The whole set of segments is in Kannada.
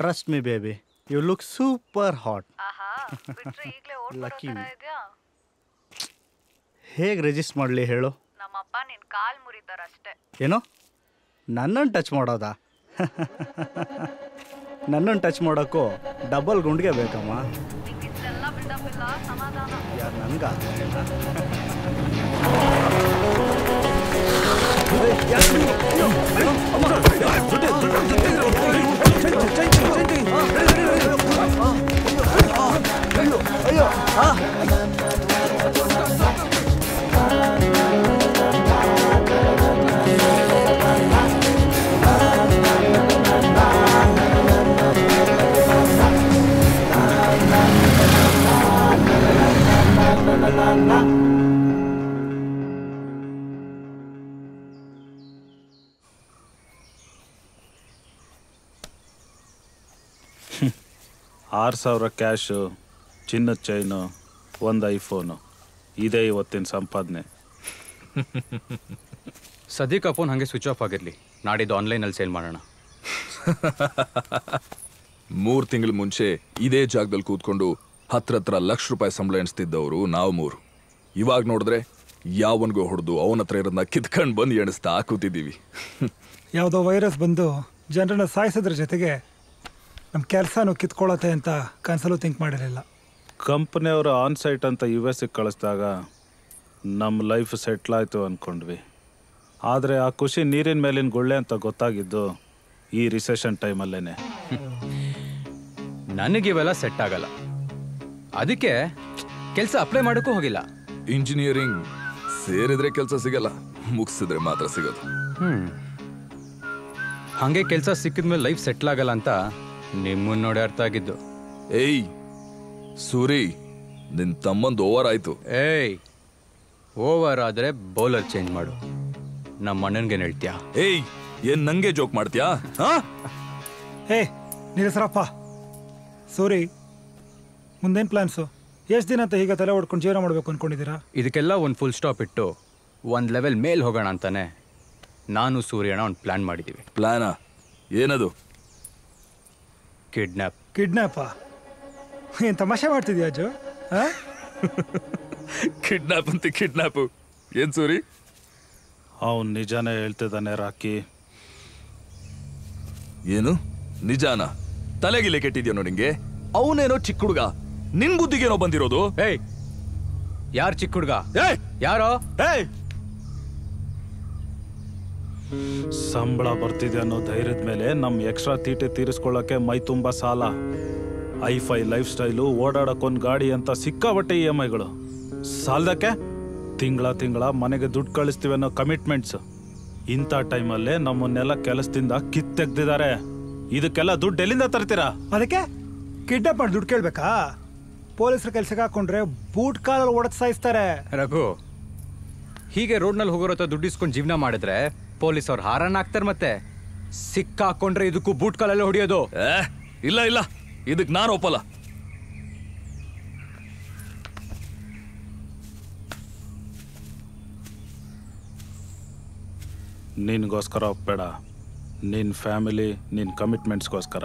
Trust me baby you look super hot ಆಹಾ ಹೇಗ್ ರಿಜಿಸ್ಟ್ ಮಾಡಲಿ ಹೇಳು ನಮ್ಮಪ್ಪ ನಿನ್ ಕಾಲ್ ಮುರಿದಾರಷ್ಟೇ ಏನು ನನ್ನನ್ನು ಟಚ್ ಮಾಡೋದಾ ನನ್ನನ್ನು ಟಚ್ ಮಾಡೋಕ್ಕೂ ಡಬಲ್ ಗುಂಡ್ಗೆ ಬೇಕಮ್ಮ ನಿಂಗೆ ಇಷ್ಟೆಲ್ಲ ಬಿಲ್ಡಪ್ ಇಲ್ಲ ಸಮಾಧಾನ ಆರು ಸಾವಿರ ಕ್ಯಾಶು ಚಿನ್ನದ ಚೈನು ಒಂದು ಐಫೋನು. ಇದೇ ಇವತ್ತಿನ ಸಂಪಾದನೆ. ಸದ್ಯಕ್ಕೆ ಫೋನ್ ಹಾಗೆ ಸ್ವಿಚ್ ಆಫ್ ಆಗಿರಲಿ. ನಾಡಿದ್ದು ಆನ್ಲೈನಲ್ಲಿ ಸೇಲ್ ಮಾಡೋಣ. ಮೂರು ತಿಂಗಳ ಮುಂಚೆ ಇದೇ ಜಾಗದಲ್ಲಿ ಕೂತ್ಕೊಂಡು ಹತ್ರ ಹತ್ರ ಲಕ್ಷ ರೂಪಾಯಿ ಸಂಬಳ ಎಣಿಸ್ತಿದ್ದವರು ನಾವು ಮೂರು. ಇವಾಗ ನೋಡಿದ್ರೆ ಯಾವನ್ಗೋ ಹೊಡೆದು ಅವನ ಹತ್ರ ಇರೋದನ್ನ ಕಿತ್ಕೊಂಡು ಬಂದು ಎಣಿಸ್ತಾ ಕೂತಿದ್ದೀವಿ. ಯಾವುದೋ ವೈರಸ್ ಬಂದು ಜನರನ್ನ ಸಾಯಿಸೋದ್ರ ಜೊತೆಗೆ ನಮ್ಮ ಕೆಲಸನೂ ಕಿತ್ಕೊಳತ್ತೆ ಅಂತ ಕನಸಲ್ಲೂ ಥಿಂಕ್ ಮಾಡಿರಲಿಲ್ಲ. ಕಂಪ್ನಿಯವರು ಆನ್ ಸೈಟ್ ಅಂತ ಯು ಎಸ್ಗೆ ಕಳಿಸ್ದಾಗ ನಮ್ಮ ಲೈಫ್ ಸೆಟ್ಲ್ ಆಯಿತು ಅಂದ್ಕೊಂಡ್ವಿ ಆದರೆ ಆ ಖುಷಿ ನೀರಿನ ಮೇಲಿನ ಗುಳ್ಳೆ ಅಂತ ಗೊತ್ತಾಗಿದ್ದು ಈ ರಿಸೆಷನ್ ಟೈಮಲ್ಲೇ ನನಗಿವೆಲ್ಲ ಸೆಟ್ ಆಗಲ್ಲ. ಅದಕ್ಕೆ ಕೆಲಸ ಅಪ್ಲೈ ಮಾಡೋಕ್ಕೂ ಹೋಗಿಲ್ಲ. ಇಂಜಿನಿಯರಿಂಗ್ ಸೇರಿದ್ರೆ ಕೆಲಸ ಸಿಗಲ್ಲ ಮುಗಿಸಿದ್ರೆ ಮಾತ್ರ ಸಿಗೋದು. ಹ್ಮ್. ಹಾಗೆ ಕೆಲಸ ಸಿಕ್ಕಿದ್ಮೇಲೆ ಲೈಫ್ ಸೆಟ್ಲ್ ಆಗಲ್ಲ ಅಂತ ನಿಮ್ಮನ್ನ ನೋಡಿ ಅರ್ಥ ಆಗಿದ್ದು. ಏಯ್ ಸೂರಿ ನಿನ್ ತಮ್ಮಂದು ಓವರ್ ಆಯ್ತು. ಏಯ್ ಓವರ್ ಆದ್ರೆ ಬೌಲರ್ ಚೇಂಜ್ ಮಾಡು. ನಮ್ಮ ಅಣ್ಣನ್ಗೇನು ಹೇಳ್ತೀಯಾ? ಏಯ್ ಏನ್ ನಂಗೆ ಜೋಕ್ ಮಾಡ್ತೀಯಾ? ಹಾ? ಏ ನಿಲ್ಲಿಸ್ರಪ್ಪ. ಸೂರಿ ಮುಂದೇನು ಪ್ಲಾನ್ಸು ಎಷ್ಟು ದಿನ ಅಂತ ಈಗ ತಲೆ ಹೊಡ್ಕೊಂಡು ಜೀವನ ಮಾಡಬೇಕು ಅನ್ಕೊಂಡಿದ್ದೀರಾ? ಇದಕ್ಕೆಲ್ಲ ಒಂದು ಫುಲ್ ಸ್ಟಾಪ್ ಇಟ್ಟು ಒಂದು ಲೆವೆಲ್ ಮೇಲ್ ಹೋಗೋಣ ಅಂತಾನೆ ನಾನು ಸೂರ್ಯನ ಒಂದು ಪ್ಲಾನ್ ಮಾಡಿದ್ದೀವಿ. ಪ್ಲಾನ ಏನದು? ಕಿಡ್ನಾಪ್ ಕಿಡ್ನಾಪಾ ಏನು ತಮಾಷೆ ಮಾಡ್ತಿದ್ಯಾ ಅಜ್ಜು? ಹಾಂ ಕಿಡ್ನಾಪ್ ಅಂತ ಕಿಡ್ನಾಪ್ ಏನ್ ಸೂರಿ? ಅವನು ನಿಜಾನೇ ಹೇಳ್ತಿದ್ದಾನೆ ರಾಕಿ. ಏನು? ನಿಜಾನ? ತಲೆಗಿಲೆ ಕೆಟ್ಟಿದ್ಯೋ ನಿಂಗೆ? ಅವನೇನೋ ಚಿಕ್ಕ ಹುಡುಗ. ನಿನ್ ಬುದ್ಧಿಗೇನೋ ಬಂದಿರೋದು? ಏಯ್! ಯಾರು ಚಿಕ್ಕ ಹುಡುಗ? ಏಯ್! ಯಾರೋ? ಏಯ್! ಸಂಬಳ ಬರ್ತಿದೆ ಅನ್ನೋ ಧೈರ್ಯದ ಮೇಲೆ ನಮ್ಮ ಎಕ್ಸ್ಟ್ರಾ ತೀಟೆ ತೀರಿಸ್ಕೊಳ್ಳೋಕೆ ಮೈ ತುಂಬ ಸಾಲ. ಐಫೈ ಲೈಫ್ ಸ್ಟೈಲು ಓಡಾಡೋಕ್ಕೊಂದು ಗಾಡಿ ಅಂತ ಸಿಕ್ಕಾಬಟ್ಟೆ ಇ ಎಂ ಐಗಳು. ಸಾಲದಕ್ಕೆ? ತಿಂಗಳ ತಿಂಗಳ ಮನೆಗೆ ದುಡ್ಡು ಕಳಿಸ್ತೀವಿ ಅನ್ನೋ ಕಮಿಟ್ಮೆಂಟ್ಸ್ ಇಂಥ ಟೈಮಲ್ಲೇ ನಮ್ಮನ್ನೆಲ್ಲ ಕೆಲಸದಿಂದ ಕಿತ್ತೆಗ್ದಿದ್ದಾರೆ ಇದಕ್ಕೆಲ್ಲ ದುಡ್ಡು ಎಲ್ಲಿಂದ ತರ್ತೀರಾ? ಅದಕ್ಕೆ ಕಿಡ್ನಾಪ್ ಮಾಡಿ ದುಡ್ಡು ಕೇಳಬೇಕಾ? ಪೊಲೀಸರ ಕೆಲಸಕ್ಕೆ ಹಾಕೊಂಡ್ರೆ ಬೂಟ್ ಕಾಲಲ್ಲಿ ಓಡಕ್ ಸಾಯಿಸ್ತಾರೆ. ರಘು ಹೀಗೆ ರೋಡ್ನಲ್ಲಿ ಹೋಗೋರತ್ತ ಹತ್ರ ದುಡ್ಡು ಇಸ್ಕೊಂಡು ಜೀವನ ಮಾಡಿದ್ರೆ ಪೊಲೀಸ್ ಅವ್ರು ಹಾರನ್ ಹಾಕ್ತಾರೆ ಮತ್ತೆ. ಸಿಕ್ಕಾಕೊಂಡ್ರೆ ಇದಕ್ಕೂ ಬೂಟ್ ಕಾಲಲ್ಲೇ ಹೊಡಿಯೋದು. ಏ ಇಲ್ಲ ಇಲ್ಲ. ಇದಕ್ ನಾನು ಒಪ್ಪಲ್ಲ. ನಿನ್ಗೋಸ್ಕರ ಒಪ್ಪಬೇಡ ನಿನ್ನ ಫ್ಯಾಮಿಲಿ ನಿನ್ನ ಕಮಿಟ್ಮೆಂಟ್ಸ್ಗೋಸ್ಕರ.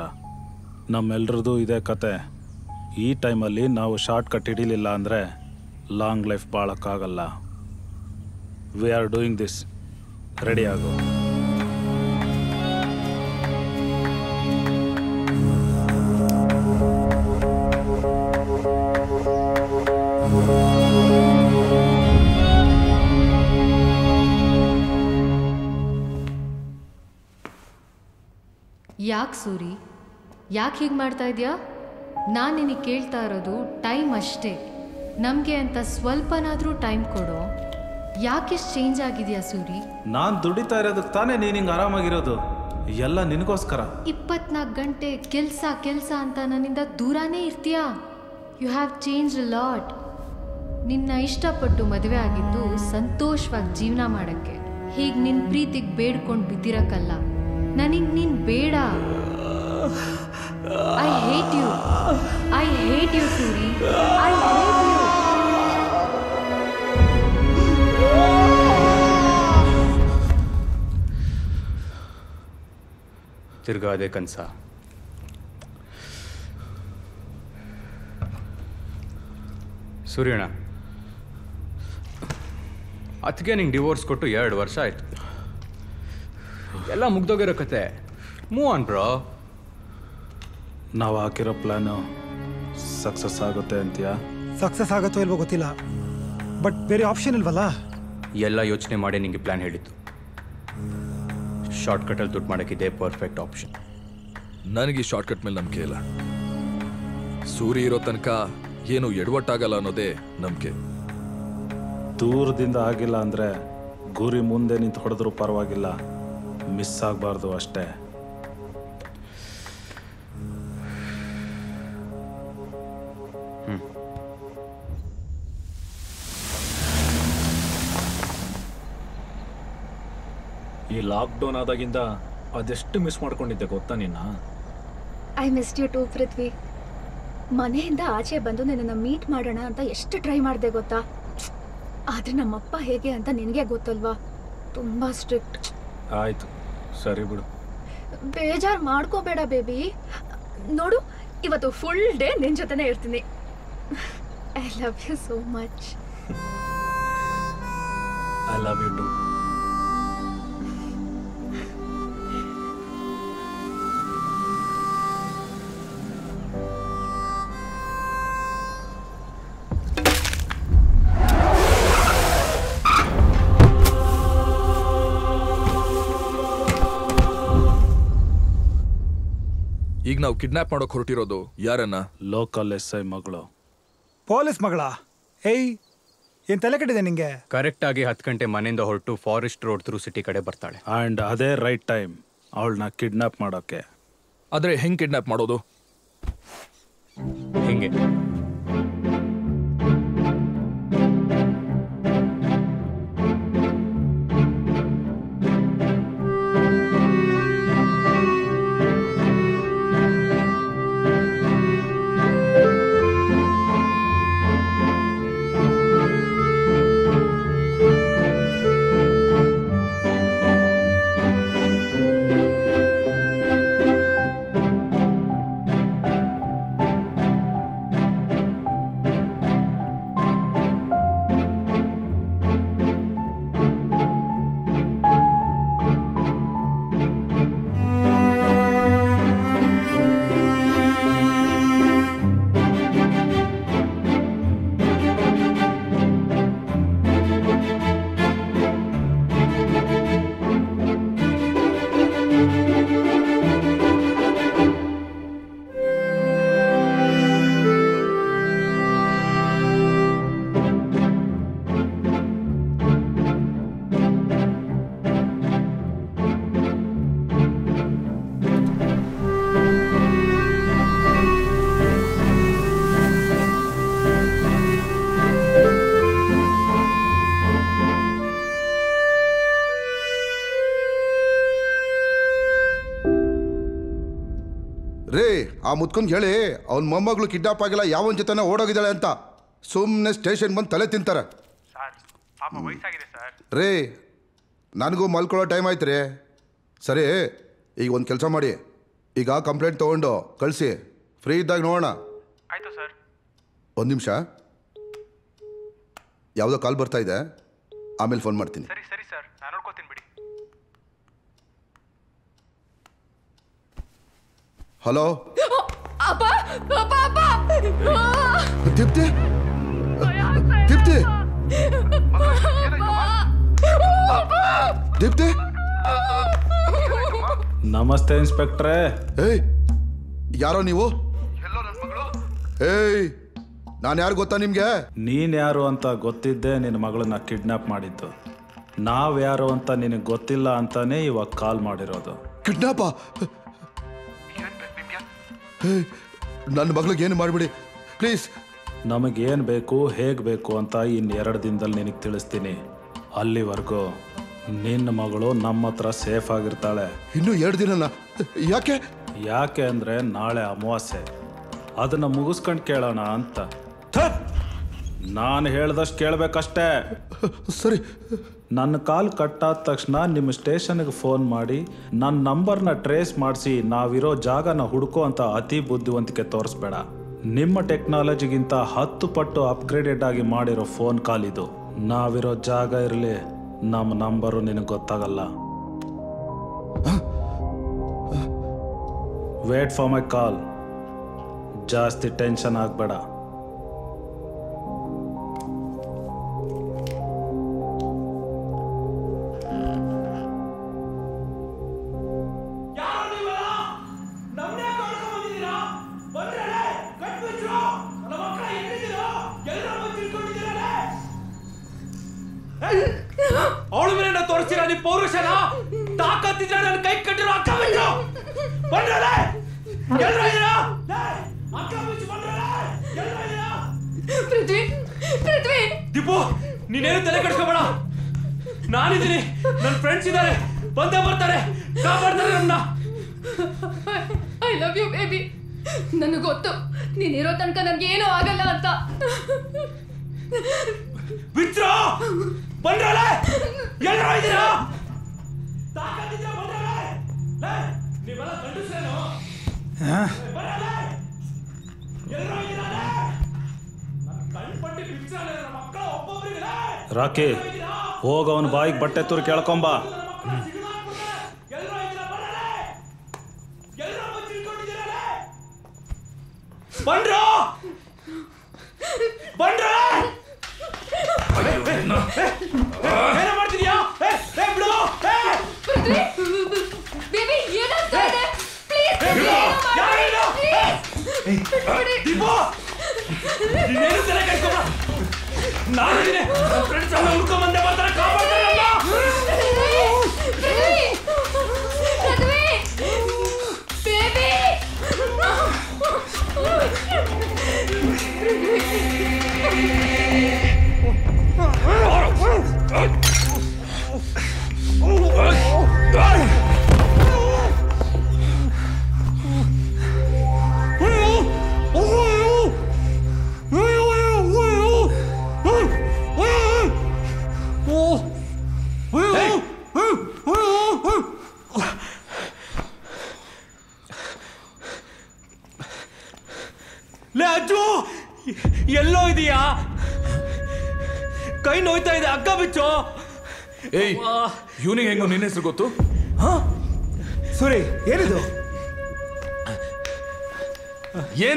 ನಮ್ಮೆಲ್ರದ್ದು ಇದೇ ಕತೆ. ಈ ಟೈಮಲ್ಲಿ ನಾವು ಶಾರ್ಟ್ ಕಟ್ ಹಿಡಿಲಿಲ್ಲ ಅಂದರೆ long life ಬಾಳಕ್ಕಾಗಲ್ಲ. We are doing this. Ready ಆಗು. ಯಾಕೆ ಸೂರಿ? ಯಾಕೆ ಹೀಗೆ ಮಾಡ್ತಾ ಇದೆಯಾ? ನಾನು ನಿನಗೆ ಕೇಳ್ತಾ ಇರೋದು ಟೈಮ್ ಅಷ್ಟೇ. ನಮಗೆ ಅಂತ ಸ್ವಲ್ಪನಾದರೂ ಟೈಮ್ ಕೊಡೋ. ಯಾಕೆಷ್ಟು ಚೇಂಜ್ ಆಗಿದೆಯಾ ಸೂರಿ? ನಾನು ದುಡಿತಾ ಇರೋದಕ್ಕೆ ತಾನೇ ನೀನು ಹಿಂಗೆ ಆರಾಮಾಗಿರೋದು. ಎಲ್ಲ ನಿನಗೋಸ್ಕರ. ಇಪ್ಪತ್ನಾಲ್ಕು ಗಂಟೆ ಕೆಲಸ ಕೆಲಸ ಅಂತ ನನ್ನಿಂದ ದೂರನೇ ಇರ್ತೀಯಾ? ಯು ಹ್ಯಾವ್ ಚೇಂಜ್ ಲಾಟ್ ನಿನ್ನ ಇಷ್ಟಪಟ್ಟು ಮದುವೆ ಆಗಿದ್ದು ಸಂತೋಷವಾಗಿ ಜೀವನ ಮಾಡೋಕ್ಕೆ. ಹೀಗೆ ನಿನ್ನ ಪ್ರೀತಿಗೆ ಬೇಡ್ಕೊಂಡು ಬಿದ್ದಿರಕ್ಕಲ್ಲ. ನನಗೆ ನೀನು ಬೇಡ. I hate you I hate you Suri. I hate you ತಿರ್ಗಾ ಅದೇ ಕನಸ. ಸೂರ್ಯಣ್ಣ ಅದಕ್ಕೆ ನಿಂಗೆ ಡಿವೋರ್ಸ್ ಕೊಟ್ಟು ಎರಡು ವರ್ಷ ಆಯ್ತು. ಎಲ್ಲ ಮುಗ್ದೋಗಿರೋ ಕತೆ. ಮೂವ್ ಆನ್ ಬ್ರೋ ನಾವು ಹಾಕಿರೋ ಪ್ಲಾನು ಸಕ್ಸಸ್ ಆಗುತ್ತೆ ಅಂತೀಯಾ? ಸಕ್ಸಸ್ ಆಗುತ್ತೋ ಇಲ್ವೋ ಗೊತ್ತಿಲ್ಲ. ಬಟ್ ಬೇರೆ ಆಪ್ಷನ್ ಇಲ್ವಲ್ಲ? ಎಲ್ಲ ಯೋಚನೆ ಮಾಡಿ ನಿಂಗೆ ಪ್ಲ್ಯಾನ್ ಹೇಳಿತ್ತು ಶಾರ್ಟ್ಕಟಲ್ಲಿ ದುಡ್ಡು ಮಾಡೋಕ್ಕಿದೆ ಪರ್ಫೆಕ್ಟ್ ಆಪ್ಷನ್ ನನಗೆ ಈ ಶಾರ್ಟ್ಕಟ್ ಮೇಲೆ ನಂಬಿಕೆ ಇಲ್ಲ. ಸೂರ್ಯ ಇರೋ ತನಕ ಏನು ಎಡವಟ್ಟಾಗಲ್ಲ ಅನ್ನೋದೇ ನಂಬಿಕೆ. ದೂರದಿಂದ ಆಗಿಲ್ಲ ಅಂದರೆ ಗುರಿ ಮುಂದೆ ನಿಂತು ಹೊಡೆದ್ರೂ ಪರವಾಗಿಲ್ಲ. ಮಿಸ್ ಆಗಬಾರ್ದು ಅಷ್ಟೇ. ಈ ಲಾಕ್ಡೌನ್ ಆದಾಗಿಂದ ಅದೆಷ್ಟು ಮಿಸ್ ಮಾಡ್ಕೊಂಡಿದ್ದೆ ಗೊತ್ತಾ ನಿನ್ನ? I miss you too Prithvi ಮನೆಯಿಂದ ಆಚೆ ಬಂದು ನಿನ್ನನ್ನು ಮೀಟ್ ಮಾಡೋಣ ಅಂತ ಎಷ್ಟು ಟ್ರೈ ಮಾಡಿದೆ ಗೊತ್ತಾ? ಆದ್ರೆ ನಮ್ಮಪ್ಪ ಹೇಗೆ ಅಂತ ನಿನಗೆ ಗೊತ್ತಲ್ವಾ? ತುಂಬಾ ಸ್ಟ್ರಿಕ್ಟ್ ಆಯ್ತು ಸರಿ ಬಿಡು. ಬೇಜಾರ್ ಮಾಡ್ಕೋಬೇಡ ಬೇಬಿ ನೋಡು ಇವತ್ತು ಫುಲ್ ಡೇ ನಿನ್ ಜೊತೆನೇ ಇರ್ತೀನಿ. I love you so much I love you too ಈಗ ನಾವು ಕಿಡ್ನಾಪ್ ಮಾಡೋಕ್ ಹೊರಟಿರೋದು ಯಾರನ್ನ? ಲೋಕಲ್ ಎಸ್ ಐ ಮಗಳು. ಪೊಲೀಸ್ ಮಗಳ? ಏಯ್ ಏನ್ ತಲೆ ಕೆಟ್ಟಿದೆ ನಿಂಗೆ? ಕರೆಕ್ಟ್ ಆಗಿ ಹತ್ತು ಗಂಟೆ ಮನೆಯಿಂದ ಹೊರಟು ಫಾರೆಸ್ಟ್ ರೋಡ್ ಥ್ರೂ ಸಿಟಿ ಕಡೆ ಬರ್ತಾಳೆ. ಅಂಡ್ ಅದೇ ರೈಟ್ ಟೈಮ್ ಅವಳನ್ನ ಕಿಡ್ನಾಪ್ ಮಾಡೋಕೆ. ಆದ್ರೆ ಹೆಂಗ್ ಕಿಡ್ನಾಪ್ ಮಾಡೋದು? ಹಿಂಗೆ? ಆ ಮುತ್ಕೊಂಡು ಹೇಳಿ ಅವ್ನ ಮೊಮ್ಮಗಳು ಕಿಡ್ನಾಪ್ ಆಗಿಲ್ಲ ಯಾವ ಜೊತೆನ ಓಡೋಗಿದ್ದಾಳೆ ಅಂತ. ಸುಮ್ಮನೆ ಸ್ಟೇಷನ್ ಬಂದು ತಲೆ ತಿಂತಾರೆ. ರೇ ನನಗೂ ಮಲ್ಕೊಳ್ಳೋ ಟೈಮ್ ಆಯ್ತು ರೀ. ಸರಿ ಈಗ ಒಂದು ಕೆಲಸ ಮಾಡಿ. ಈಗ ಕಂಪ್ಲೇಂಟ್ ತೊಗೊಂಡು ಕಳಿಸಿ. ಫ್ರೀ ಇದ್ದಾಗ ನೋಡೋಣ. ಆಯಿತು ಸರ್ ಒಂದು ನಿಮಿಷ. ಯಾವುದೋ ಕಾಲ್ ಬರ್ತಾ ಇದೆ. ಆಮೇಲೆ ಫೋನ್ ಮಾಡ್ತೀನಿ. ಸರಿ ಸರಿ ಸರ್ ನಾನು ನೋಡ್ಕೋತೀನಿ ಬಿಡಿ ಹಲೋ? ದೀಪ್ತಿ? ದೀಪ್ತಿ? ದೀಪ್ತಿ? ನಮಸ್ತೆ ಇನ್ಸ್ಪೆಕ್ಟ್ರೇ. ಏಯ್ ಯಾರೋ ನೀವು? ಏಯ್ ನಾನು ಯಾರು ಗೊತ್ತಾ ನಿಮ್ಗೆ? ನೀನ್ ಯಾರು ಅಂತ ಗೊತ್ತಿದ್ದೆ ನಿನ್ನ ಮಗಳನ್ನ ಕಿಡ್ನಾಪ್ ಮಾಡಿದ್ದು. ನಾವ್ ಯಾರು ಅಂತ ನಿನಗೆ ಗೊತ್ತಿಲ್ಲ ಅಂತಾನೆ ಇವಾಗ ಕಾಲ್ ಮಾಡಿರೋದು. ಕಿಡ್ನಾಪ? ನನ್ನ ಮಗಳಿಗೆ ಏನು ಮಾಡಿಬಿಡಿ. ಪ್ಲೀಸ್. ನಮಗೇನು ಬೇಕು ಹೇಗೆ ಬೇಕು ಅಂತ ಇನ್ನು ಎರಡು ದಿನದಲ್ಲಿ ನಿನಗೆ ತಿಳಿಸ್ತೀನಿ. ಅಲ್ಲಿವರೆಗೂ ನಿನ್ನ ಮಗಳು ನಮ್ಮ ಹತ್ರ ಸೇಫ್ ಆಗಿರ್ತಾಳೆ. ಇನ್ನೂ ಎರಡು ದಿನನ? ಯಾಕೆ? ಯಾಕೆ ಅಂದರೆ ನಾಳೆ ಅಮಾವಾಸ್ಯೆ. ಅದನ್ನು ಮುಗಿಸ್ಕೊಂಡು ಕೇಳೋಣ ಅಂತ. ನಾನು ಹೇಳ್ದಷ್ಟು ಕೇಳಬೇಕಷ್ಟೇ. ಸರಿ. ನನ್ನ ಕಾಲ್ ಕಟ್ಟಾದ ತಕ್ಷಣ ನಿಮ್ಮ ಸ್ಟೇಷನ್ಗೆ ಫೋನ್ ಮಾಡಿ, ನನ್ನ ನಂಬರ್ನ ಟ್ರೇಸ್ ಮಾಡಿಸಿ, ನಾವಿರೋ ಜಾಗನ ಹುಡುಕೋ ಅಂತ ಅತಿ ಬುದ್ಧಿವಂತಿಕೆ ತೋರಿಸ್ಬೇಡ. ನಿಮ್ಮ ಟೆಕ್ನಾಲಜಿಗಿಂತ ಹತ್ತು ಪಟ್ಟು ಅಪ್ಗ್ರೇಡೆಡ್ ಆಗಿ ಮಾಡಿರೋ ಫೋನ್ ಕಾಲ್ ಇದು. ನಾವಿರೋ ಜಾಗ ಇರಲಿ, ನಮ್ಮ ನಂಬರು ನಿನಗೆ ಗೊತ್ತಾಗಲ್ಲ. ವೇಟ್ ಫಾರ್ ಮೈ ಕಾಲ್ ಜಾಸ್ತಿ ಟೆನ್ಷನ್ ಆಗಬೇಡ. ತೋರಿಸ್ತೀರ ನಿಮ್ ಪೌರುಷನ? ತಾಕತ್ತಿದ್ರೆ ನನ್ನ ಕೈ ಕಟ್ಟಿರೋ ಅಕ್ಕ ಬಿಟ್ಟು ಬಂದ್ರಲ್ಲ ಎಲ್ರು ಇದೀರಾ? ಅಕ್ಕ ಬಿಚ್ಚು ಬಂದ್ರಲ್ಲ? ಎಲ್ರು ಇದೀರಾ? ಪೃಥ್ವಿ ಪೃಥ್ವಿ. ದೀಪು ನೀನೇನು ತಲೆ ಕಟ್ಕೋಬೇಡ ನಾನಿದ್ದೀನಿ. ನನ್ನ ಫ್ರೆಂಡ್ಸ್ ಇದ್ದಾರೆ. ಬಂದೇ ಬರ್ತಾರೆ. ಕಾಪಾಡ್ತಾರೆ ನನ್ನ ಐ ಲವ್ ಯು ಬೇಬಿ ನನಗೆ ಗೊತ್ತು ನೀನಿರೋ ತನಕ ನನಗೆ ಏನೂ ಆಗಲ್ಲ ಅಂತ. ಬಿಚ್ರು ಬಂದ್ರಲ್ಲ ಎಲ್ರು ಇದೀರಾ ತಾಕತ್ತಿದ್ರೆ ಬಂದ್ರಲ್ಲ ಲೇ, ನೀವೆಲ್ಲ ಗಂಡಸ್ರೇನು ಬರಲ್ಲ ಎಲ್ರು ಇದೀರಾ ಲೇ? ನನ್ ಕಣ್ ಪಟ್ಟಿ ಬಿಚ್ಚಲ್ಲ ನನ್ನ ಮಕ್ಕಳ ಒಬ್ಬೊಬ್ರಿಗೆ ರಾಕಿ ಹೋಗ ಅವನ ಬಾಯಿಗೆ ಬಟ್ಟೆ ತುರು ಕೇಳ್ಕೊಂಬ ಬಂಡ್ರೋ ಬಂಡ್ರೋ ಏನ ಮಾಡ್ತಿದ್ಯಾ? ನಾನು ಬೇಬಿ ಏನಾಗ್ತಾ ಇದೆ? ದೀಪು. ಫ್ರೆಂಡ್ಸ್ ಎಲ್ಲ ಹುಡ್ಕೊಂಡ್ ಬಂದೆ ಬರ್ತಾರೆ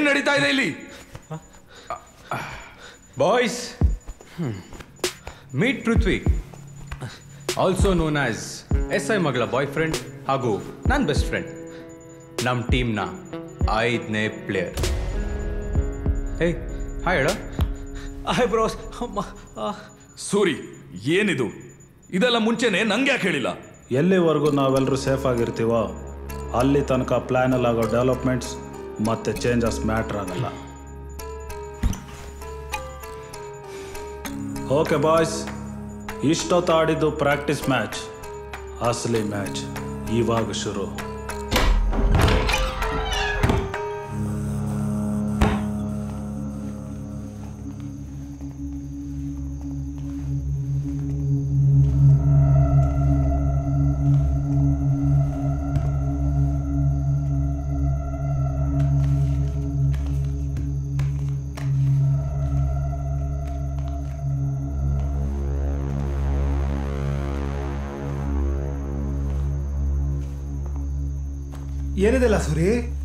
ನಡೀತಾ ಇದೆ ಇಲ್ಲಿ? Boys meet Prithvi also known as S I ಮಗಳ ಬಾಯ್ ಫ್ರೆಂಡ್ ಹಾಗೂ ನನ್ನ ಬೆಸ್ಟ್ ಫ್ರೆಂಡ್ ನಮ್ಮ ಟೀಮ್ನ ಐದನೇ ಪ್ಲೇಯರ್ ಏಯ್ ಹಾಯ್ ಹೇಳ ಹಾಯ್ ಬ್ರೋಸ್ ಸೂರಿ ಏನಿದು? ಇದೆಲ್ಲ ಮುಂಚೆನೆ ನಂಗೆ ಯಾಕೆ ಹೇಳಿಲ್ಲ? ಎಲ್ಲಿವರೆಗೂ ನಾವೆಲ್ಲರೂ ಸೇಫ್ ಆಗಿರ್ತೀವೋ ಅಲ್ಲಿ ತನಕ ಪ್ಲ್ಯಾನಲ್ಲಿ ಆಗೋ ಡೆವಲಪ್ಮೆಂಟ್ಸ್ ಮತ್ತೆ ಚೇಂಜಸ್ ಮ್ಯಾಟ್ರ್ ಆಗಲ್ಲ. ಓಕೆ ಬಾಯ್ಸ್ ಇಷ್ಟೊತ್ತು ಆಡಿದ್ದು ಪ್ರಾಕ್ಟೀಸ್ ಮ್ಯಾಚ್ ಅಸಲಿ ಮ್ಯಾಚ್ ಇವಾಗ ಶುರು. ಏನಿದೆಲ್ಲ ಸೂರಿ ಹ್ಮ್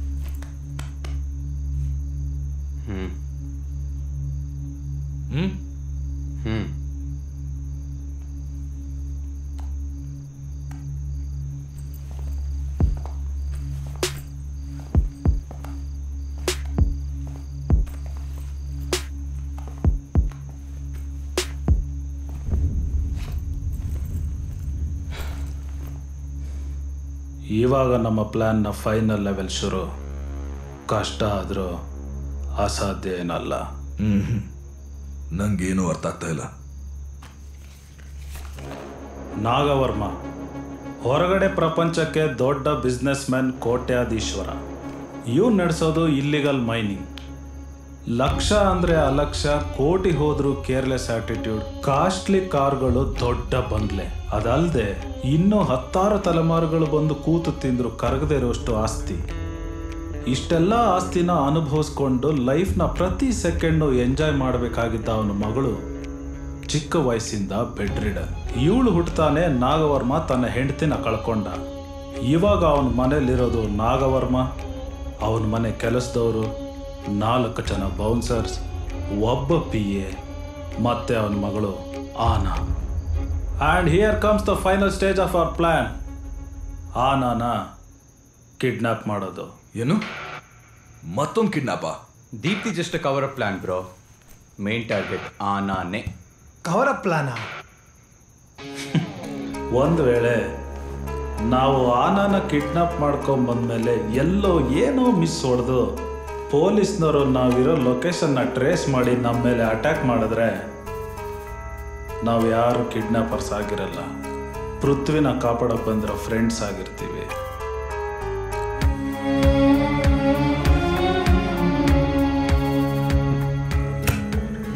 ಇವಾಗ ನಮ್ಮ ಪ್ಲ್ಯಾನ್ನ ಫೈನಲ್ ಲೆವೆಲ್ ಶುರು. ಕಷ್ಟ ಆದರೂ ಅಸಾಧ್ಯ ಏನಲ್ಲ. ಹ್ಞೂ ನಂಗೇನು ಅರ್ಥ ಆಗ್ತಾ ಇಲ್ಲ. ನಾಗವರ್ಮ ಹೊರಗಡೆ ಪ್ರಪಂಚಕ್ಕೆ ದೊಡ್ಡ ಬಿಸ್ನೆಸ್ ಮ್ಯಾನ್ ಕೋಟ್ಯಾಧೀಶ್ವರ. ಇವ್ನು ನಡೆಸೋದು ಇಲ್ಲಿಗಲ್ ಮೈನಿಂಗ್ ಲಕ್ಷ ಅಂದ್ರೆ ಅಲಕ್ಷ, ಕೋಟಿ ಹೋದ್ರು ಕೇರ್ಲೆಸ್ ಆಟಿಟ್ಯೂಡ್. ಕಾಸ್ಟ್ಲಿ ಕಾರ್ಗಳು ದೊಡ್ಡ ಬಂಗ್ಲೆ ಅದಲ್ಲದೆ ಇನ್ನೂ ಹತ್ತಾರು ತಲೆಮಾರುಗಳು ಬಂದು ಕೂತು ತಿಂದ್ರು ಕರಗದೇ ಇರುವಷ್ಟು ಆಸ್ತಿ. ಇಷ್ಟೆಲ್ಲ ಆಸ್ತಿನ ಅನುಭವಿಸ್ಕೊಂಡು ಲೈಫ್ನ ಪ್ರತಿ ಸೆಕೆಂಡು ಎಂಜಾಯ್ ಮಾಡಬೇಕಾಗಿದ್ದ ಅವನ ಮಗಳು ಚಿಕ್ಕ ವಯಸ್ಸಿಂದ ಬೆಡ್ ರೀಡರ್ ಇವಳು ಹುಟ್ಟತಾನೆ ನಾಗವರ್ಮ ತನ್ನ ಹೆಂಡತಿನ ಕಳ್ಕೊಂಡ. ಇವಾಗ ಅವನ ಮನೇಲಿರೋದು ನಾಗವರ್ಮ. ಅವನ ಮನೆ ಕೆಲಸದವರು. ನಾಲ್ಕು ಜನ ಬೌನ್ಸರ್ಸ್ ಒಬ್ಬ ಪಿ ಎ ಮತ್ತೆ ಅವನ ಮಗಳು Ana. And here comes the final stage of our plan ಆನಾನ kidnap ಮಾಡೋದು. ಏನು? ಮತ್ತೊಂದು ಕಿಡ್ನಾಪ Deepti just cover up plan bro main target ಆನಾನೆ. Cover up ಪ್ಲಾನ ಒಂದು ವೇಳೆ ನಾವು ಆನಾನ ಕಿಡ್ನಾಪ್ ಮಾಡ್ಕೊಂಡ್ ಬಂದ್ಮೇಲೆ ಎಲ್ಲೋ ಏನೋ ಮಿಸ್ ಹೊಡೆದು ಪೊಲೀಸ್ನವರು ನಾವಿರೋ ಲೊಕೇಶನ್ನ ಟ್ರೇಸ್ ಮಾಡಿ ನಮ್ಮ ಮೇಲೆ ಅಟ್ಯಾಕ್ ಮಾಡಿದ್ರೆ ನಾವು ಯಾರು ಕಿಡ್ನಾಪರ್ಸ್ ಆಗಿರಲ್ಲ ಪೃಥ್ವಿನ ಕಾಪಾಡೋಕ್ಕೆ ಬಂದಿರೋ ಫ್ರೆಂಡ್ಸ್ ಆಗಿರ್ತೀವಿ.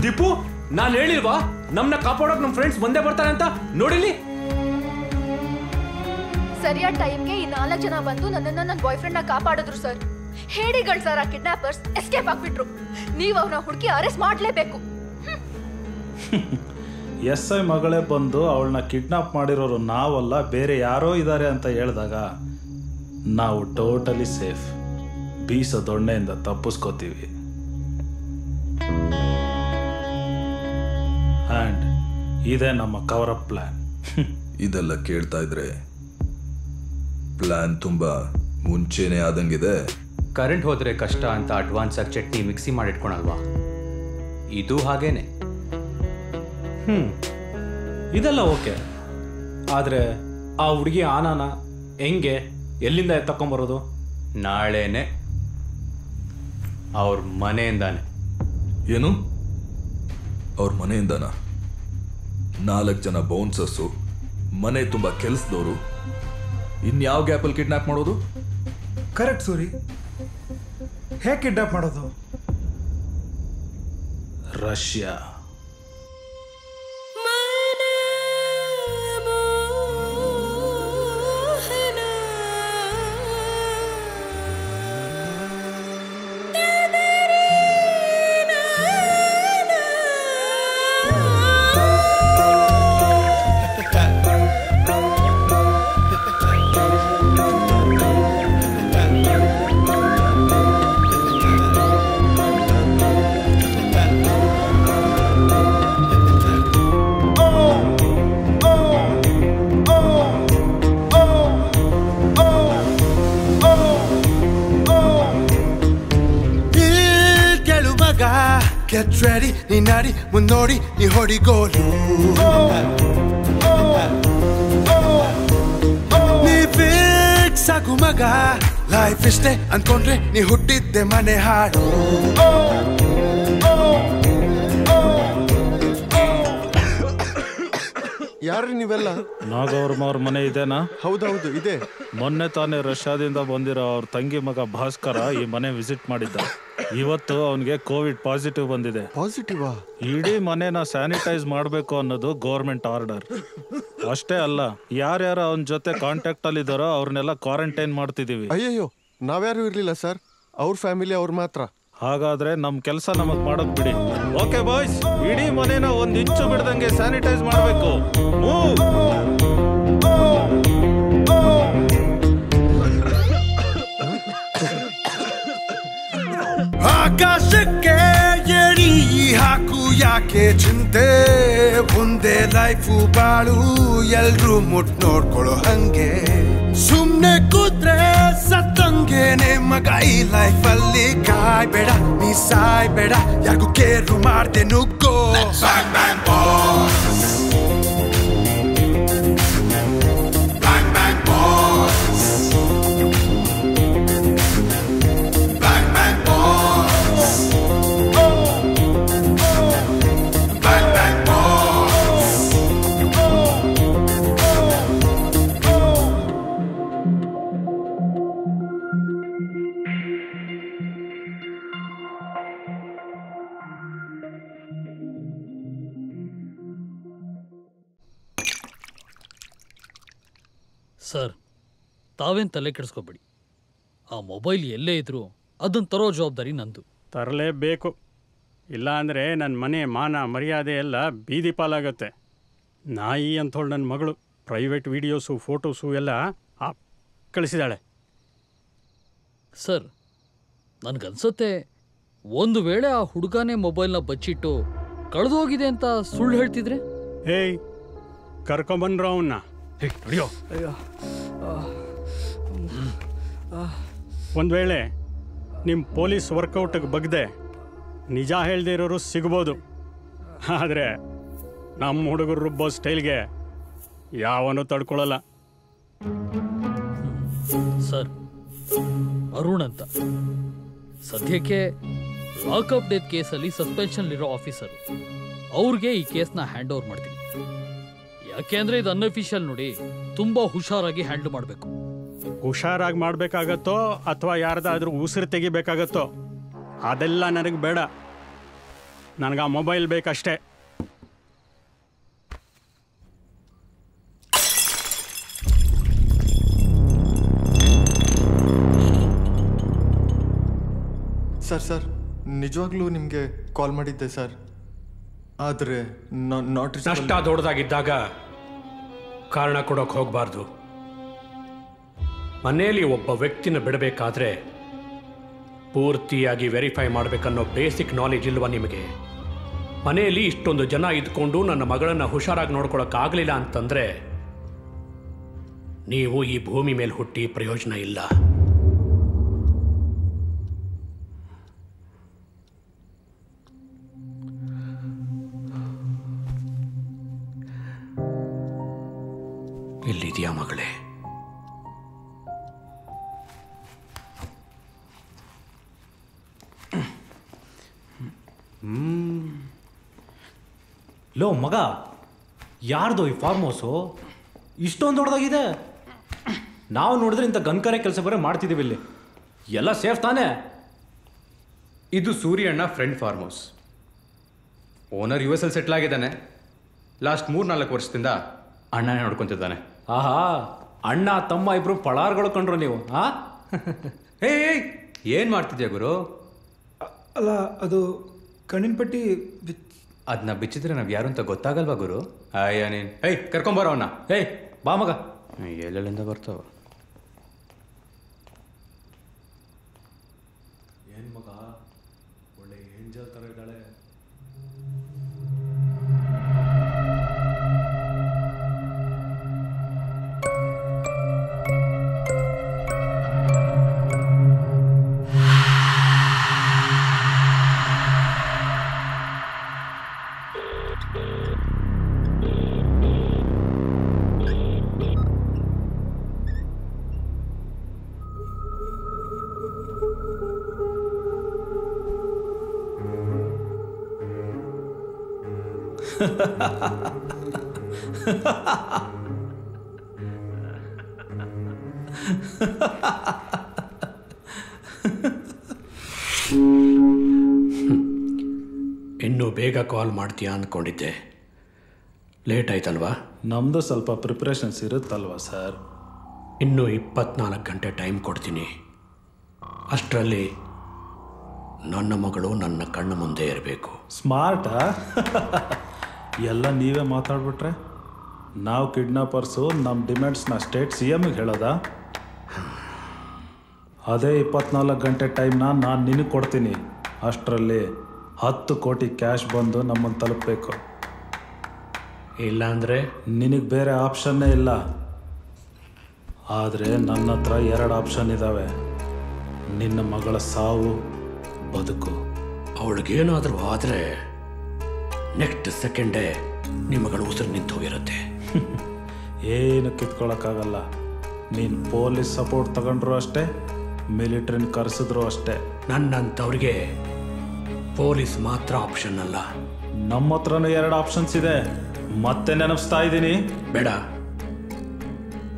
ದೀಪು ನಾನು ಹೇಳಿಲ್ವಾ? ನಮ್ಮನ್ನ ಕಾಪಾಡೋಕೆ ನಮ್ಮ ಫ್ರೆಂಡ್ಸ್ ಬಂದೇ ಬರ್ತಾರೆ ಅಂತ? ನೋಡಿಲಿ ಸರಿಯಾದ ಟೈಮ್ಗೆ ಈ ನಾಲ್ಕು ಜನ ಬಂದು ನನ್ನನ್ನು ನನ್ನ ಬಾಯ್ ಫ್ರೆಂಡ್ನ ಕಾಪಾಡಿದ್ರು ಸರ್ ಹೇಡಿಗಳು ಸರ್ ಕಿಡ್ನಾಪರ್ಸ್ ಎಸ್ಕೇಪ್ ಆಗ್ಬಿಟ್ರು. ನೀವು ಅವ್ರನ್ನ ಹುಡುಕಿ ಅರೆಸ್ಟ್ ಮಾಡಲೇಬೇಕು. ಎಸ್ ಐ ಮಗಳೇ ಬಂದು ಅವಳನ್ನ ಕಿಡ್ನಾಪ್ ಮಾಡಿರೋರು ನಾವಲ್ಲ ಬೇರೆ ಯಾರೋ ಇದ್ದಾರೆ ಅಂತ ಹೇಳಿದಾಗ ನಾವು ಟೋಟಲಿ ಸೇಫ್ ಬೀಸ ದೊಣ್ಣೆಯಿಂದ ತಪ್ಪಿಸ್ಕೋತೀವಿ. ಆ್ಯಂಡ್ ಇದೇ ನಮ್ಮ ಕವರ್ ಅಪ್ ಪ್ಲ್ಯಾನ್ ಇದೆಲ್ಲ ಕೇಳ್ತಾ ಇದ್ರೆ ಪ್ಲ್ಯಾನ್ ತುಂಬ ಮುಂಚೆನೆ ಆದಂಗಿದೆ. ಕರೆಂಟ್ ಹೋದ್ರೆ ಕಷ್ಟ ಅಂತ ಅಡ್ವಾನ್ಸ್ ಆಗಿ ಚಟ್ನಿ ಮಿಕ್ಸಿ ಮಾಡಿಟ್ಕೊಳಲ್ವಾ? ಇದು ಹಾಗೇನೆ. ಹ್ಮ್. ಇದೆಲ್ಲ ಓಕೆ. ಆದ್ರೆ ಆ ಹುಡುಗಿ ಆನಾನ ಹೆಂಗೆ? ಎಲ್ಲಿಂದ ಎತ್ತಕೊಂಬರೋದು? ನಾಳೆನೆ. ಅವ್ರ ಮನೆಯಿಂದಾನೆ. ಏನು? ಅವ್ರ ಮನೆಯಿಂದನ? ನಾಲ್ಕು ಜನ ಬೌನ್ಸಸ್ಸು ಮನೆ ತುಂಬ ಕೆಲಸದವರು. ಇನ್ಯಾವ ಗ್ಯಾಪಲ್ಲಿ ಕಿಡ್ನಾಪ್ ಮಾಡೋದು? ಕರೆಕ್ಟ್ ಸೂರಿ ಹೇಗೆ ಕಿಡ್ನಾಪ್ ಮಾಡೋದು? ರಷ್ಯಾ. ಗೆಟ್ ರೆಡಿ ನೀ ನಡಿ ಮುನ್ನೋಡಿ ನೀ ಹೊಡಿಗೋಲು ನೀ ಫಿಕ್ಸ್ ಆಗು ಮಗ ಲೈಫ್ ಇಷ್ಟೇ ಅನ್ಕೊಂಡ್ರೆ ನೀ ಹುಟ್ಟಿದ್ದೆ ಮನೆ ಹಾಡು ಯಾರ್ರಿ ನೀವೆಲ್ಲ? ನಾಗವರ್ಮ ಅವ್ರ ಮನೆ ಇದೆನಾ? ಹೌದೌದು ಇದೆ. ಮೊನ್ನೆ ತಾನೇ ರಷ್ಯಾದಿಂದ ಬಂದಿರೋ ಅವ್ರ ತಂಗಿ ಮಗ ಭಾಸ್ಕರ ಈ ಮನೆ ವಿಸಿಟ್ ಮಾಡಿದ್ದ. ಇವತ್ತು ಅವನಿಗೆ ಕೋವಿಡ್ ಪಾಸಿಟಿವ್ ಬಂದಿದೆ. ಪಾಸಿಟಿವಾ? ಇಡೀ ಮನೆನ ಸ್ಯಾನಿಟೈಸ್ ಮಾಡಬೇಕು ಅನ್ನೋದು ಗೌರ್ಮೆಂಟ್ ಆರ್ಡರ್. ಅಷ್ಟೇ ಅಲ್ಲ ಯಾರ್ಯಾರು ಅವನ ಜೊತೆ ಕಾಂಟ್ಯಾಕ್ಟ್ ಅಲ್ಲಿ ಇದಾರೋ ಅವ್ರನ್ನೆಲ್ಲ ಕ್ವಾರಂಟೈನ್ ಮಾಡ್ತಿದೀವಿ ಅಯ್ಯಯ್ಯೋ ನಾವ್ಯಾರು ಇರ್ಲಿಲ್ಲ ಸರ್. ಅವ್ರ ಫ್ಯಾಮಿಲಿ ಅವ್ರು ಮಾತ್ರ. ಹಾಗಾದ್ರೆ ನಮ್ ಕೆಲಸ ನಮಗ್ ಮಾಡೋದ್ ಬಿಡಿ. ಓಕೆ ಬಾಯ್ಸ್ ಇಡೀ ಮನೇನ ಒಂದ್ ಇಂಚು ಬಿಡದಂಗೆ ಸ್ಯಾನಿಟೈಸ್ ಮಾಡಬೇಕು. ಆಕಾಶಕ್ಕೆ ಎಳಿ ಹಾಕು ಯಾಕೆ ಚಿಂತೆ? ಒಂದೇ ಲೈಫು ಬಾಳು, ಎಲ್ರು ಮುಟ್ ನೋಡ್ಕೊಳ್ಳೋ ಹಂಗೆ. ಸುಮ್ನೆ ಕೂತ್ರೆ ಸತ್ತಂಗೇನೆ ಮಗ ಈ ಲೈಫ್ ಅಲ್ಲಿ ಕಾಯ್ಬೇಡ ನೀ ಸಾಯ್ಬೇಡ ಯಾರಿಗೂ ಕೇರು ಮಾಡ್ದೆ ನುಗ್ಗೋ. ಸರ್ ತಾವೇನು ತಲೆ ಕೆಡಿಸ್ಕೊಬೇಡಿ. ಆ ಮೊಬೈಲ್ ಎಲ್ಲೇ ಇದ್ರೂ ಅದನ್ನು ತರೋ ಜವಾಬ್ದಾರಿ ನಂದು. ತರಲೇಬೇಕು. ಇಲ್ಲಾಂದರೆ ನನ್ನ ಮನೆ ಮಾನ ಮರ್ಯಾದೆ ಎಲ್ಲ ಬೀದಿ ಪಾಲಾಗತ್ತೆ. ನಾಯಿ ಅಂಥೋಳು ನನ್ನ ಮಗಳು ಪ್ರೈವೇಟ್ ವೀಡಿಯೋಸು ಫೋಟೋಸು ಎಲ್ಲ ಆ ಕಳಿಸಿದಾಳೆ. ಸರ್ ನನಗನ್ಸುತ್ತೆ ಒಂದು ವೇಳೆ ಆ ಹುಡುಗನೇ ಮೊಬೈಲ್ನ ಬಚ್ಚಿಟ್ಟು ಕಳೆದೋಗಿದೆ ಅಂತ ಸುಳ್ಳು ಹೇಳ್ತಿದ್ರೆ? ಏಯ್ ಕರ್ಕೊಂಬನ್ರೋ ಅವನ್ನ ನಡೆಯೋ. ಅಯ್ಯೋ. ಒಂದು ವೇಳೆ ನಿಮ್ಮ ಪೊಲೀಸ್ ವರ್ಕೌಟಿಗೆ ಬಗ್ದೆ ನಿಜ ಹೇಳದೇ ಇರೋರು ಸಿಗ್ಬೋದು. ಆದರೆ ನಮ್ಮ ಹುಡುಗರು ರುಬ್ಬೋ ಸ್ಟೈಲ್ಗೆ ಯಾವನು ತಡ್ಕೊಳ್ಳಲ್ಲ ಸರ್ ಅರುಣ್ ಅಂತ. ಸದ್ಯಕ್ಕೆ ಲಾಕಪ್ ಡೆತ್ ಕೇಸಲ್ಲಿ ಸಸ್ಪೆನ್ಷನ್ಲಿರೋ ಆಫೀಸರ್. ಅವ್ರಿಗೆ ಈ ಕೇಸ್ನ ಹ್ಯಾಂಡ್ ಓವರ್ ಮಾಡ್ತೀನಿ. ಯಾಕೆ ಅಂದ್ರೆ ಇದು ಅನ್ಅಫಿಷಿಯಲ್ ನೋಡಿ. ತುಂಬಾ ಹುಷಾರಾಗಿ ಹ್ಯಾಂಡಲ್ ಮಾಡಬೇಕು. ಹುಷಾರಾಗಿ ಮಾಡಬೇಕಾಗತ್ತೋ ಅಥವಾ ಯಾರ್ದಾದ್ರೂ ಉಸಿರು ತೆಗಿಬೇಕಾಗತ್ತೋ ಅದೆಲ್ಲ ನನಗೆ ಬೇಡ. ನನಗೆ ಆ ಮೊಬೈಲ್ ಬೇಕಷ್ಟೇ. ಸರ್ ಸರ್ ನಿಜವಾಗ್ಲೂ ನಿಮಗೆ ಕಾಲ್ ಮಾಡಿದ್ದೆ ಸರ್. ಆದರೆ ನಾಟ್ ದೊಡ್ಡದಾಗಿದ್ದಾಗ ಕಾರಣ ಕೊಡೋಕೆ ಹೋಗಬಾರ್ದು. ಮನೆಯಲ್ಲಿ ಒಬ್ಬ ವ್ಯಕ್ತಿನ ಬಿಡಬೇಕಾದ್ರೆ ಪೂರ್ತಿಯಾಗಿ ವೆರಿಫೈ ಮಾಡಬೇಕನ್ನೋ ಬೇಸಿಕ್ ನಾಲೆಜ್ ಇಲ್ವ ನಿಮಗೆ? ಮನೆಯಲ್ಲಿ ಇಷ್ಟೊಂದು ಜನ ಇದ್ಕೊಂಡು ನನ್ನ ಮಗಳನ್ನು ಹುಷಾರಾಗಿ ನೋಡ್ಕೊಳಕ್ಕಾಗಲಿಲ್ಲ ಅಂತಂದರೆ ನೀವು ಈ ಭೂಮಿ ಮೇಲೆ ಹುಟ್ಟಿ ಪ್ರಯೋಜನ ಇಲ್ಲ. ಎಲ್ಲಿದೆಯಾ ಮಗಳೇ? ಲೋ ಮಗ ಯಾರ್ದು ಈ ಫಾರ್ಮ್ ಹೌಸು ಇಷ್ಟೊಂದು ದೊಡ್ಡದಾಗಿದೆ. ನಾವು ನೋಡಿದ್ರೆ ಇಂಥ ಗನ್ಕರೆ ಕೆಲಸ ಬರೋ ಮಾಡ್ತಿದ್ದೀವಿ ಇಲ್ಲಿ. ಎಲ್ಲ ಸೇಫ್ ತಾನೇ? ಇದು ಸೂರ್ಯಣ್ಣ friend farm house owner U S L settle ಆಗಿದ್ದಾನೆ. ಲಾಸ್ಟ್ ಮೂರು ನಾಲ್ಕು ವರ್ಷದಿಂದ ಅಣ್ಣನೇ ನೋಡ್ಕೊತಿದ್ದಾನೆ. ಆಹಾ ಅಣ್ಣ ತಮ್ಮ ಇಬ್ರು ಪಳಾರ್ಗಳು ಕಂಡ್ರು ನೀವು ಆ? ಏ ಏನು ಮಾಡ್ತಿದ್ಯಾ ಗುರು? ಅಲ್ಲ ಅದು ಕಣ್ಣಿನ ಪಟ್ಟಿ ಅದನ್ನ ಬಿಚ್ಚಿದ್ರೆ ನಾವು ಯಾರು ಅಂತ ಗೊತ್ತಾಗಲ್ವಾ ಗುರು? ಅಯ್ಯ ನೀನ್ ಏಯ್ ಕರ್ಕೊಂಬರೋ ಅಣ್ಣ. ಏಯ್ ಬಾ ಮಗ. ಎಲ್ಲೆಲ್ಲಿಂದ ಬರ್ತಾವ? ಕಾಲ್ ಮಾಡ್ತೀಯಾ ಅಂದ್ಕೊಂಡಿದ್ದೆ ಲೇಟ್ ಆಯ್ತಲ್ವಾ? ನಮ್ದು ಸ್ವಲ್ಪ ಪ್ರಿಪ್ರೇಷನ್ಸ್ ಇರುತ್ತಲ್ವಾ ಸರ್ ಇನ್ನೂ ಇಪ್ಪತ್ನಾಲ್ಕು ಗಂಟೆ ಟೈಮ್ ಕೊಡ್ತೀನಿ. ಅಷ್ಟರಲ್ಲಿ ನನ್ನ ಮಗಳು ನನ್ನ ಕಣ್ಣ ಮುಂದೆ ಇರಬೇಕು. ಸ್ಮಾರ್ಟಾ ಎಲ್ಲ ನೀವೇ ಮಾತಾಡ್ಬಿಟ್ರೆ? ನಾವು ಕಿಡ್ನಾಪರ್ಸು ನಮ್ಮ ಡಿಮ್ಯಾಂಡ್ಸ್ನ ಸ್ಟೇಟ್ ಸಿ ಎಮ್ಗೆ ಹೇಳೋದಾ? ಅದೇ ಇಪ್ಪತ್ನಾಲ್ಕು ಗಂಟೆ ಟೈಮ್ನ ನಾನು ನಿನಗೆ ಕೊಡ್ತೀನಿ. ಅಷ್ಟರಲ್ಲಿ ಹತ್ತು ಕೋಟಿ ಕ್ಯಾಶ್ ಬಂದು ನಮ್ಮನ್ನು ತಲುಪಬೇಕು. ಇಲ್ಲಾಂದರೆ ನಿನಗೆ ಬೇರೆ ಆಪ್ಷನ್ನೇ ಇಲ್ಲ. ಆದರೆ ನನ್ನ ಹತ್ರ ಎರಡು ಆಪ್ಷನ್ ಇದ್ದಾವೆ ನಿನ್ನ ಮಗಳ ಸಾವು ಬದುಕು. ಅವಳಿಗೇನಾದರೂ ಆದರೆ ನೆಕ್ಸ್ಟ್ ಸೆಕೆಂಡೇ ನಿಮ್ಮಗಳು ಉಸಿರು ನಿಂತು ಹೋಗಿರುತ್ತೆ. ಏನು ಕಿತ್ಕೊಳ್ಳೋಕ್ಕಾಗಲ್ಲ ನೀನು ಪೊಲೀಸ್ ಸಪೋರ್ಟ್ ತಗೊಂಡ್ರು ಅಷ್ಟೇ ಮಿಲಿಟ್ರಿನ ಕರೆಸಿದ್ರು ಅಷ್ಟೇ. ನನ್ನಂಥವ್ರಿಗೆ ಪೊಲೀಸ್ ಮಾತ್ರ ಆಪ್ಷನ್ ಅಲ್ಲ. ನಮ್ಮ ಹತ್ರನೂ ಎರಡು ಆಪ್ಷನ್ಸ್ ಇದೆ. ಮತ್ತೆ ನೆನಪಿಸ್ತಾ ಇದ್ದೀನಿ. ಬೇಡ.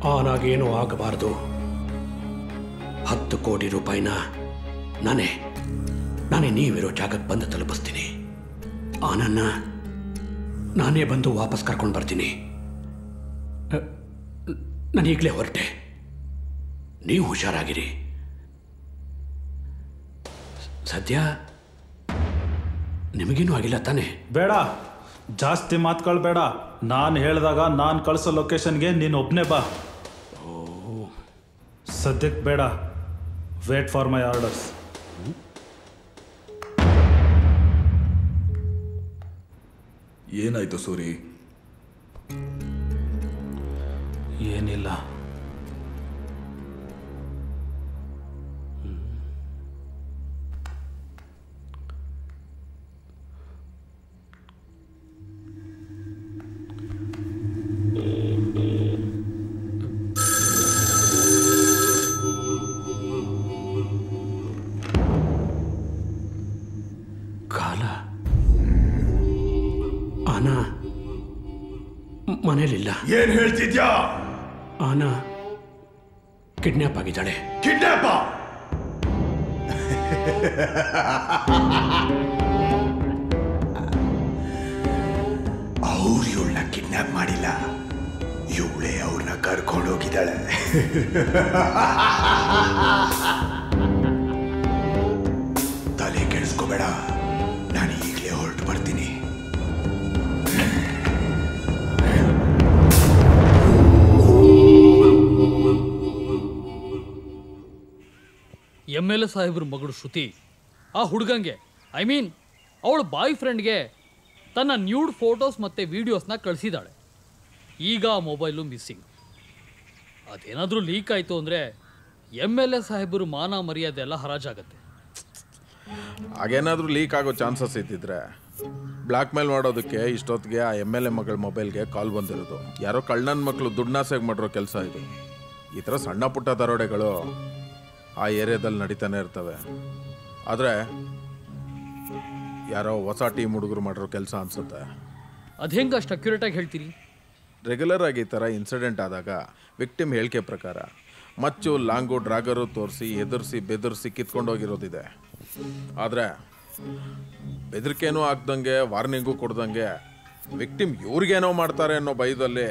ಆನಾಗೇನು ಆಗಬಾರ್ದು. ಹತ್ತು ಕೋಟಿ ರೂಪಾಯಿನ ನಾನೇ ನಾನೇ ನೀವಿರೋ ಜಾಗಕ್ಕೆ ಬಂದು ತಲುಪಿಸ್ತೀನಿ. ಆನನ್ನ ನಾನೇ ಬಂದು ವಾಪಸ್ ಕರ್ಕೊಂಡು ಬರ್ತೀನಿ. ನಾನು ಈಗಲೇ ಹೊರಟೆ. ನೀವು ಹುಷಾರಾಗಿರಿ. ಸದ್ಯ ನಿಮಗೇನು ಆಗಿಲ್ಲ ತಾನೆ? ಬೇಡ. ಜಾಸ್ತಿ ಮಾತ್ಕೊಳ್ಬೇಡ ನಾನು ಹೇಳಿದಾಗ ನಾನು ಕಳಿಸೋ ಲೊಕೇಶನ್ಗೆ ನೀನು ಒಬ್ಬನೇ ಬಾ. ಸದ್ಯಕ್ಕೆ ಬೇಡ. ವೇಟ್ ಫಾರ್ ಮೈ ಆರ್ಡರ್ಸ್ ಏನಾಯ್ತು ಸೂರಿ? ಏನಿಲ್ಲ. ಆನ ಮನೇಲಿಲ್ಲ ಏನ್ ಹೇಳ್ತಿದ್ಯಾ ಆನ ಕಿಡ್ನ್ಯಾಪ್ ಆಗಿದ್ದಾಳೆ ಕಿಡ್ನಾಪ ಅವ್ರು ಇವಳನ್ನ ಕಿಡ್ನಾಪ್ ಮಾಡಿಲ್ಲ ಇವಳೇ ಅವ್ರನ್ನ ಕರ್ಕೊಂಡು ಹೋಗಿದ್ದಾಳೆ ತಲೆ ಕೆಡಿಸ್ಕೋಬೇಡ ಎಂ ಎಲ್ ಎ ಸಾಹೇಬ್ರ ಮಗಳು ಶ್ರುತಿ, ಆ ಹುಡುಗಂಗೆ ಐ ಮೀನ್ ಅವಳ ಬಾಯ್ ಫ್ರೆಂಡ್ಗೆ ತನ್ನ ನ್ಯೂಡ್ ಫೋಟೋಸ್ ಮತ್ತು ವೀಡಿಯೋಸ್ನ ಕಳಿಸಿದ್ದಾಳೆ. ಈಗ ಆ ಮೊಬೈಲು ಮಿಸ್ಸಿಂಗ್ ಅದೇನಾದರೂ ಲೀಕ್ ಆಯಿತು ಅಂದರೆ ಎಂ ಎಲ್ ಎ ಸಾಹೇಬರು ಮಾನ ಮರ್ಯಾದೆ ಎಲ್ಲ ಹರಾಜಾಗತ್ತೆ. ಹಾಗೇನಾದರೂ ಲೀಕ್ ಆಗೋ ಚಾನ್ಸಸ್ ಇದ್ದಿದ್ರೆ ಬ್ಲ್ಯಾಕ್ ಮೇಲ್ ಮಾಡೋದಕ್ಕೆ ಇಷ್ಟೊತ್ತಿಗೆ ಆ ಎಂ ಎಲ್ ಎ ಮಗಳ ಮೊಬೈಲ್ಗೆ ಕಾಲ್ ಬಂದಿರೋದು. ಯಾರೋ ಕಳ್ಳನ ಮಕ್ಕಳು ದುಡ್ಡಾಸೆಗೆ ಮಾಡಿರೋ ಕೆಲಸ ಇದು. ಈ ಥರ ಸಣ್ಣ ಪುಟ್ಟ ದರೋಡೆಗಳು ಆ ಏರಿಯಾದಲ್ಲಿ ನಡೀತಾನೆ ಇರ್ತವೆ. ಆದರೆ ಯಾರೋ ಹೊಸ ಟೀಮ್ ಹುಡುಗರು ಮಾಡಿರೋ ಕೆಲಸ ಅನ್ಸುತ್ತೆ. ಅದು ಹೆಂಗೆ ಅಷ್ಟು ಅಕ್ಯುರೇಟಾಗಿ ಹೇಳ್ತೀರಿ? ರೆಗ್ಯುಲರ್ ಆಗಿ ಈ ಥರ ಇನ್ಸಿಡೆಂಟ್ ಆದಾಗ ವಿಕ್ಟಿಮ್ ಹೇಳಿಕೆ ಪ್ರಕಾರ ಮಚ್ಚು ಲಾಂಗು ಡ್ರಾಗರು ತೋರಿಸಿ ಎದುರಿಸಿ ಬೆದರಿಸಿ ಕಿತ್ಕೊಂಡೋಗಿರೋದಿದೆ. ಆದರೆ ಬೆದರಿಕೆನೂ ಆಗ್ದಂಗೆ ವಾರ್ನಿಂಗು ಕೊಡ್ದಂಗೆ ವಿಕ್ಟಿಮ್ ಇವ್ರಿಗೇನೋ ಮಾಡ್ತಾರೆ ಅನ್ನೋ ಭಯದಲ್ಲಿ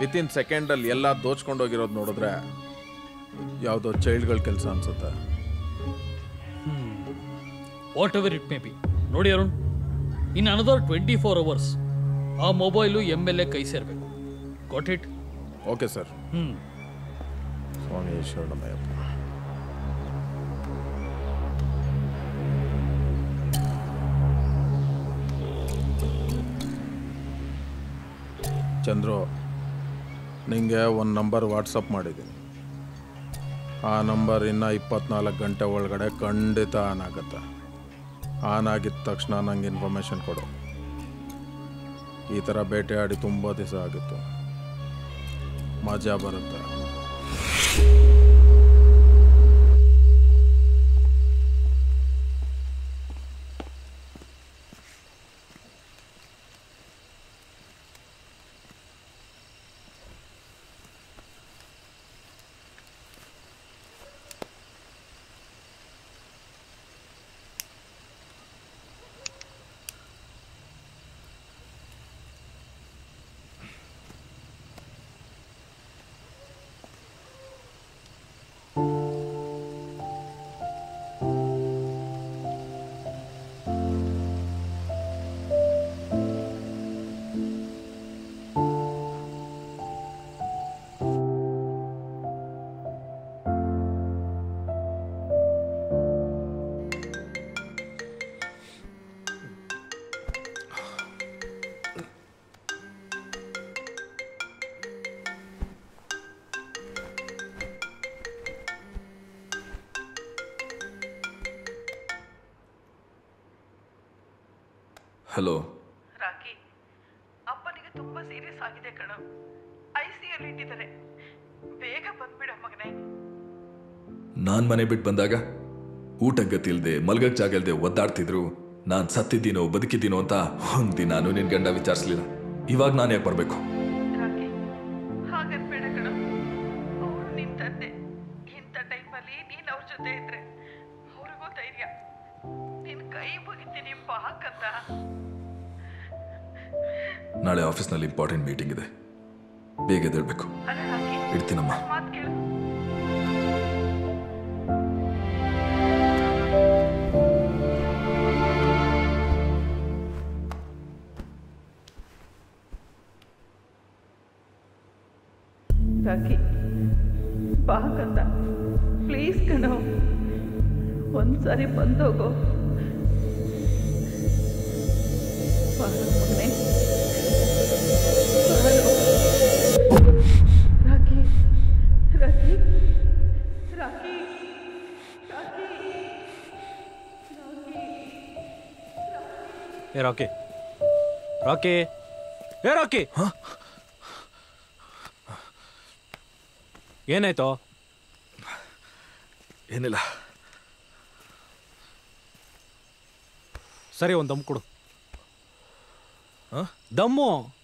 ವಿತಿನ್ ಸೆಕೆಂಡಲ್ಲಿ ಎಲ್ಲ ದೋಚ್ಕೊಂಡೋಗಿರೋದು ನೋಡಿದ್ರೆ ಯಾವುದೋ ಚೈಲ್ಡ್ಗಳ ಕೆಲಸ ಅನ್ಸುತ್ತೆ. Whatever it may be ನೋಡಿ Arun in another twenty four hours ಆ ಮೊಬೈಲು ಎಂ ಎಲ್ ಎ ಕೈ ಸೇರಬೇಕು. ಗಾಟ್ ಇಟ್ ಓಕೆ ಸರ್ ಹ್ಞೂ ಸ್ವಾಮಿ ಶರಣಮಯ್ಯಪ್ಪ ಚಂದ್ರು ನಿಂಗೆ ಒಂದು ನಂಬರ್ ವಾಟ್ಸಪ್ ಮಾಡಿದ್ದೀನಿ. ಆ ನಂಬರ್ ಇನ್ನು ಇಪ್ಪತ್ನಾಲ್ಕು ಗಂಟೆ ಒಳಗಡೆ ಖಂಡಿತ ಆನ್ ಆಗುತ್ತೆ. ಆನ್ ಆಗಿದ ತಕ್ಷಣ ನಂಗೆ ಇನ್ಫಾರ್ಮೇಷನ್ ಕೊಡು. ಈ ಥರ ಆಡಿ ತುಂಬ ದಿವಸ ಆಗಿತ್ತು. ಮಜಾ ಬರುತ್ತೆ. ಹಲೋ ರಾಕಿ ಅಪ್ಪನಿಗೆ ತುಂಬಾ ಸೀರಿಯಸ್ ಆಗಿದೆ ಕಣ. ಐ ಸಿ ಅಲ್ಲಿ ಇಟ್ಟಿದ್ದಾರೆ. ಬೇಗ ಬಂದ್ಬಿಡ ಮಗನೇ. ನಾನ್ ಮನೆ ಬಿಟ್ಟು ಬಂದಾಗ ಊಟ ಗತಿ ಇಲ್ದೆ ಮಲ್ಗಕ್ ಜಾಗ ಇಲ್ದೆ ಒದ್ದಾಡ್ತಿದ್ರು. ನಾನ್ ಸತ್ತಿದ್ದೀನೋ ಬದುಕಿದ್ದೀನೋ ಅಂತ ಒಂದಿನಾನು ನಿನ್ ಗಂಡ ವಿಚಾರಿಸ್ಲಿಲ್ಲ. ಇವಾಗ ನಾನು ಯಾಕೆ ಬರ್ಬೇಕು? ಆಫೀಸ್ನಲ್ಲಿ ಇಂಪಾರ್ಟೆಂಟ್ ಮೀಟಿಂಗ್ ಇದೆ. ಬೇಗ ಎದ್ದೇಳ್ಬೇಕು. ಇಡ್ತೀನಮ್ಮ. ಬಾ ಪ್ಲೀಸ್ ಕಣೋ ಒಂದ್ಸರಿ ಬಂದೋಗೋ. ಏ ರಾಕಿ. ರಾಕಿ. ಏ ರಾಕಿ. ಏನಾಯ್ತು? ಏನಿಲ್ಲ. ಸರಿ ಒಂದು ದಮ್ ಕೊಡು. ದಮ್ಮು.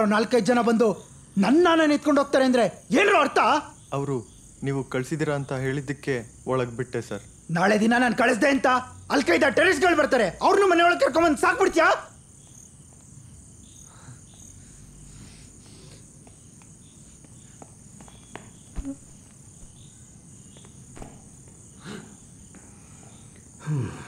ಯಾರೋ ನಾಲ್ಕೈದು ಜನ ಬಂದು ನನ್ನ ನಿಂತ್ಕೊಂಡು ಹೋಗ್ತಾರೆ ಅಂದ್ರೆ ಏನರ ಅರ್ಥ? ಅವರು ನೀವು ಕಳಿಸಿದಿರ ಅಂತ ಹೇಳಿದ್ದಕ್ಕೆ ಒಳಗೆ ಬಿಟ್ಟೆ ಸರ್. ನಾಳೆ ದಿನ ನಾನು ಕಳಿಸ್ದೆ ಅಂತ ಅಲ್ಕೈದ ಟೆರಿಸ್ಗಳು ಬರ್ತಾರೆ. ಅವ್ರನ್ನೂ ಮನೆ ಒಳಗೆ ಕರ್ಕೊಂಬಂದು ಸಾಕ್ಬಿಡ್ತೀಯಾ? Hmm.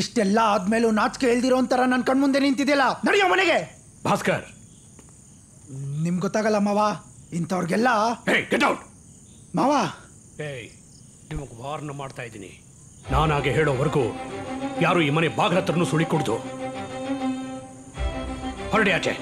ಇಷ್ಟೆಲ್ಲ ಆದ್ಮೇಲೂ ನಾಚಿಕೆ ಹೇಳ್ದಿರೋ ಒಂಥರ ನನ್ನ ಕಣ್ಮುಂದೆ ನಿಂತಿದೆಯಲ್ಲ? ನಡೆಯೋ ಮನೆಗೆ! ಭಾಸ್ಕರ್! ನಿಮ್ಗೆ ಗೊತ್ತಾಗಲ್ಲ ಮಾವ ಇಂಥವ್ರಿಗೆಲ್ಲ ಗೆಟ್ ಔಟ್ ಮಾವ! ಏಯ್ ನಿಮಗೆ ವಾರ್ನ್ ಮಾಡ್ತಾ ಇದ್ದೀನಿ. ನಾನಾಗೆ ಹೇಳೋವರೆಗೂ ಯಾರು ಈ ಮನೆ ಬಾಗಿಲ ಹತ್ರನೂ ಸುಳಿ ಕೊಡ್ದು ಹೊರಡಿ ಆಚೆ.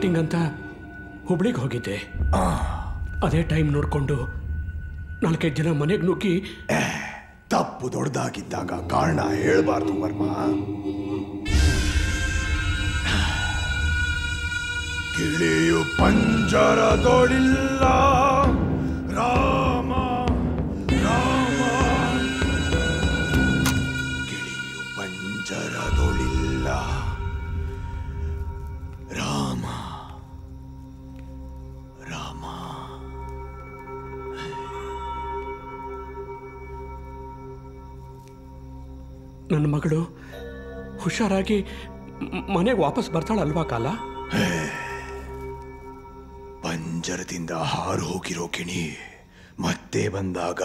ಮೀಟಿಂಗ್ ಅಂತ ಹುಬ್ಳಿಗೆ ಹೋಗಿದ್ದೆ. ಅದೇ ಟೈಮ್ ನೋಡ್ಕೊಂಡು ನಾಲ್ಕೈದು ಜನ ಮನೆಗೆ ನುಗ್ಗಿ ತಪ್ಪು ದೊಡ್ಡದಾಗಿದ್ದಾಗ ಕಾರಣ ಹೇಳ್ಬಾರ್ದು ವರ್ಮ. ಗಿಳಿಯು ಪಂಜರದೊಳಿಲ್ಲ ಹುಷಾರಾಗಿ ಮನೆಗೆ ವಾಪಸ್ ಬರ್ತಾಳಲ್ವಾ ಕಾಲ? ಪಂಜರದಿಂದ ಹಾರು ಹೋಗಿರೋ ಕಿಣಿ ಮತ್ತೆ ಬಂದಾಗ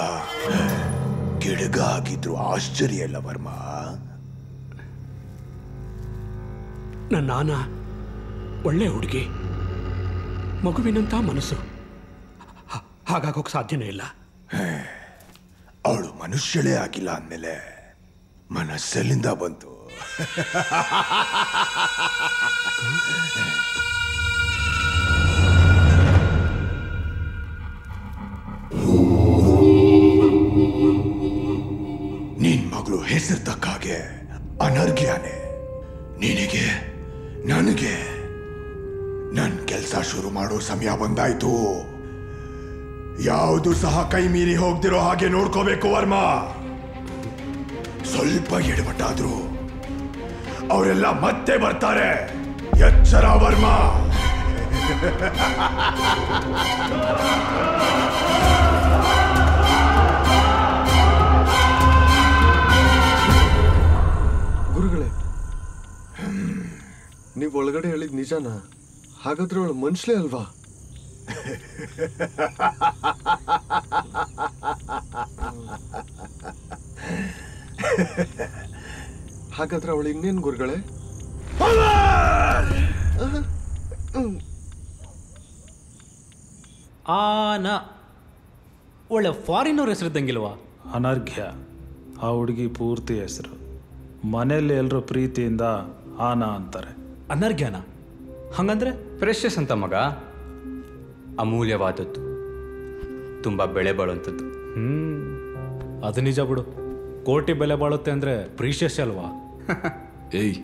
ಗಿಡಗಾಗಿದ್ರು ಆಶ್ಚರ್ಯ ಇಲ್ಲ ವರ್ಮ. ನನ್ನ ನಾನ ಒಳ್ಳೆ ಹುಡುಗಿ ಮಗುವಿನಂತ ಮನಸ್ಸು. ಹಾಗಾಗೋಕ್ ಸಾಧ್ಯನೇ ಇಲ್ಲ. ಅವಳು ಮನುಷ್ಯಳೇ ಆಗಿಲ್ಲ ಅಂದ್ಮೇಲೆ ಮನಸ್ಸಲ್ಲಿಂದ ಬಂತು. ನಿನ್ ಮಗಳು ಹೆಸರು ತಕ್ಕಾಗೆ ಅನರ್ಘ್ಯಾನೆ. ನಿನಗೆ, ನನಗೆ, ನನ್ ಕೆಲಸ ಶುರು ಮಾಡೋ ಸಮಯ ಬಂದಾಯ್ತು. ಯಾವುದು ಸಹ ಕೈ ಮೀರಿ ಹೋಗ್ದಿರೋ ಹಾಗೆ ನೋಡ್ಕೋಬೇಕು ವರ್ಮ. ಸ್ವಲ್ಪ ಎಡವಟ್ಟಾದ್ರು. ಅವರೆಲ್ಲ ಮತ್ತೆ ಬರ್ತಾರೆ. ಎಚ್ಚರ ವರ್ಮ. ಗುರುಗಳೇ ನೀವು ಒಳಗಡೆ ಹೇಳಿದ ನಿಜಾನ ಹಾಗಾದ್ರೆ ಅವಳು ಮನುಷ್ಯಲೇ ಅಲ್ವಾ? ಹಾಗಾದ್ರೆ ಅವಳು ಇನ್ನೇನು ಗುರುಗಳೇ? ಆನ. ಒಳ್ಳೆ ಫಾರಿನವ್ರ ಹೆಸರಿದ್ದಂಗಿಲ್ವಾ ಅನರ್ಘ್ಯ. ಆ ಹುಡುಗಿ ಪೂರ್ತಿ ಹೆಸರು. ಮನೆಯಲ್ಲಿ ಎಲ್ಲರೂ ಪ್ರೀತಿಯಿಂದ ಆನ ಅಂತಾರೆ. ಅನರ್ಘ್ಯನ? ಹಂಗಂದ್ರೆ? ಪ್ರೆಷಸ್ ಅಂತ ಮಗ. ಅಮೂಲ್ಯವಾದದ್ದು. ತುಂಬ ಬೆಳೆ ಬಾಳುವಂಥದ್ದು. ಹ್ಮ್. ಅದು ನಿಜ ಬಿಡು. ಕೋಟಿ ಬೆಲೆ ಬಾಳುತ್ತೆ ಅಂದ್ರೆ ಪ್ರೀಶಸ್ ಅಲ್ವಾ? ಏಯ್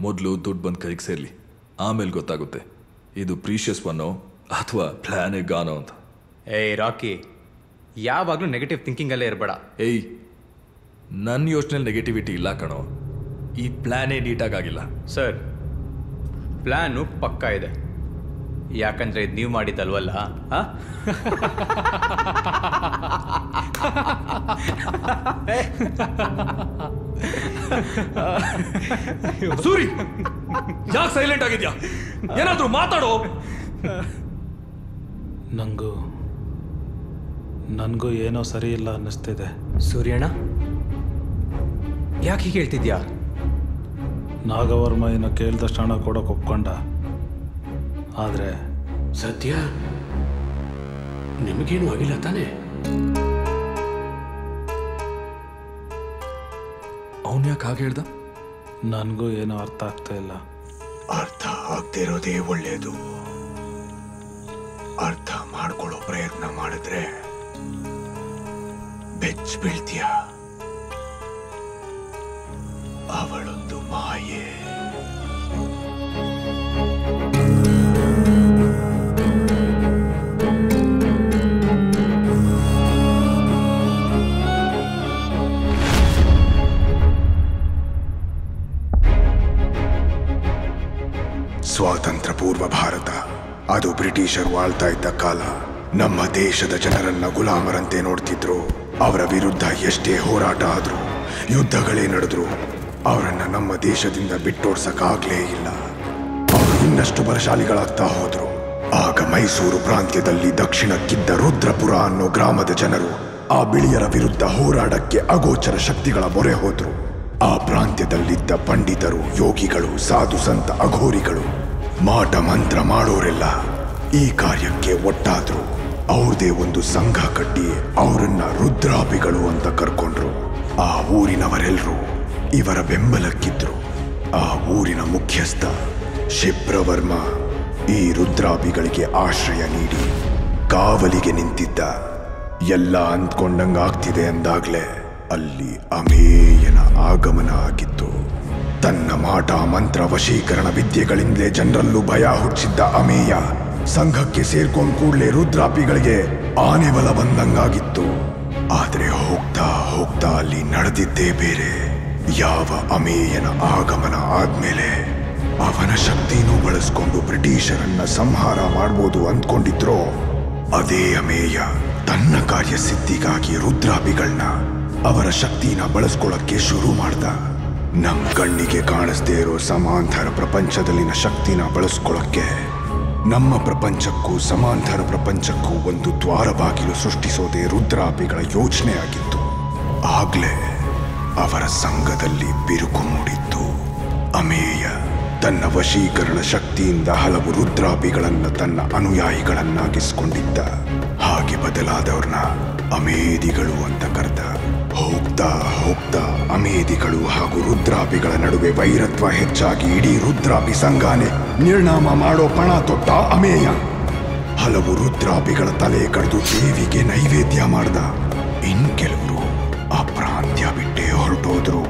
ಮೊದಲು ದುಡ್ಡು ಬಂದು ಕೈಗೆ ಸೇರ್ಲಿ. ಆಮೇಲೆ ಗೊತ್ತಾಗುತ್ತೆ. ಇದು ಪ್ರೀಶಿಯಸ್ ಒನ್ನೋ ಅಥವಾ ಪ್ಲಾನೇ ಗಾನೋ ಅಂತ. ಏಯ್ ರಾಕಿ ಯಾವಾಗಲೂ ನೆಗೆಟಿವ್ ಥಿಂಕಿಂಗಲ್ಲೇ ಇರಬೇಡ. ಏಯ್ ನನ್ನ ಯೋಚನೆ ನೆಗೆಟಿವಿಟಿ ಇಲ್ಲ ಕಣೋ. ಈ ಪ್ಲಾನೇ ನೀಟಾಗಿಲ್ಲ ಸರ್ ಪ್ಲ್ಯಾನು ಪಕ್ಕ ಇದೆ. ಯಾಕಂದ್ರೆ ಇದು ನೀವು ಮಾಡಿದ್ದಲ್ವಲ್ಲ? ಸೂರಿ ಯಾಕೆ ಸೈಲೆಂಟ್ ಆಗಿದ್ಯಾ? ಏನಾದರೂ ಮಾತಾಡೋ? ನನಗೂ ನನಗೂ ಏನೋ ಸರಿ ಇಲ್ಲ ಅನ್ನಿಸ್ತಿದೆ. ಸೂರ್ಯಣ್ಣ ಯಾಕೆ ಹೀಗೆ ಹೇಳ್ತಿದ್ಯಾ? ನಾಗವರ್ಮ ಏನೋ ಕೇಳಿದಷ್ಟು ಹಣ ಕೊಡೋಕೆ ಒಪ್ಕೊಂಡ. ಆದರೆ ಸತ್ಯ ನಿಮಗೇನು ಆಗಿಲ್ಲ ತಾನೇ? ಅವನು ಯಾಕೆ ಹಾಗೆ ಹೇಳ್ದ? ನನಗೂ ಏನೋ ಅರ್ಥ ಆಗ್ತಾ ಇಲ್ಲ. ಅರ್ಥ ಆಗ್ತಾ ಇರೋದೇ ಒಳ್ಳೆಯದು ಅರ್ಥ ಮಾಡ್ಕೊಳ್ಳೋ ಪ್ರಯತ್ನ ಮಾಡಿದ್ರೆ ಬೆಚ್ಚ ಬೀಳ್ತೀಯ. ಅವಳೊಂದು ಮಾಯೆ. ಸ್ವಾತಂತ್ರ್ಯ ಪೂರ್ವ ಭಾರತ. ಅದು ಬ್ರಿಟಿಷರು ಆಳ್ತಾ ಇದ್ದ ಕಾಲ. ನಮ್ಮ ದೇಶದ ಜನರನ್ನ ಗುಲಾಮರಂತೆ ನೋಡ್ತಿದ್ರು. ಅವರ ವಿರುದ್ಧ ಎಷ್ಟೇ ಹೋರಾಟ ಆದರೂ, ಯುದ್ಧಗಳೇ ನಡೆದ್ರು. ಅವರನ್ನ ನಮ್ಮ ದೇಶದಿಂದ ಬಿಟ್ಟೋಡ್ಸಕ್ಕಾಗ್ಲೇ ಇಲ್ಲ. ಅವರು ಇನ್ನಷ್ಟು ಬಲಶಾಲಿಗಳಾಗ್ತಾ ಹೋದ್ರು. ಆಗ ಮೈಸೂರು ಪ್ರಾಂತ್ಯದಲ್ಲಿ ದಕ್ಷಿಣಕ್ಕಿದ್ದ ರುದ್ರಪುರ ಅನ್ನೋ ಗ್ರಾಮದ ಜನರು ಆ ಬಿಳಿಯರ ವಿರುದ್ಧ ಹೋರಾಡಕ್ಕೆ ಅಗೋಚರ ಶಕ್ತಿಗಳ ಮೊರೆ ಹೋದ್ರು. ಆ ಪ್ರಾಂತ್ಯದಲ್ಲಿದ್ದ ಪಂಡಿತರು, ಯೋಗಿಗಳು, ಸಾಧು ಸಂತ, ಅಘೋರಿಗಳು ಮಾಟ ಮಂತ್ರ ಮಾಡೋರೆಲ್ಲ ಈ ಕಾರ್ಯಕ್ಕೆ ಒಟ್ಟಾದ್ರು. ಅವ್ರದೇ ಒಂದು ಸಂಘ ಕಟ್ಟಿ ಅವರನ್ನ ರುದ್ರಾಭಿಗಳು ಅಂತ ಕರ್ಕೊಂಡ್ರು. ಆ ಊರಿನವರೆಲ್ಲರೂ ಇವರ ಬೆಂಬಲಕ್ಕಿದ್ರು. ಆ ಊರಿನ ಮುಖ್ಯಸ್ಥ ಶಿಪ್ರವರ್ಮ ಈ ರುದ್ರಾಭಿಗಳಿಗೆ ಆಶ್ರಯ ನೀಡಿ ಕಾವಲಿಗೆ ನಿಂತಿದ್ದ. ಎಲ್ಲ ಅಂದ್ಕೊಂಡಂಗಾಗ್ತಿದೆ ಅಂದಾಗ್ಲೇ ಅಲ್ಲಿ ಅಮೇಯನ ಆಗಮನ ಆಗಿತ್ತು. ತನ್ನ ಮಾಟ ಮಂತ್ರ ವಶೀಕರಣ ವಿದ್ಯೆಗಳಿಂದಲೇ ಜನರಲ್ಲೂ ಭಯ ಹುಟ್ಟಿಸಿದ್ದ ಅಮೇಯ ಸಂಘಕ್ಕೆ ಸೇರ್ಕೊಂಡ್ ಕೂಡಲೇ ರುದ್ರಾಪಿಗಳಿಗೆ ಆನೆ ಬಲ ಬಂದಂಗಾಗಿತ್ತು. ಆದರೆ ಹೋಗ್ತಾ ಹೋಗ್ತಾ ಅಲ್ಲಿ ನಡೆದಿದ್ದೇ ಬೇರೆ. ಯಾವ ಅಮೇಯನ ಆಗಮನ ಆದ್ಮೇಲೆ ಅವನ ಶಕ್ತಿನೂ ಬಳಸ್ಕೊಂಡು ಬ್ರಿಟಿಷರನ್ನ ಸಂಹಾರ ಮಾಡ್ಬೋದು ಅಂದ್ಕೊಂಡಿದ್ರೋ, ಅದೇ ಅಮೇಯ ತನ್ನ ಕಾರ್ಯಸಿದ್ಧಿಗಾಗಿ ರುದ್ರಾಭಿಗಳನ್ನ ಅವರ ಶಕ್ತಿನ ಬಳಸ್ಕೊಳ್ಳಕ್ಕೆ ಶುರು ಮಾಡ್ದ. ನಮ್ಮ ಕಣ್ಣಿಗೆ ಕಾಣಿಸ್ದೇ ಇರೋ ಸಮಾಂತರ ಪ್ರಪಂಚದಲ್ಲಿನ ಶಕ್ತಿನ ಬಳಸ್ಕೊಳ್ಳಕ್ಕೆ ನಮ್ಮ ಪ್ರಪಂಚಕ್ಕೂ ಸಮಾಂತರ ಪ್ರಪಂಚಕ್ಕೂ ಒಂದು ದ್ವಾರ ಬಾಗಿಲು ಸೃಷ್ಟಿಸೋದೇ ರುದ್ರಾಪಿಗಳ ಯೋಚನೆ ಆಗಿತ್ತು. ಆಗ್ಲೇ ಅವರ ಸಂಘದಲ್ಲಿ ಬಿರುಕು ಮೂಡಿತ್ತು. ಅಮೇಯ ತನ್ನ ವಶೀಕರಣ ಶಕ್ತಿಯಿಂದ ಹಲವು ರುದ್ರಾಪಿಗಳನ್ನು ತನ್ನ ಅನುಯಾಯಿಗಳನ್ನಾಗಿಸಿಕೊಂಡಿದ್ದ. ಹಾಗೆ ಬದಲಾದವ್ರನ್ನ ಅಮೇಧಿಗಳು ಅಂತ ಕರೆದ. ಹೋಗ್ತಾ ಹೋಗ್ತಾ ಅಮೇದಿಗಳು ಹಾಗೂ ರುದ್ರಾಪಿಗಳ ನಡುವೆ ವೈರತ್ವ ಹೆಚ್ಚಾಗಿ ಇಡೀ ರುದ್ರಾಪಿ ಸಂಘಾನೆ ನಿರ್ಣಾಮ ಮಾಡೋ ಪಣ ತೊಟ್ಟ ಅಮೇಯ. ಹಲವು ರುದ್ರಾಪಿಗಳ ತಲೆ ಕಡಿದು ದೇವಿಗೆ ನೈವೇದ್ಯ ಮಾಡ್ದ. ಇನ್ ಕೆಲವರು ಆ ಪ್ರಾಂತ್ಯ ಬಿಟ್ಟೆ ಹೊರಟೋದ್ರು.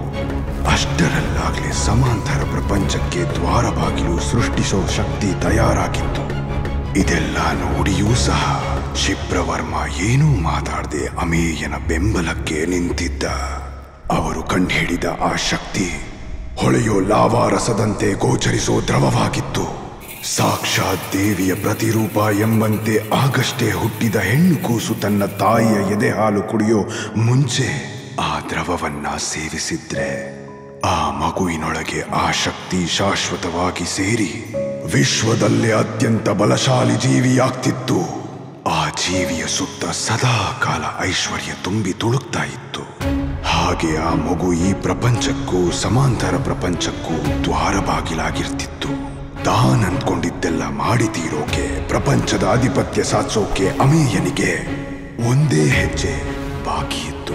ಅಷ್ಟರಲ್ಲಾಗಲೇ ಸಮಾಂತರ ಪ್ರಪಂಚಕ್ಕೆ ದ್ವಾರ ಬಾಗಿಲು ಸೃಷ್ಟಿಸೋ ಶಕ್ತಿ ತಯಾರಾಗಿತ್ತು. ಇದೆಲ್ಲ ನೋಡಿಯೂ ಸಹ ಶಿಪ್ರವರ್ಮ ಏನೂ ಮಾತಾಡದೆ ಅಮೇಯನ ಬೆಂಬಲಕ್ಕೆ ನಿಂತಿದ್ದ. ಅವರು ಕಂಡುಹಿಡಿದ ಆ ಶಕ್ತಿ ಹೊಳೆಯೋ ಲಾವಾರಸದಂತೆ ಗೋಚರಿಸೋ ದ್ರವವಾಗಿತ್ತು. ಸಾಕ್ಷಾತ್ ದೇವಿಯ ಪ್ರತಿರೂಪ ಎಂಬಂತೆ ಆಗಷ್ಟೇ ಹುಟ್ಟಿದ ಹೆಣ್ಣು ಕೂಸು ತನ್ನ ತಾಯಿಯ ಎದೆ ಹಾಲು ಕುಡಿಯೋ ಮುಂಚೆ ಆ ದ್ರವವನ್ನ ಸೇವಿಸಿದ್ರೆ ಆ ಮಗುವಿನೊಳಗೆ ಆ ಶಕ್ತಿ ಶಾಶ್ವತವಾಗಿ ಸೇರಿ ವಿಶ್ವದಲ್ಲೇ ಅತ್ಯಂತ ಬಲಶಾಲಿ ಜೀವಿಯಾಗ್ತಿತ್ತು. ಜೀವಿಯ ಸುತ್ತ ಸದಾ ಕಾಲ ಐಶ್ವರ್ಯ ತುಂಬಿ ತುಳುಕ್ತಾ ಇತ್ತು. ಹಾಗೆ ಆ ಮಗು ಈ ಪ್ರಪಂಚಕ್ಕೂ, ಸಮಾಂತರ ಪ್ರಪಂಚಕ್ಕೂ ದ್ವಾರ ಬಾಗಿಲಾಗಿರ್ತಿತ್ತು ತಾನ್ ಅಂದ್ಕೊಂಡಿದ್ದೆಲ್ಲ ಮಾಡಿ ತೀರೋಕೆ ಪ್ರಪಂಚದ ಆಧಿಪತ್ಯ ಸಾಧಿಸೋಕೆ ಅಮೇಯನಿಗೆ ಒಂದೇ ಹೆಜ್ಜೆ ಬಾಕಿ ಇತ್ತು.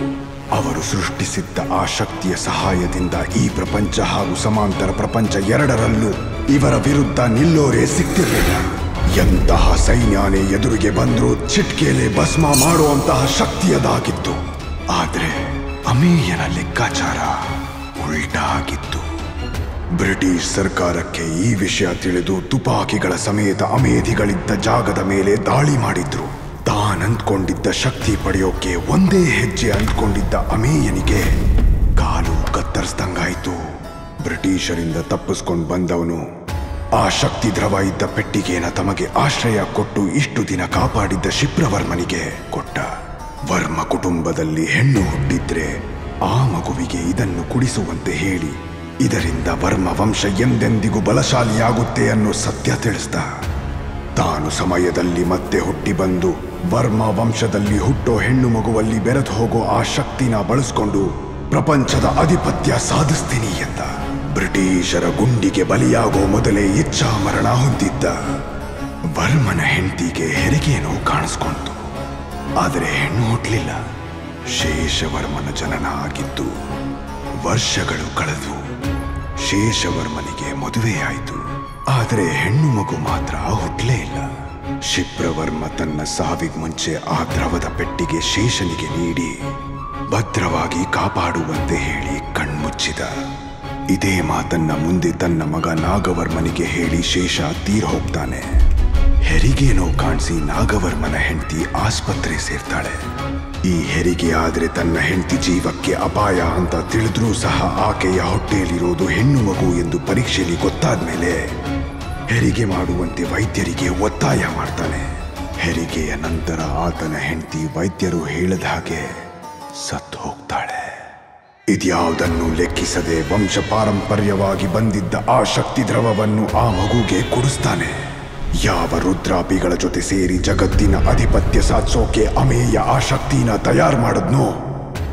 ಅವರು ಸೃಷ್ಟಿಸಿದ್ದ ಆ ಶಕ್ತಿಯ ಸಹಾಯದಿಂದ ಈ ಪ್ರಪಂಚ ಹಾಗೂ ಸಮಾಂತರ ಪ್ರಪಂಚ ಎರಡರಲ್ಲೂ ಇವರ ವಿರುದ್ಧ ನಿಲ್ಲೋರೇ ಸಿಕ್ತಿರ್ಲಿಲ್ಲ. ಎಂತಹ ಸೈನ್ಯಾನೇ ಎದುರಿಗೆ ಬಂದರೂ ಚಿಟ್ಕೆಲೆ ಭಸ್ಮ ಮಾಡುವಂತಹ ಶಕ್ತಿಯದಾಗಿತ್ತು. ಆದರೆ ಅಮೇಯನ ಲೆಕ್ಕಾಚಾರ ಉಲ್ಟಾಗಿತ್ತು. ಬ್ರಿಟಿಷ್ ಸರ್ಕಾರಕ್ಕೆ ಈ ವಿಷಯ ತಿಳಿದು ತುಪಾಕಿಗಳ ಸಮೇತ ಅಮೇಧಿಗಳಿದ್ದ ಜಾಗದ ಮೇಲೆ ದಾಳಿ ಮಾಡಿದ್ರು. ತಾನಂದ್ಕೊಂಡಿದ್ದ ಶಕ್ತಿ ಪಡೆಯೋಕೆ ಒಂದೇ ಹೆಜ್ಜೆ ಅಂದ್ಕೊಂಡಿದ್ದ ಅಮೇಯನಿಗೆ ಕಾಲು ಕತ್ತರಿಸ್ದಂಗಾಯ್ತು. ಬ್ರಿಟಿಷರಿಂದ ತಪ್ಪಿಸ್ಕೊಂಡು ಬಂದವನು ಆ ಶಕ್ತಿ ದ್ರವ ಇದ್ದ ಪೆಟ್ಟಿಗೆನ ತಮಗೆ ಆಶ್ರಯ ಕೊಟ್ಟು ಇಷ್ಟು ದಿನ ಕಾಪಾಡಿದ್ದ ಶಿಪ್ರವರ್ಮನಿಗೆ ಕೊಟ್ಟ. ವರ್ಮ ಕುಟುಂಬದಲ್ಲಿ ಹೆಣ್ಣು ಹುಟ್ಟಿದ್ರೆ ಆ ಮಗುವಿಗೆ ಇದನ್ನು ಕುಡಿಸುವಂತೆ ಹೇಳಿ, ಇದರಿಂದ ವರ್ಮ ವಂಶ ಎಂದೆಂದಿಗೂ ಬಲಶಾಲಿಯಾಗುತ್ತೆ ಅನ್ನೋ ಸತ್ಯ ತಿಳಿಸ್ದ. ತಾನು ಸಮಯದಲ್ಲಿ ಮತ್ತೆ ಹುಟ್ಟಿ ಬಂದು ವರ್ಮ ವಂಶದಲ್ಲಿ ಹುಟ್ಟೋ ಹೆಣ್ಣು ಮಗುವಲ್ಲಿ ಬೆರೆದು ಹೋಗೋ ಆ ಶಕ್ತಿನ ಬಳಸ್ಕೊಂಡು ಪ್ರಪಂಚದ ಆಧಿಪತ್ಯ ಸಾಧಿಸ್ತೀನಿ ಎಂದ. ಬ್ರಿಟಿಷರ ಗುಂಡಿಗೆ ಬಲಿಯಾಗೋ ಮೊದಲೇ ಇಚ್ಛಾಮರಣ ಹೊಂದಿದ್ದ ವರ್ಮನ ಹೆಂಡತಿಗೆ ಹೆರಿಗೆಯನ್ನು ಕಾಣಿಸ್ಕೊಂತು. ಆದರೆ ಹೆಣ್ಣು ಹುಟ್ಟಲಿಲ್ಲ ಶೇಷವರ್ಮನ ಜನನ ಆಗಿದ್ದು ವರ್ಷಗಳು ಕಳೆದು ಶೇಷವರ್ಮನಿಗೆ ಮದುವೆಯಾಯಿತು ಆದರೆ ಹೆಣ್ಣು ಮಗು ಮಾತ್ರ ಹುಟ್ಟಲೇ ಇಲ್ಲ. ಶಿಪ್ರವರ್ಮ ತನ್ನ ಸಾವಿಗೆ ಮುಂಚೆ ಆ ದ್ರವದ ಪೆಟ್ಟಿಗೆ ಶೇಷನಿಗೆ ನೀಡಿ ಭದ್ರವಾಗಿ ಕಾಪಾಡುವಂತೆ ಹೇಳಿ ಕಣ್ಮುಚ್ಚಿದ. ಇದೇ ಮಾತನ್ನ ಮುಂದೆ ತನ್ನ ಮಗ ನಾಗವರ್ಮನಿಗೆ ಹೇಳಿ ಶೇಷ ತೀರ್ ಹೋಗ್ತಾನೆ. ಹೆರಿಗೆನೋ ಕಾಣಿಸಿ ನಾಗವರ್ಮನ ಹೆಂಡತಿ ಆಸ್ಪತ್ರೆ ಸೇರ್ತಾಳೆ. ಈ ಹೆರಿಗೆ ಆದ್ರೆ ತನ್ನ ಹೆಂಡತಿ ಜೀವಕ್ಕೆ ಅಪಾಯ ಅಂತ ತಿಳಿದ್ರೂ ಸಹ ಆಕೆಯ ಹೊಟ್ಟೆಯಲ್ಲಿರೋದು ಹೆಣ್ಣು ಮಗು ಎಂದು ಪರೀಕ್ಷೆಯಲ್ಲಿ ಗೊತ್ತಾದ್ಮೇಲೆ ಹೆರಿಗೆ ಮಾಡುವಂತೆ ವೈದ್ಯರಿಗೆ ಒತ್ತಾಯ ಮಾಡ್ತಾನೆ. ಹೆರಿಗೆಯ ನಂತರ ಆತನ ಹೆಂಡತಿ ವೈದ್ಯರು ಹೇಳಿದ ಹಾಗೆ ಸತ್ತು ಹೋಗ್ತಾಳೆ. ಇದ್ಯಾವುದನ್ನು ಲೆಕ್ಕಿಸದೆ ವಂಶ ಪಾರಂಪರ್ಯವಾಗಿ ಬಂದಿದ್ದ ಆ ಶಕ್ತಿ ದ್ರವವನ್ನು ಆ ಮಗುಗೆ ಕೊಡಿಸ್ತಾನೆ. ಯಾವ ರುದ್ರಾಪಿಗಳ ಜೊತೆ ಸೇರಿ ಜಗತ್ತಿನ ಅಧಿಪತ್ಯ ಸಾಧಿಸೋಕೆ ಅಮೇಯ ಆ ಶಕ್ತಿನ ತಯಾರು ಮಾಡದ್ನೋ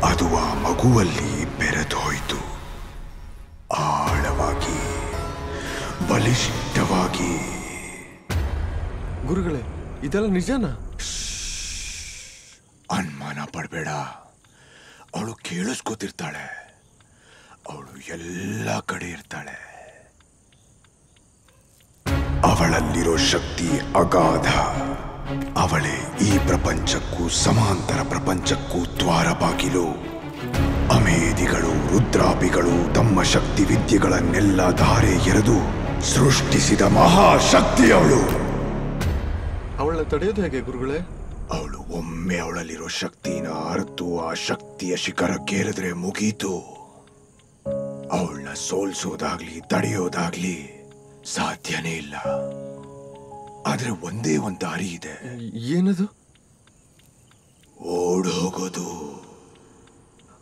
ಅದು ಆ ಮಗುವಲ್ಲಿ ಬೆರೆದೋಯ್ತು. ಹೋಯಿತು ಆಳವಾಗಿ ಬಲಿಷ್ಠವಾಗಿ. ಗುರುಗಳೇ ಇದೆಲ್ಲ ನಿಜನಾ? ಅನುಮಾನ ಪಡಬೇಡ. ಅವಳು ಕೇಳಿಸ್ಕೋತಿರ್ತಾಳೆ. ಅವಳು ಎಲ್ಲ ಕಡೆ ಇರ್ತಾಳೆ. ಅವಳಲ್ಲಿರೋ ಶಕ್ತಿ ಅಗಾಧ. ಅವಳೇ ಈ ಪ್ರಪಂಚಕ್ಕೂ ಸಮಾಂತರ ಪ್ರಪಂಚಕ್ಕೂ ದ್ವಾರ ಬಾಗಿಲು ಅಮೇಧಿಗಳು ರುದ್ರಾಪಿಗಳು ತಮ್ಮ ಶಕ್ತಿ ವಿದ್ಯೆಗಳನ್ನೆಲ್ಲ ಧಾರೆ ಎರೆದು ಸೃಷ್ಟಿಸಿದ ಮಹಾಶಕ್ತಿ ಅವಳು. ಅವಳ ತಡೆಯೋದು ಹೇಗೆ ಗುರುಗಳೇ? ಅವಳು ಒಮ್ಮೆ ಅವಳಲ್ಲಿರೋ ಶಕ್ತಿನ ಅರ್ತು ಆ ಶಕ್ತಿಯ ಶಿಖರಕ್ಕೇರಿದ್ರೆ ಮುಗೀತು. ಅವಳನ್ನ ಸೋಲ್ಸೋದಾಗ್ಲಿ ತಡೆಯೋದಾಗ್ಲಿ ಸಾಧ್ಯನೇ ಇಲ್ಲ. ಆದ್ರೆ ಒಂದೇ ಒಂದು ದಾರಿ ಇದೆ. ಏನದು? ಓಡ್ ಹೋಗೋದು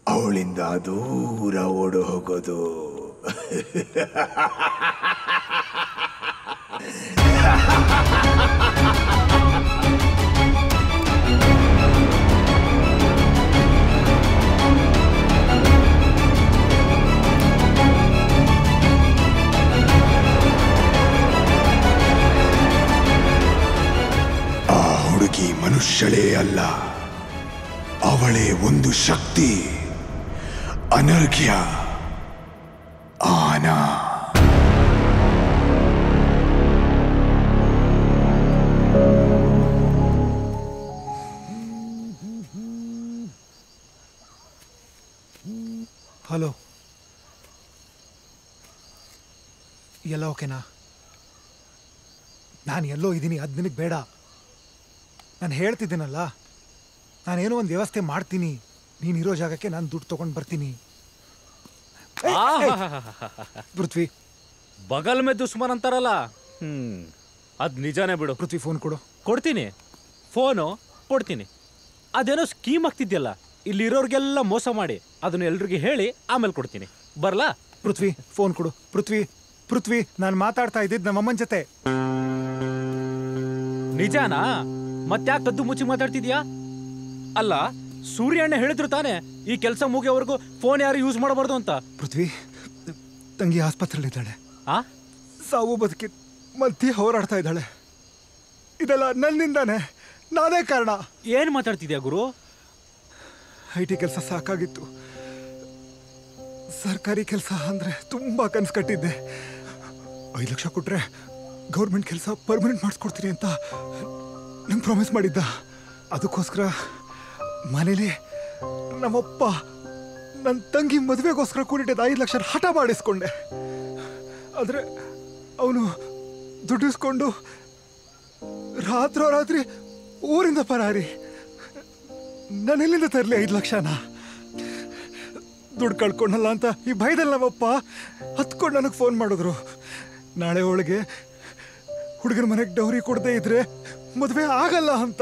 ಅವಳಿಂದ ದೂರ ಓಡು ಹೋಗೋದು ಹುಡುಗಿ ಮನುಷ್ಯಳೇ ಅಲ್ಲ. ಅವಳೇ ಒಂದು ಶಕ್ತಿ. ಅನರ್ಘ್ಯ. ಆನ. ಹಲೋ. ಎಲ್ಲ ಓಕೆನಾ? ನಾನು ಎಲ್ಲೋ ಇದ್ದೀನಿ, ಅದು ನಿನಗೆ ಬೇಡ. ನಾನು ಹೇಳ್ತಿದ್ದೀನಲ್ಲ. ನಾನೇನೋ ಒಂದು ವ್ಯವಸ್ಥೆ ಮಾಡ್ತೀನಿ. ನೀನಿರೋ ಜಾಗಕ್ಕೆ ನಾನು ದುಡ್ಡು ತೊಗೊಂಡು ಬರ್ತೀನಿ. ಪೃಥ್ವಿ. ಬಗಲ್ ಮೇ ದುಶ್ಮನ್ ಅಂತಾರಲ್ಲ? ಹ್ಮ್ ಅದ್ ನಿಜಾನೇ ಬಿಡು. ಪೃಥ್ವಿ ಫೋನ್ ಕೊಡು. ಕೊಡ್ತೀನಿ. ಫೋನು ಕೊಡ್ತೀನಿ. ಅದೇನೋ ಸ್ಕೀಮ್ ಆಗ್ತಿದ್ಯಲ್ಲ? ಇಲ್ಲಿರೋರಿಗೆಲ್ಲ ಮೋಸ ಮಾಡಿ ಅದನ್ನ ಎಲ್ರಿಗೆ ಹೇಳಿ ಆಮೇಲೆ ಕೊಡ್ತೀನಿ. ಬರ್ಲಾ? ಪೃಥ್ವಿ ಫೋನ್ ಕೊಡು. ಪೃಥ್ವಿ ಪೃಥ್ವಿ ನಾನು ಮಾತಾಡ್ತಾ ಇದ್ದಿದ್ದು ನಮ್ಮಮ್ಮನ ಜೊತೆ. ನಿಜಾನಾ? ಮತ್ತ್ಯಾಕೆ ಕದ್ದು ಮುಚ್ಚಿ ಮಾತಾಡ್ತಿದ್ಯಾ? ಅಲ್ಲ ಸೂರ್ಯಣ್ಣ ಹೇಳಿದ್ರು ತಾನೆ ಈ ಕೆಲಸ ಮುಗಿಯೋವರೆಗೂ ಫೋನ್ ಯಾರು ಯೂಸ್ ಮಾಡಬಾರ್ದು ಅಂತ. ಪೃಥ್ವಿ ತಂಗಿ ಆಸ್ಪತ್ರೆಯಲ್ಲಿದ್ದಾಳೆ. ಆ? ಸಾವು ಬದುಕಿ ಮಧ್ಯೆ ಹೋರಾಡ್ತಾ ಇದ್ದಾಳೆ. ಇದೆಲ್ಲ ನನ್ನಿಂದಾನೆ ನಾನೇ ಕಾರಣ. ಏನು ಮಾತಾಡ್ತಿದ್ಯಾ ಗುರು? ಐ ಟಿ ಕೆಲಸ ಸಾಕಾಗಿತ್ತು. ಸರ್ಕಾರಿ ಕೆಲಸ ಅಂದರೆ ತುಂಬಾ ಕನ್ಸು ಕಟ್ಟಿದ್ದೆ. ಐದು ಲಕ್ಷ ಕೊಟ್ಟರೆ ಗೌರ್ಮೆಂಟ್ ಕೆಲಸ ಪರ್ಮನೆಂಟ್ ಮಾಡಿಸ್ಕೊಡ್ತೀನಿ ಅಂತ ನಂಗೆ ಪ್ರಾಮಿಸ್ ಮಾಡಿದ್ದ. ಅದಕ್ಕೋಸ್ಕರ ಮನೇಲಿ ನಮ್ಮಪ್ಪ ನನ್ನ ತಂಗಿ ಮದುವೆಗೋಸ್ಕರ ಕೂಡಿಟ್ಟಿದ್ದ ಐದು ಲಕ್ಷ ಹಠ ಮಾಡಿಸ್ಕೊಂಡೆ. ಆದರೆ ಅವನು ದುಡ್ಡಿಸ್ಕೊಂಡು ರಾತ್ರೋ ರಾತ್ರಿ ಊರಿಂದ ಪರಾರಿ. ನಾನು ಎಲ್ಲಿಂದ ತರಲಿ ಐದು ಲಕ್ಷನ? ದುಡ್ಡು ಕಳ್ಕೊಂಡಲ್ಲ ಅಂತ ಈ ಭಯದಲ್ಲಿ ನಮ್ಮಪ್ಪ ಹತ್ಕೊಂಡು ನನಗೆ ಫೋನ್ ಮಾಡಿದ್ರು. ನಾಳೆ ಒಳಗೆ ಹುಡುಗನ ಮನೆಗೆ ಡೌರಿ ಕೊಡದೇ ಇದ್ರೆ ಮದುವೆ ಆಗಲ್ಲ ಅಂತ.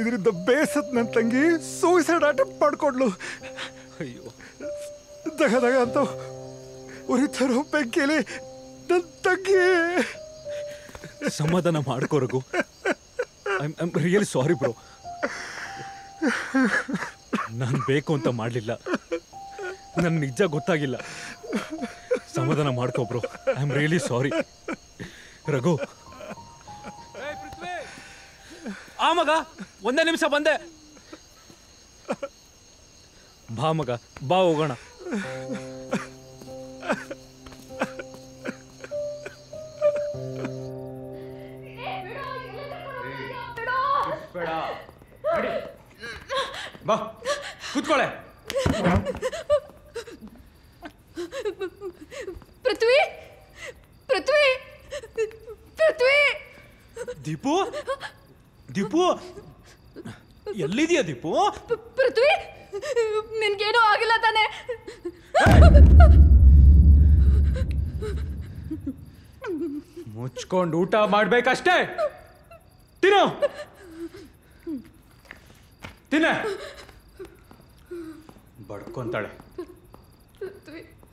ಇದರಿಂದ ಬೇಸತ್ ನನ್ನ ತಂಗಿ ಸೂಸೈಡ್ ಅಟೆಂಪ್ಟ್ ಮಾಡ್ಕೊಂಡ್ಲು. ಅಯ್ಯೋ. ದಗ ದಗ ಅಂತ ಉರಿತರು ಬೆಂಕಿಲಿ ನನ್ನ ತಂಗಿ. ಸಮಾಧಾನ ಮಾಡ್ಕೋರಗು ಐ ರಿಯಲಿ ಸಾರಿ ಬ್ರೋ ನಾನು ಬೇಕು ಅಂತ ಮಾಡಲಿಲ್ಲ. ನನ್ನ ನಿಜ ಗೊತ್ತಾಗಿಲ್ಲ. ಸಮಾಧಾನ ಮಾಡ್ಕೋ bro I am really sorry Raghu ಆ ಮಗ ಒಂದೇ ನಿಮಿಷ ಬಂದೆ. ಬಾ ಮಗ ಬಾ ಹೋಗೋಣ. ಬಾ ಕೂತ್ಕೊಳ್ಳೆ ಪೃಥ್ವಿ ಪೃಥ್ವಿ ಪೃಥ್ವಿ. ದೀಪು? ದೀಪು? ಎಲ್ಲಿದೆಯಾ ದೀಪು? ಪೃಥ್ವಿ ನಿನ್ಗೇನೂ ಆಗಿಲ್ಲ ತಾನೆ. ಮುಚ್ಕೊಂಡು ಊಟ ಮಾಡ್ಬೇಕಷ್ಟೇ. ತಿನ್ನು. ತಿನ್ನ. ಬಡ್ಕೊಂತಾಳೆ.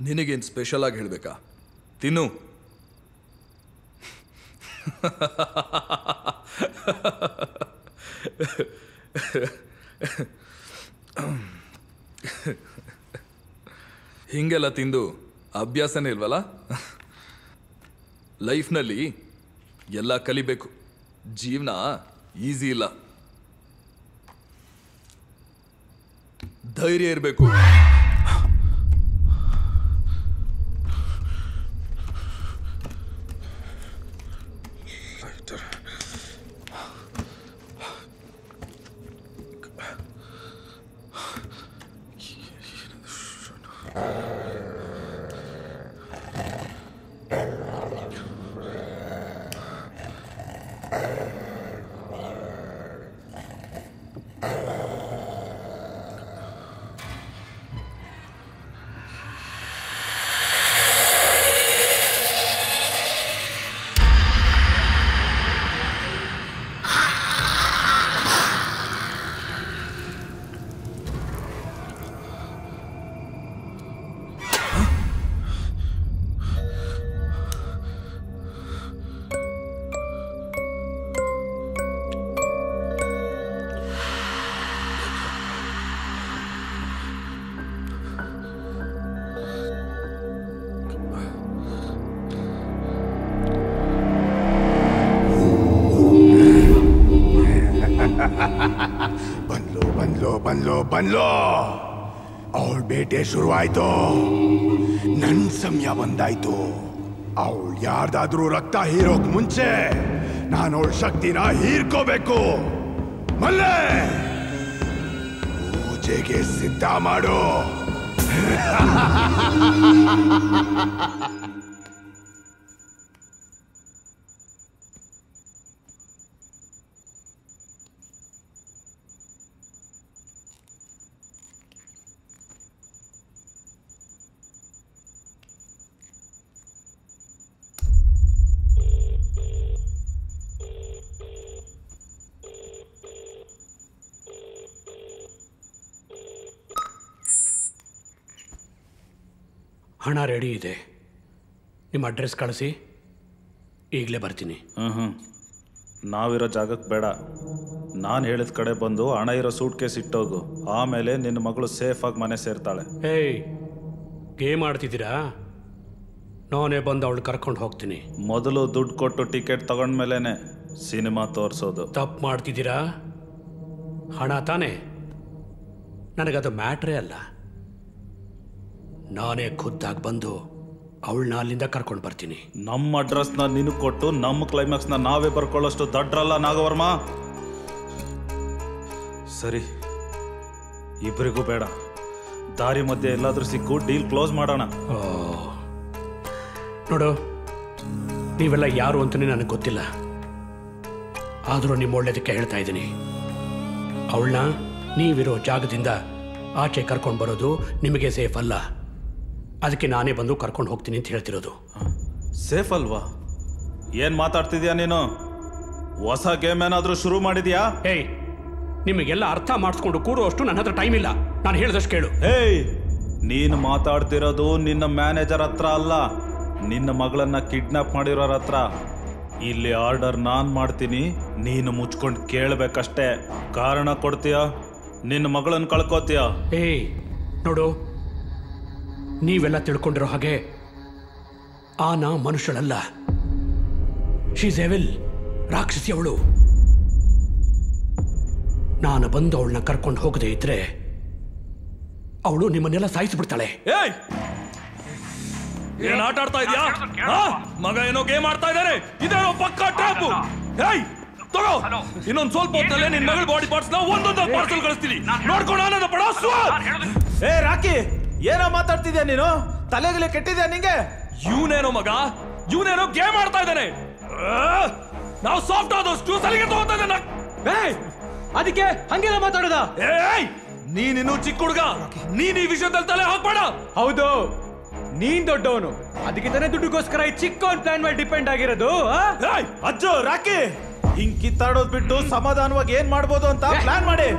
ನಿನಗೇನು ಸ್ಪೆಷಲ್ ಆಗಿ ಹೇಳ್ಬೇಕಾ? ತಿನ್ನು. ಹಿಂಗೆಲ್ಲ ತಿಂದು ಅಭ್ಯಾಸನೇ ಇಲ್ವಲ್ಲ? ಲೈಫ್ನಲ್ಲಿ ಎಲ್ಲ ಕಲಿಬೇಕು. ಜೀವನ ಈಸಿ ಇಲ್ಲ. ಧೈರ್ಯ ಇರಬೇಕು. ಬಂದ್ಲು ಅವಳ ಬೇಟೆ ಶುರುವಾಯ್ತು? ನನ್ ಸಮಯ ಬಂದಾಯ್ತು. ಅವಳು ಯಾರ್ದಾದ್ರೂ ರಕ್ತ ಹೀರೋಕ್ ಮುಂಚೆ ನಾನು ಅವಳ ಶಕ್ತಿನ ಹೀರ್ಕೋಬೇಕು. ಮಲ್ಲೆ! ಪೂಜೆಗೆ ಸಿದ್ಧ ಮಾಡು. ಹಣ ರೆಡಿ ಇದೆ. ನಿಮ್ಮ ಅಡ್ರೆಸ್ ಕಳಿಸಿ. ಈಗಲೇ ಬರ್ತೀನಿ. ಹ್ಞೂ ಹ್ಞೂ ನಾವಿರೋ ಜಾಗಕ್ಕೆ ಬೇಡ. ನಾನು ಹೇಳಿದ ಕಡೆ ಬಂದು ಹಣ ಇರೋ ಸೂಟ್ ಕೇಸ್ ಇಟ್ಟೋಗು. ಆಮೇಲೆ ನಿನ್ನ ಮಗಳು ಸೇಫಾಗಿ ಮನೆ ಸೇರ್ತಾಳೆ. ಏಯ್ ಗೇಮ್ ಆಡ್ತಿದ್ದೀರಾ? ನಾನೇ ಬಂದು ಅವಳು ಕರ್ಕೊಂಡು ಹೋಗ್ತೀನಿ. ಮೊದಲು ದುಡ್ಡು ಕೊಟ್ಟು ಟಿಕೆಟ್ ತಗೊಂಡ್ಮೇಲೆ ಸಿನಿಮಾ ತೋರಿಸೋದು. ತಪ್ಪು ಮಾಡ್ತಿದ್ದೀರಾ? ಹಣ ತಾನೇ? ನನಗದು ಮ್ಯಾಟ್ರೇ ಅಲ್ಲ. ನಾನೇ ಖುದ್ದಾಗಿ ಬಂದು ಅವಳನ್ನ ಅಲ್ಲಿಂದ ಕರ್ಕೊಂಡು ಬರ್ತೀನಿ. ನಮ್ಮ ಅಡ್ರೆಸ್ನ ನಿನಗೆ ಕೊಟ್ಟು ನಮ್ಮ ಕ್ಲೈಮ್ಯಾಕ್ಸ್ನ ನಾವೇ ಬರ್ಕೊಳ್ಳೋಷ್ಟು ದಡ್ರಲ್ಲ ನಾಗವರ್ಮ? ಸರಿ ಇಬ್ಬರಿಗೂ ಬೇಡ. ದಾರಿ ಮಧ್ಯೆ ಎಲ್ಲಾದರೂ ಸಿಕ್ಕು ಡೀಲ್ ಕ್ಲೋಸ್ ಮಾಡೋಣ. ನೋಡು ನೀವೆಲ್ಲ ಯಾರು ಅಂತಲೇ ನನಗೆ ಗೊತ್ತಿಲ್ಲ. ಆದರೂ ನಿಮ್ಮ ಒಳ್ಳೇದಕ್ಕೆ ಹೇಳ್ತಾ ಇದ್ದೀನಿ. ಅವಳನ್ನ ನೀವಿರೋ ಜಾಗದಿಂದ ಆಚೆ ಕರ್ಕೊಂಡು ಬರೋದು ನಿಮಗೆ ಸೇಫ್ ಅಲ್ಲ. ಅದಕ್ಕೆ ನಾನೇ ಬಂದು ಕರ್ಕೊಂಡು ಹೋಗ್ತೀನಿ ಅಂತ ಹೇಳ್ತಿರೋದು. ಸೇಫ್ ಅಲ್ವಾ? ಏನ್ ಮಾತಾಡ್ತಿದ್ಯಾ ನೀನು? ಹೊಸ ಗೇಮ್ ಏನಾದ್ರೂ ಶುರು ಮಾಡಿದ್ಯಾ? ಹೇ ನಿಮಗೆಲ್ಲ ಅರ್ಥ ಮಾಡಿಸ್ಕೊಂಡು ಕೂರುವಷ್ಟು ನನ್ನ ಹತ್ರ ಟೈಮ್ ಇಲ್ಲ. ನಾನು ಹೇಳಿದಷ್ಟು ಕೇಳು. ಏಯ್ ನೀನು ಮಾತಾಡ್ತಿರೋದು ನಿನ್ನ ಮ್ಯಾನೇಜರ್ ಹತ್ರ ಅಲ್ಲ. ನಿನ್ನ ಮಗಳನ್ನ ಕಿಡ್ನಾಪ್ ಮಾಡಿರೋರ ಹತ್ರ. ಇಲ್ಲಿ ಆರ್ಡರ್ ನಾನ್ ಮಾಡ್ತೀನಿ ನೀನು ಮುಚ್ಕೊಂಡು ಕೇಳಬೇಕಷ್ಟೇ. ಕಾರಣ ಕೊಡ್ತೀಯ? ನಿನ್ನ ಮಗಳನ್ನ ಕಳ್ಕೋತೀಯ? ಏಯ್ ನೋಡು ನೀವೆಲ್ಲ ತಿಳ್ಕೊಂಡಿರೋ ಹಾಗೆ ಆನ ಮನುಷ್ಯಳಲ್ಲ. ಶೀಸ್ ಎವಿಲ್ ರಾಕ್ಷಸಿ ಅವಳು. ನಾನು ಬಂದು ಅವಳನ್ನ ಕರ್ಕೊಂಡು ಹೋಗದೆ ಇದ್ರೆ ಅವಳು ನಿಮ್ಮನ್ನೆಲ್ಲ ಸಾಯಿಸಿಬಿಡ್ತಾಳೆ. ಏಯ್! ಏನ್ ಆಟ ಆಡ್ತಾ ಇದ್ಯಾ? ಮಗ ಏನೋ ಗೇಮ್ ಆಡ್ತಾ ಇದ್ದಾರೆ ಇದೇನೋ ಪಕ್ಕ ಟ್ರಾಪ್. ಏಯ್ ತಗೋ. ಇನ್ನೊಂದ್ ಸ್ವಲ್ಪ ಹೊತ್ತಲ್ಲೇ ನಿನ್ ಮಗಳ ಬಾಡಿ ಪಾರ್ಟ್ಸ್ನ ಒಂದೊಂದು ಪಾರ್ಸಲ್ ಕಳಿಸ್ತೀನಿ ನೋಡ್ಕೊಂಡು ಆನಂದ ಪಡ ಏ ರಾಕಿ. ಏನೋ ಮಾತಾಡ್ತಿದ್ಯಾ ನೀನು? ತಲೆಗಲಿ ಕೆಟ್ಟಿದ್ಯಾ ನಿಂಗೆ? ಇವನೇನೋ ಮಗ? ಇವನೇನೋ ಗೇಮ್ ಆಡ್ತಾ ಇದ್ದಾನೆ. ನಾವು ಸಾಫ್ಟ್ ಆದಷ್ಟು ಸಲಿಗೆ ತಗೋತಾ ಇದ್ದಾನೆ. ಏಯ್ ಅದಕ್ಕೆ ಹಂಗೆಲ್ಲ ಮಾತಾಡದ? ಏಯ್ ನೀನಿನ್ನು ಚಿಕ್ಕ ಹುಡುಗ. ನೀನ್ ಈ ವಿಷಯದಲ್ಲಿ ತಲೆ ಹಾಕ್ಬೇಡ. ಹೌದು ನೀನ್ ದೊಡ್ಡವನು. ಅದಕ್ಕೆ ತಾನೇ ದುಡ್ಡುಗೋಸ್ಕರ ಈ ಚಿಕ್ಕ ಒಂದು ಪ್ಲಾನ್ ಮೇಲೆ ಡಿಪೆಂಡ್ ಆಗಿರೋದು ಆ? ಅಜ್ಜು ರಾಕಿ. ಹಿಂಗ್ ಕಿತ್ತಾಡೋದ್ ಬಿಟ್ಟು ಸಮಾಧಾನವಾಗಿ ಏನ್ ಮಾಡ್ಬೋದು ಅಂತ ಪ್ಲಾನ್ ಮಾಡಿ.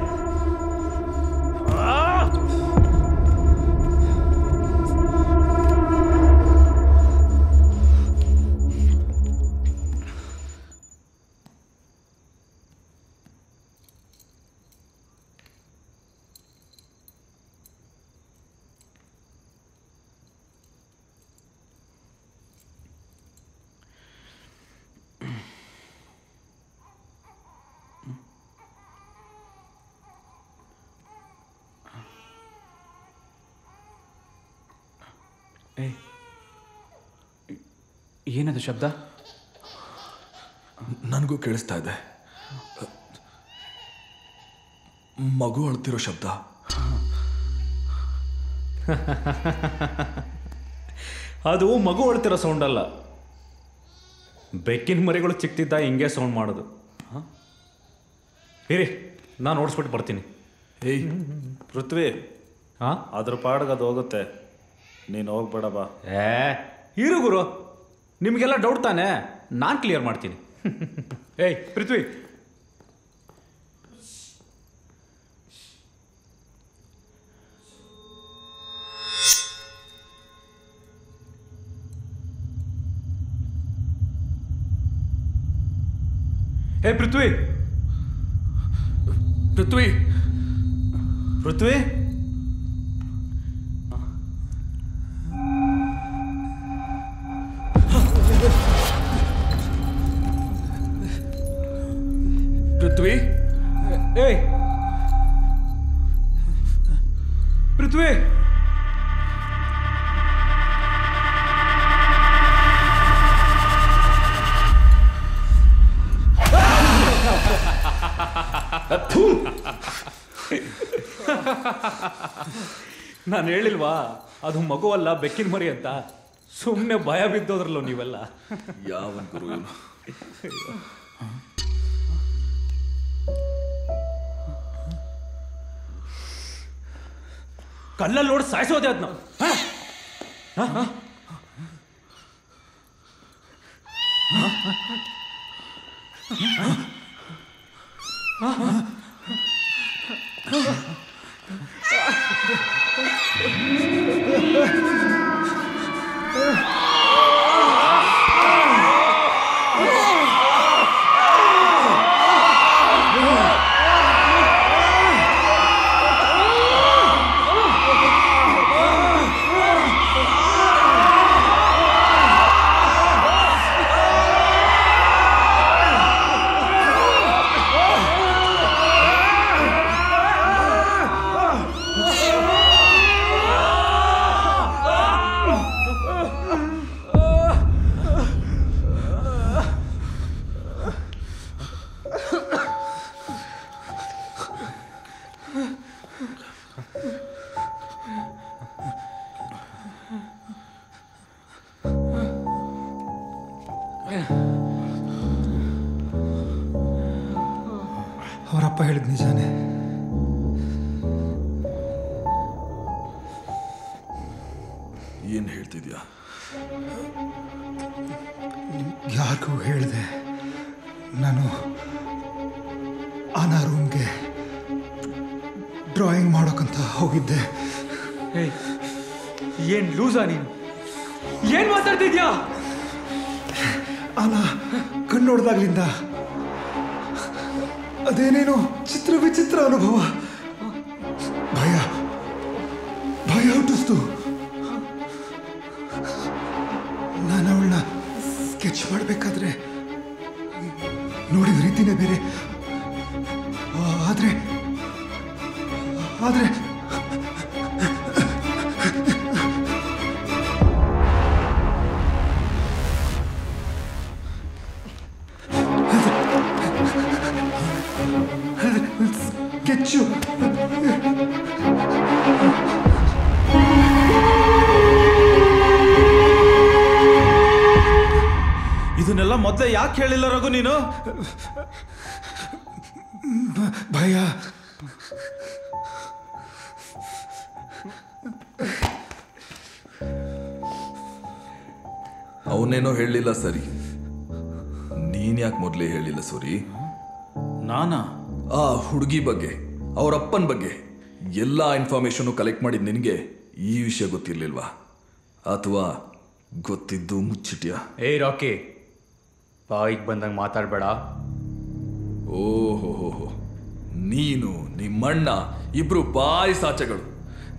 ಏನದು ಶಬ್ದ? ನನಗೂ ಕೇಳಿಸ್ತಾ ಇದೆ. ಮಗು ಅಳ್ತಿರೋ ಶಬ್ದ. ಅದು ಮಗು ಅಳ್ತಿರೋ ಸೌಂಡ್ ಅಲ್ಲ. ಬೆಕ್ಕಿನ ಮರಿಗಳು ಚಿಕ್ತಿದ್ದ ಹಿಂಗೆ ಸೌಂಡ್ ಮಾಡೋದು. ಹ? ಇರಿ ನಾನು ಓಡಿಸ್ಬಿಟ್ಟು ಬರ್ತೀನಿ. ಏಯ್. ಪೃಥ್ವಿ ಹಾಂ ಅದ್ರ ಪಾಡ್ಗೆ ಅದು ಹೋಗುತ್ತೆ. ನೀನು ಹೋಗ್ಬೇಡ ಬಾ. ಏ ಇರು ಗುರು. ನಿಮಗೆಲ್ಲ ಡೌಟ್ ತಾನೆ? ನಾನು ಕ್ಲಿಯರ್ ಮಾಡ್ತೀನಿ. ಏಯ್ ಪೃಥ್ವಿ. ಏ ಪೃಥ್ವಿ. ಪೃಥ್ವಿ. ಪೃಥ್ವಿ? ಪೃಥ್ವಿ ಏಯ್ ಪೃಥ್ವಿ ನಾನು ಹೇಳಿಲ್ವಾ ಅದು ಮಗು ಅಲ್ಲ ಬೆಕ್ಕಿನ ಮರಿ ಅಂತ. ಸುಮ್ಮನೆ ಭಯ ಬಿದ್ದೋದ್ರಲ್ಲ ನೀವೆಲ್ಲ. ಯಾವ ಗುರು ಕಲ್ಲಲ್ಲಿ ನೋಡಿ ಸಾಯಿಸೋದೆ ಅದನ್ನ ಆ ಕಣ್ಣೊಡ್ದಾಗ್ಲಿಂದ ಅದೇನೇನೋ ಚಿತ್ರ ವಿಚಿತ್ರ ಅನುಭವ ರಘು ನೀನು? ಭಯ. ಅವನೇನೋ ಹೇಳಲಿಲ್ಲ ಸರಿ. ನೀನ್ ಯಾಕೆ ಮೊದಲೇ ಹೇಳಿಲ್ಲ ಸೂರಿ? ನಾನಾ? ಆ ಹುಡುಗಿ ಬಗ್ಗೆ ಅವರಪ್ಪನ ಅಪ್ಪನ ಬಗ್ಗೆ ಎಲ್ಲ ಇನ್ಫಾರ್ಮೇಶನ್ ಕಲೆಕ್ಟ್ ಮಾಡಿದ ನಿನಗೆ ಈ ವಿಷಯ ಗೊತ್ತಿರ್ಲಿಲ್ವಾ? ಅಥವಾ ಗೊತ್ತಿದ್ದು ಮುಚ್ಚಿಟ್ಯಾ? ಏ ರಾಕಿ ಬಾಯಿಗೆ ಬಂದಂಗೆ ಮಾತಾಡಬೇಡ. ಓಹೋ ನೀನು, ನಿಮ್ಮಣ್ಣ, ಇಬ್ರು ಬಾಯಿ ಸಾಚೆಗಳು.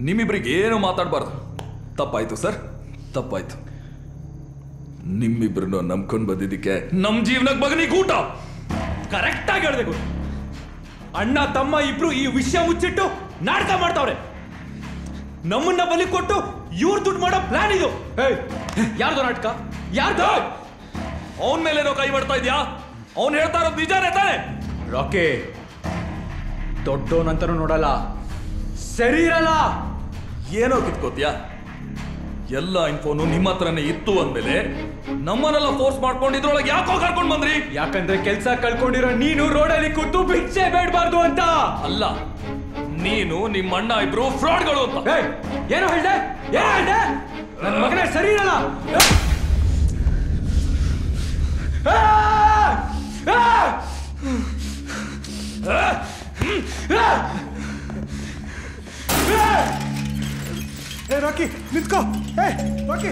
ನಿಮ್ಮಿಬ್ರಿಗೆ ಏನು ಮಾತಾಡಬಾರ್ದು? ತಪ್ಪಾಯ್ತು, ಸರ್. ತಪ್ಪಾಯ್ತು. ನಿಮ್ಮಿಬ್ರನ್ನ ನಂಬ್ಕೊಂಡು ಬಂದಿದ್ದಕ್ಕೆ ನಮ್ಮ ಜೀವನಕ್ಕೆ ಬಗ್ನಿ ಊಟ ಕರೆಕ್ಟ್ ಆಗಿ ಗುರು ಅಣ್ಣ, ತಮ್ಮ ಇಬ್ರು ಈ ವಿಷಯ ಮುಚ್ಚಿಟ್ಟು ನಾಟಕ ಮಾಡ್ತಾವ್ರೆ. ನಮ್ಮನ್ನ ಬಲಿ ಕೊಟ್ಟು ಇವ್ರು ದುಡ್ಡು ಮಾಡೋ ಪ್ಲಾನ್ ಇದು. ಯಾರ್ದು ನಾಟಕ? ಯಾರ್ದು? ಅವನ ಏನೋ ಕೈ ಮಾಡ್ತಾ ಇದ್ಯಾ? ಅವ್ನು ಹೇಳ್ತಾ ಇರೋದು ನಿಜಾನೇ ತಾನೆ? ರಾಕಿ ದೊಡ್ಡವನಂತನೂ ನೋಡಲ್ಲ ಸರಿ ಇರಲ್ಲ ಏನೋ ಕಿತ್ಕೋತಿಯಾ? ಎಲ್ಲ ಇನ್ಫೋನು ನಿಮ್ಮ ಹತ್ರನೇ ಇತ್ತು ಅಂದಮೇಲೆ ನಮ್ಮನ್ನೆಲ್ಲ ಫೋರ್ಸ್ ಮಾಡ್ಕೊಂಡು ಇದ್ರೊಳಗೆ ಯಾಕೋ ಕರ್ಕೊಂಡು ಬಂದ್ರಿ? ಯಾಕಂದ್ರೆ ಕೆಲಸ ಕಳ್ಕೊಂಡಿರೋ ನೀನು ರೋಡಲ್ಲಿ ಕೂತು ಭಿಕ್ಷೆ ಬೇಡಬಾರ್ದು ಅಂತ. ಅಲ್ಲ ನೀನು ನಿಮ್ಮ ಅಣ್ಣ ಇಬ್ರು ಫ್ರಾಡ್ಗಳು ಅಂತ. ಏನೋ ಹೇಳ್ದೆ? ಏನೋ ಹೇಳ್ದೆ? ನನ್ನ ಮಗನೇ ಸರಿ ಇರಲ್ಲ ಆ! ಆ! ಆ! ಆ! ಏ ರಾಕಿ ನಿಂತ್ಕೋ ಏ ರಾಕಿ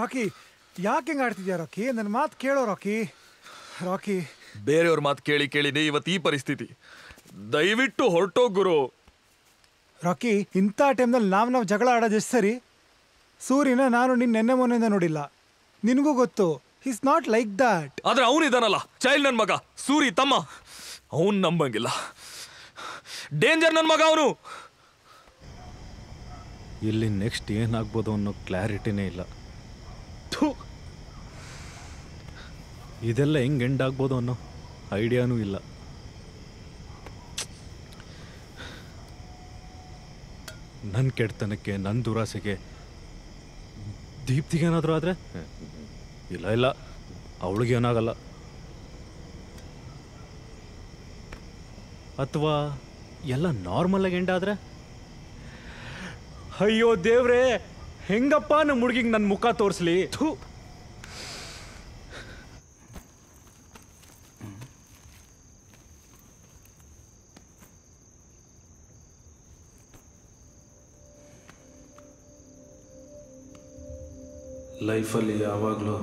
ರಾಕಿ ಯಾಕೆ ಹಿಂಗೆ ಆಡ್ತಿದ್ಯಾ ರಾಕಿ? ನನ್ನ ಮಾತು ಕೇಳೋ ರಾಕಿ. ರಾಕಿ. ಬೇರೆಯವ್ರ ಮಾತು ಕೇಳಿ ಕೇಳಿದೆ ಇವತ್ತು ಈ ಪರಿಸ್ಥಿತಿ. ದಯವಿಟ್ಟು ಹೊರಟೋ ಗುರು. ರಾಕಿ ಇಂಥ ಟೈಮ್ನಲ್ಲಿ ನಾವು ನಾವು ಜಗಳ ಆಡೋದು ಎಷ್ಟು ಸರಿ? ಸೂರ್ಯನ ನಾನು ನಿನ್ನ ನೆನ್ನೆ ಮೊನ್ನೆಯಿಂದ ನೋಡಿಲ್ಲ. ನಿನಗೂ ಗೊತ್ತು. ಇಸ್ ನಾಟ್ ಲೈಕ್ ದಟ್ ಆದ್ರೆ ಅವನಿದಾನಲ್ಲ ಚೈಲ್ಡ್ ನನ್ನ ಮಗ. ಸೂರಿ ತಮ್ಮ. ಅವನು ನಂಬಂಗಿಲ್ಲ. ಡೇಂಜರ್ ನನ್ನ ಮಗ ಅವನು. ಇಲ್ಲಿ ನೆಕ್ಸ್ಟ್ ಏನಾಗ್ಬೋದು ಅನ್ನೋ ಕ್ಲಾರಿಟಿನೇ ಇಲ್ಲ. ಇದೆಲ್ಲ ಹೆಂಗ್ ಎಂಡ್ ಆಗ್ಬೋದು ಅನ್ನೋ ಐಡಿಯಾನೂ ಇಲ್ಲ. ನನ್ನ ಕೆಡ್ತನಕ್ಕೆ ನನ್ನ ದುರಾಸೆಗೆ ದೀಪ್ತಿಗೇನಾದರೂ ಆದರೆ? ಇಲ್ಲ ಇಲ್ಲ. ಅವಳಿಗೆ ಏನಾಗಲ್ಲ. ಅಥವಾ ಎಲ್ಲ ನಾರ್ಮಲಾಗಿ ಎಂಡ್ ಆದರೆ? ಅಯ್ಯೋ ದೇವ್ರೇ! ಹೆಂಗಪ್ಪ ನಮ್ಮ ಹುಡುಗಿಗೆ ನನ್ನ ಮುಖ ತೋರಿಸ್ಲಿ? ಥೂ. ಲೈಫಲ್ಲಿ ಯಾವಾಗಲೂ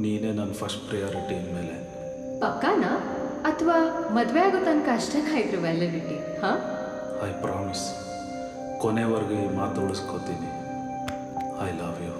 ನೀನೇ ನನ್ನ ಫಸ್ಟ್ ಪ್ರಿಯಾರಿಟಿ ಮೇಲೆ ಪಕ್ಕಾನ? ಅಥವಾ ಮದುವೆ ಆಗೋ ತನಕ ಅಷ್ಟೇ ಕಾಯ್ತು ವ್ಯಾಲಿಡಿಟಿ ಹಾಂ? ಐ ಪ್ರಾಮಿಸ್ ಕೊನೆವರೆಗೂ ಈ ಮಾತು ಉಳಿಸ್ಕೋತೀನಿ. ಐ ಲವ್ ಯು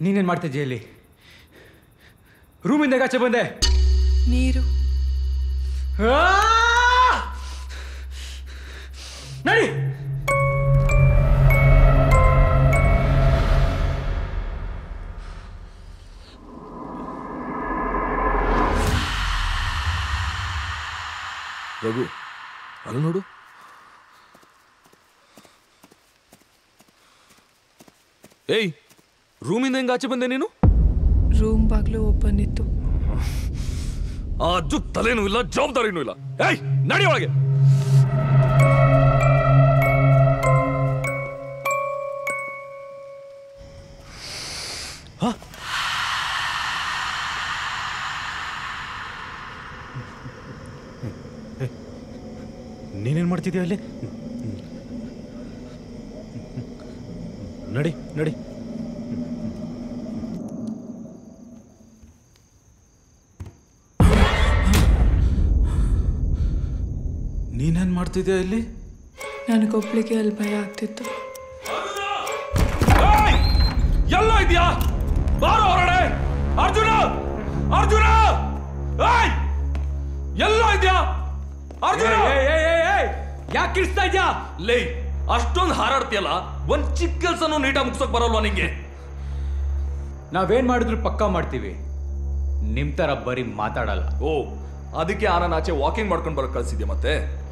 ನೀನೇನು ಮಾಡ್ತಿದ್ಯ ಇಲ್ಲಿ ರೂಮಿಂದ ಆಚೆ ಬಂದೆ ನೀರು ನಡಿ ರಘು ಅಲ್ಲಿ ನೋಡು ಏಯ್ ರೂಮಿಂದ ಹೆಂಗ ಆಚೆ ಬಂದೆ ನೀನು ರೂಮ್ ಬಾಗ್ಲು ಓಪನ್ ಇತ್ತು. ಆ ಅಜ್ಜು ತಲೆನೂ ಇಲ್ಲ ಜವಾಬ್ದಾರಿನೂ ಇಲ್ಲ. ಏಯ್ ನಡಿ ಒಳಗೆ. ನೀನೇನು ಮಾಡ್ತಿದ್ಯಾ ಅಲ್ಲಿ? ನಡಿ ನಡಿ. ನೀನೇನು ಮಾಡ್ತಿದ್ಯಾ ಇಲ್ಲಿ? ನನಗೊಬ್ಳಿಗೆ ಅಲ್ಲಿ ಭಯ ಆಗ್ತಿತ್ತು. ಎಲ್ಲ ಇದೆಯಾ? ಬಾರೋ ಹೊರಡೆ ಅರ್ಜುನ! ಅರ್ಜುನ! ಏಯ್! ಎಲ್ಲ ಇದೆಯಾ? ಅರ್ಜುನ! ಯಾಕೆ ಕಿಡಿಸ್ತಾ ಇದ್ಯಾ? ಲೇ ಅಷ್ಟೊಂದು ಹಾರಾಡ್ತೀಯಲ್ಲ? ಒಂದ್ ಚಿಕ್ಕ ಕೆಲಸನೂ ನೀಟಾಗಿ ಮುಗ್ಸೋಕ್ ಬರಲ್ವಾ ನಿಂಗೆ? ನಾವೇನ್ ಮಾಡಿದ್ರು ಪಕ್ಕಾ ಮಾಡ್ತೀವಿ. ನಿಮ್ ತರ ಬರೀ ಮಾತಾಡಲ್ಲ. ಓ ಅದಕ್ಕೆ ಆನನ್ ಆಚೆ ವಾಕಿಂಗ್ ಮಾಡ್ಕೊಂಡು ಬರಕ್ ಕಳ್ಸಿದ್ಯಾ ಮತ್ತೆ?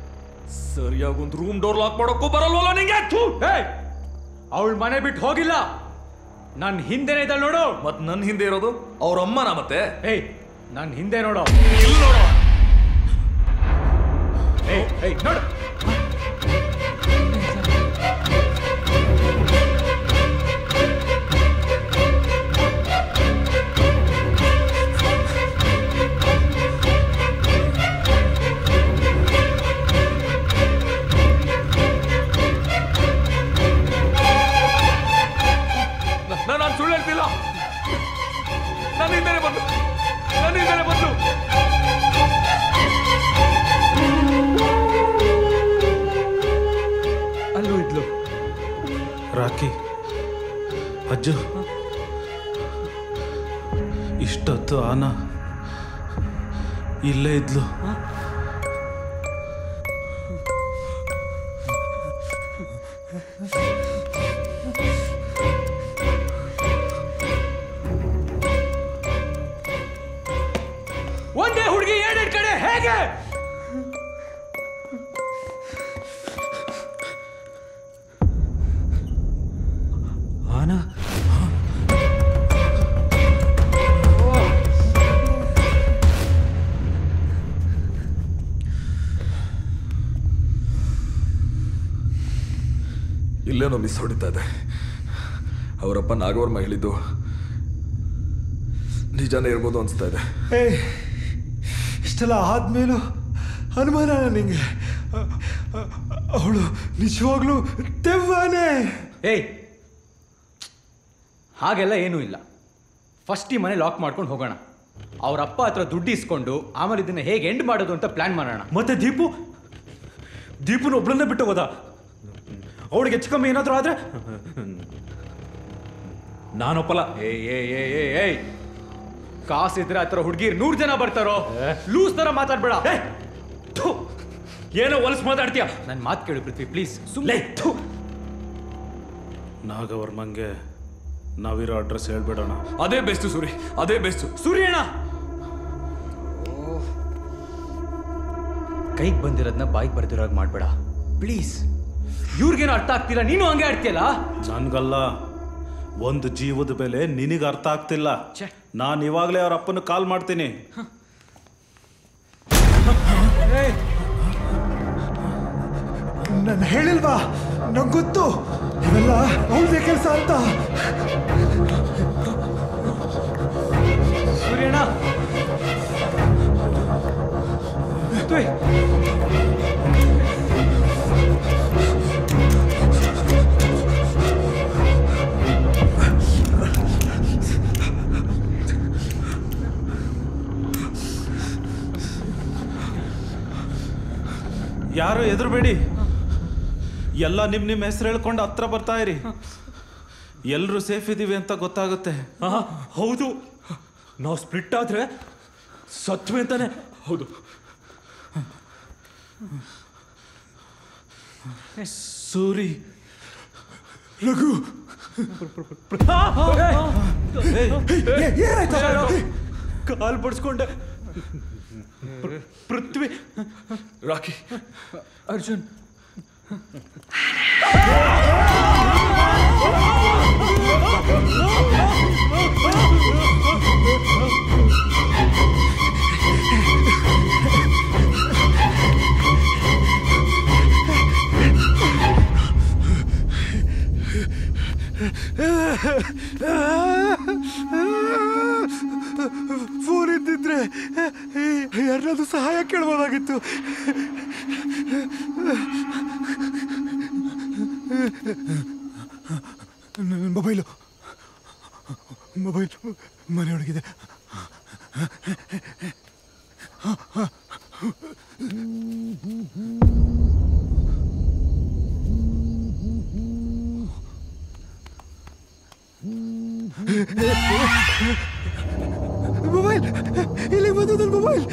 ಸರಿಯಾಗಿ ಒಂದು ರೂಮ್ ಡೋರ್ ಲಾಕ್ ಮಾಡೋಕ್ಕೂ ಬರಲ್ವಲ್ಲ ನಿಂಗೆ? ಅವಳು ಮನೆ ಬಿಟ್ಟು ಹೋಗಿಲ್ಲ. ನನ್ನ ಹಿಂದೆನೇ ಇದ್ದಾಳೆ ನೋಡು. ಮತ್ ನನ್ನ ಹಿಂದೆ ಇರೋದು ಅವ್ರ ಅಮ್ಮನ ಮತ್ತೆ? ಏಯ್ ನನ್ನ ಹಿಂದೆ ನೋಡು ನೋಡು. ಏಯ್ ಏಯ್, ನೋಡು. ನನ್ನ ಹಿಂದೆನೆ ಬಂದು. ಅಲ್ಲೂ ಇದ್ಲು? ರಾಕಿ ಅಜ್ಜು. ಇಷ್ಟೊತ್ತು ಆನ ಇಲ್ಲೇ ಇದ್ಲು. ಇಲ್ಲೇನೋ ಹೊಡಿತಾ ಇದೆ ಅವರಪ್ಪ ನಾಗವರ್ಮ ಹೇಳಿದ್ದು ನಿಜಾನೇ ಇರ್ಬೋದು ಅನಿಸ್ತಾ ಇದೆ. ಏಯ್ ಇಷ್ಟೆಲ್ಲ ಆದ್ಮೇಲೂ ಅನುಮಾನ ನಿಂಗೆ. ಅವಳು ನಿಜವಾಗ್ಲೂ ದೆವ್ವನೇ. ಏಯ್ ಹಾಗೆಲ್ಲ ಏನೂ ಇಲ್ಲ. ಫಸ್ಟ್ ಈ ಮನೆ ಲಾಕ್ ಮಾಡ್ಕೊಂಡು ಹೋಗೋಣ. ಅವ್ರ ಅಪ್ಪ ಹತ್ರ ದುಡ್ಡು ಇಸ್ಕೊಂಡು ಆಮೇಲೆ ಇದನ್ನ ಹೇಗೆ ಎಂಡ್ ಮಾಡೋದು ಅಂತ ಪ್ಲಾನ್ ಮಾಡೋಣ. ಮತ್ತೆ ದೀಪು? ದೀಪುನ ಒಬ್ಳನ್ನೇ ಬಿಟ್ಟು ಹೋದ? ಅವಳಿಗೆ ಹೆಚ್ಚು ಕಮ್ಮಿ ಏನಾದರೂ ಆದ್ರೆ? ನಾನೊಪ್ಪಲ್ಲ. ಏ ಏ ಏ ಏ ಏಯ್. ಕಾಸಿದ್ರೆ ಆ ಥರ ಹುಡುಗೀರು ನೂರು ಜನ ಬರ್ತಾರೋ? ಲೂಸ್ ತರ ಮಾತಾಡ್ಬೇಡ. ಥು, ಏನೋ ಹೊಲಸ್ ಮಾತಾಡ್ತೀಯ? ನನ್ನ ಮಾತು ಕೇಳು ಪೃಥ್ವಿ ಪ್ಲೀಸ್. ಸುಮ್ಮನೆ ನಾಗವರ್ಮಂಗೆ ನಾವಿರೋ ಅಡ್ರೆಸ್ ಹೇಳ್ಬಿಡೋಣ. ಅದೇ ಬೆಸ್ಟ್ ಸೂರಿ ಅದೇ ಬೆಸ್ಟ್. ಸೂರ್ಯಣ್ಣ ಕೈಗೆ ಬಂದಿರೋದನ್ನ ಬಾಯಿಗೆ ಹಾಗೆ ಮಾಡ್ಬೇಡ. ಪ್ಲೀಸ್. ಇವ್ರಿಗೇನು ಅರ್ಥ ಆಗ್ತಿಲ್ಲ? ನೀನು ಹಂಗೆ ಆಡ್ತೀಯಲ್ಲ? ನನ್ಗಲ್ಲ. ಒಂದು ಜೀವದ ಬೆಲೆ ನಿನಗೆ ಅರ್ಥ ಆಗ್ತಿಲ್ಲ. ನಾನು ಇವಾಗಲೇ ಅವ್ರ ಅಪ್ಪನ ಕಾಲ್ ಮಾಡ್ತೀನಿ. ನಾನು ಹೇಳಿಲ್ವಾ? ನಂಗೆ ಗೊತ್ತು. ಇವೆಲ್ಲ ಅವ್ರದೇ ಕೆಲಸ ಅಂತ. ಸೂರ್ಯಣ್ಣ. ಎದುರುಬೇಡಿ ಎಲ್ಲ ನಿಮ್ ನಿಮ್ ಹೆಸರು ಹೇಳ್ಕೊಂಡು ಹತ್ರ ಬರ್ತಾ ಇರಿ ಎಲ್ಲರೂ ಸೇಫ್ ಇದೀವಿ ಅಂತ ಗೊತ್ತಾಗುತ್ತೆ ಹೌದು ನಾವು ಸ್ಪ್ಲಿಟ್ ಆದ್ರೆ ಸತ್ವೆ ಅಂತಾನೆ ಹೌದು ಸೂರಿ ರಘು ಕಾಲ್ ಬಡ್ಸ್ಕೊಂಡೆ ಪೃ- ಪೃಥ್ವಿ ರಾಕಿ ಫೋನ್ ಇದ್ದಿದ್ರೆ ಯಾರನ್ನಾದ್ರೂ ಸಹಾಯ ಕೇಳ್ಬೋದಾಗಿತ್ತು. Mobile mobile ಮನೆಯೊಳಗಿದೆ. ಇಲ್ಲಿ ಬಂದು ನನ್ನ ಮೊಬೈಲ್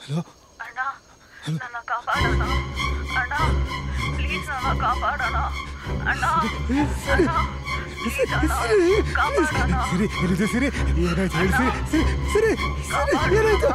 ಹಲೋ ಅಣ್ಣ ನನ್ನ ಕಾಪಾಡೋಣ ಅಣ್ಣ ಪ್ಲೀಸ್ ನನ್ನ ಕಾಪಾಡೋಣ ಅಣ್ಣ ಸರಿ please ಅಣ್ಣ, ಕಾಪಾಡೋಣ ಸರಿ ಎಲ್ಲಿದೆ ಸರಿ ಏನಾಯ್ತು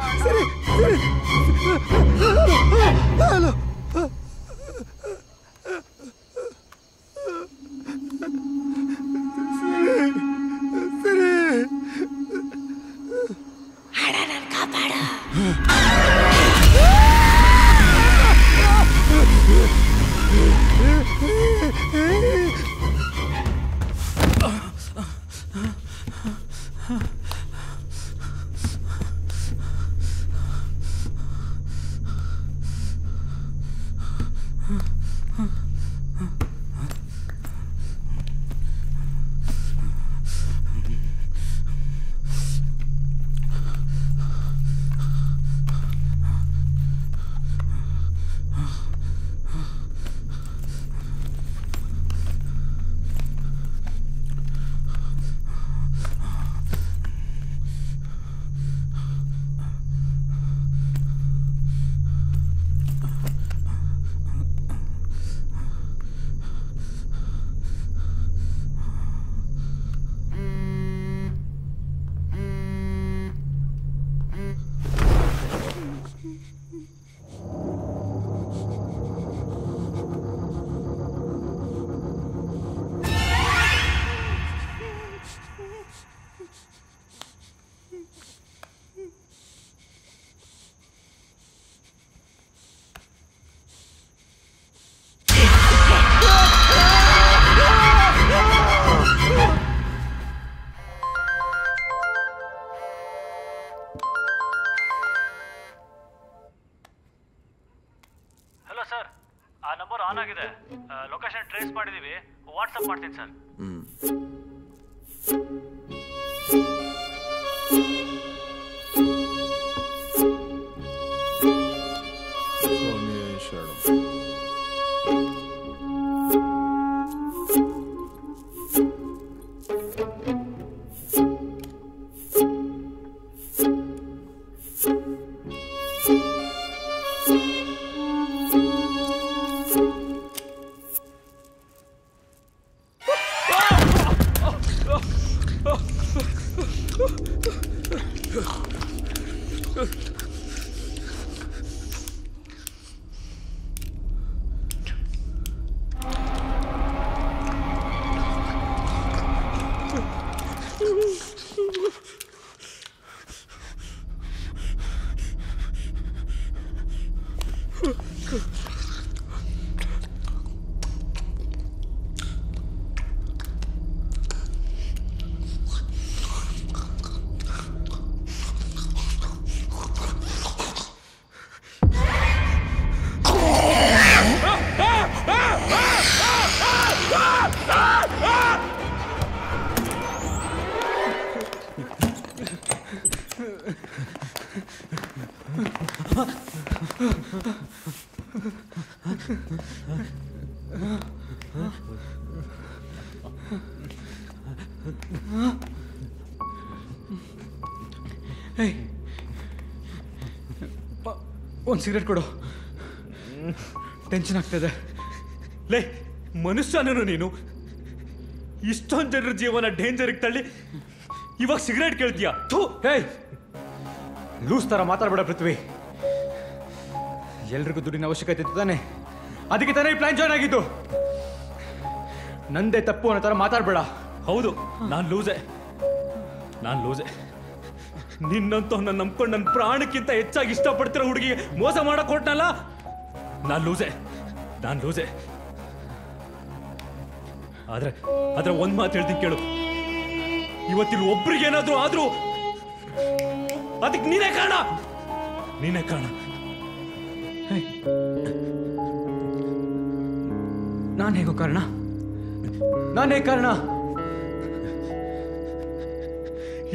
ಒಂದು ಸಿಗರೇಟ್ ಕೊಡು. ಟೆನ್ಷನ್ ಆಗ್ತದೆ. ಲೇ ಮನುಷ್ಯನೂ ನೀನು? ಇಷ್ಟೊಂದು ಜನರ ಜೀವನ ಡೇಂಜರ್ಗೆ ತಳ್ಳಿ. ಇವಾಗ ಸಿಗರೇಟ್ ಕೇಳ್ತೀಯಾ? ಥೂ, ಹೇಯ್. ಲೂಸ್ ಥರ ಮಾತಾಡಬೇಡ ಪೃಥ್ವಿ. ಎಲ್ರಿಗೂ ದುಡ್ಡಿನ ಅವಶ್ಯಕತೆ ಇತ್ತು ತಾನೆ. ಅದಕ್ಕೆ ತಾನೇ ಈ ಪ್ಲಾನ್ ಜಾಯ್ನ್ ಆಗಿದ್ದು. ನಂದೇ ತಪ್ಪು ಅನ್ನೋ ಥರ ಮಾತಾಡಬೇಡ. ಹೌದು, ನಾನು ಲೂಸೆ ನಾನು ಲೂಸೆ ನಿನ್ನಂತೂ ನನ್ನ ನಂಬ್ಕೊಂಡು ನನ್ನ ಪ್ರಾಣಕ್ಕಿಂತ ಹೆಚ್ಚಾಗಿ ಇಷ್ಟಪಡ್ತಿರೋ ಹುಡುಗಿ ಮೋಸ ಮಾಡಕ್ ಹೊಟ್ನಲ್ಲ ನಾನ್ ಲೂಸೆ ನಾನ್ ಲೂಸೆ ಆದ್ರೆ ಆದ್ರೆ ಒಂದ್ ಮಾತು ಹೇಳ್ತೀನಿ ಕೇಳು. ಇವತ್ತಿನ ಒಬ್ರಿಗೆ ಏನಾದ್ರೂ ಆದ್ರೂ ಅದಕ್ಕೆ ನೀನೇ ಕಾರಣ? ನೀನೇ ಕಾರಣ. ನಾನು ಹೇಗೋ ಕಾರಣ? ನಾನೇ ಕಾರಣ?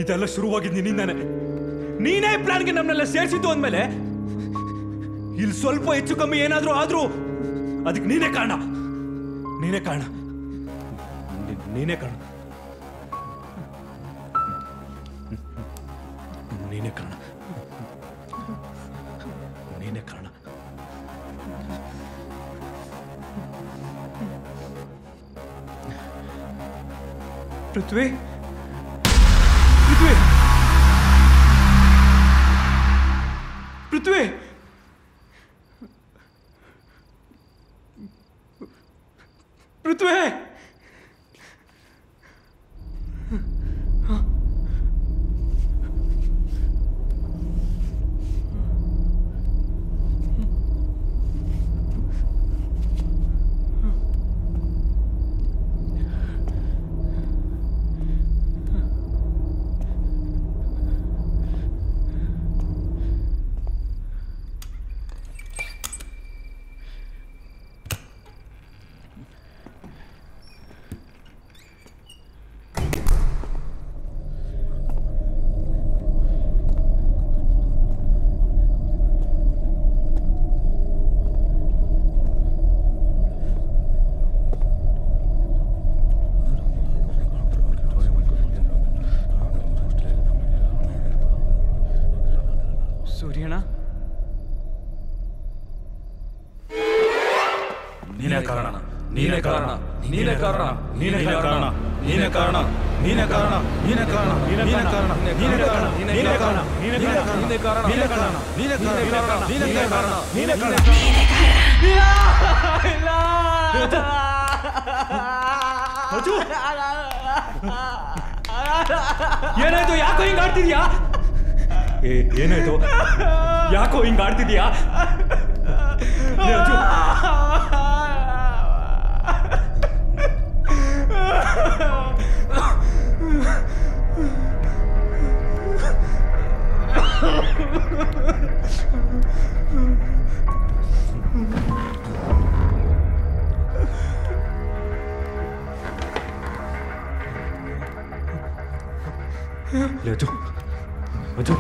ಇದೆಲ್ಲ ಶುರುವಾಗಿದ್ದು ನಿನ್ನಿಂದಾನೆ. ನೀನೇ ಪ್ಲಾನ್ಗೆ ನಮ್ಮನ್ನೆಲ್ಲ ಸೇರಿಸಿದ್ದು ಅಂದ್ಮೇಲೆ ಇಲ್ಲಿ ಸ್ವಲ್ಪ ಹೆಚ್ಚು ಕಮ್ಮಿ ಏನಾದರೂ ಆದರೂ ಅದಕ್ಕೆ ನೀನೇ ಕಾರಣ. ನೀನೇ ಕಾರಣ. ನೀನೇ ಕಾರಣ. ನೀನೇ ಕಾರಣ. ನೀನೇ ಕಾರಣ. ಪೃಥ್ವಿ? Bruto é! ನೀನೇ ಕಾರಣ ನೀನೇ ಕಾರಣ ನೀನೇ ಕಾರಣ ನೀನೇ ಕಾರಣ ನೀನೇ ಕಾರಣ ನೀನೇ ಕಾರಣ ನೀನೇ ಕಾರಣ ನೀನೇ ಕಾರಣ ನೀನೇ ಕಾರಣ ನೀನೇ ಕಾರಣ ನೀನೇ ಕಾರಣ ನೀನೇ ಕಾರಣ ನೀನೇ ಕಾರಣ ನೀನೇ ಕಾರಣ ನೀನೇ ಕಾರಣ! ಏನಾಯ್ತು ಯಾಕೋ ಹಿಂಗ್ ಆಡ್ತಿದ್ಯಾ ಏನಾಯ್ತು ಯಾಕೋ ಹಿಂಗ್ ಆಡ್ತಿದ್ಯಾ 왼쪽. 왼쪽.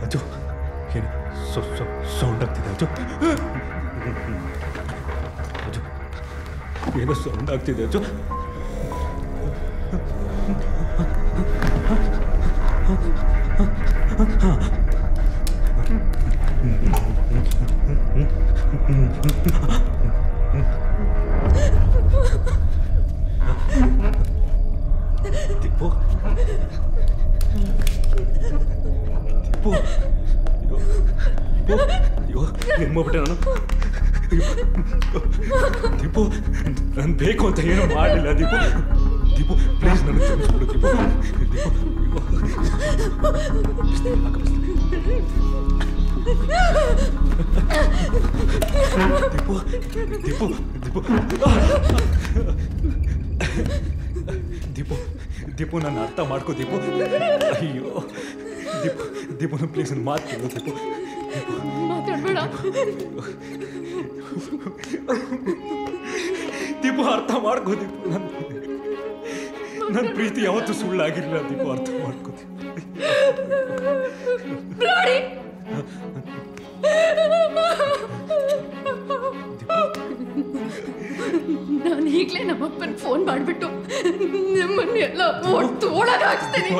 왼쪽. 걔는 소, 소, 소운닥티다. 왼쪽. 왼쪽. 얘는 소운닥티다. 왼쪽. ಅರ್ಥ ಮಾಡ್ಕೋ ದೀಪು. ಅಯ್ಯೋ ದೀಪು ದೀಪು ಪ್ಲೀಸ್ ನನ್ನ ಮಾತು ಕೇಳು ದೀಪು. ಮಾತಾಡ್ಬೇಡ. ದೀಪು ಅರ್ಥ ಮಾಡ್ಕೋ ದೀಪು. ನನ್ನ ನನ್ನ ಪ್ರೀತಿ ಯಾವತ್ತೂ ಸುಳ್ಳಾಗಿರಲಿಲ್ಲ ದೀಪು ಅರ್ಥ ಮಾಡ್ಕೋ ಬ್ಲಡಿ ಒಳಗೆ ಹಾಕ್ಸ್ತೀನಿ.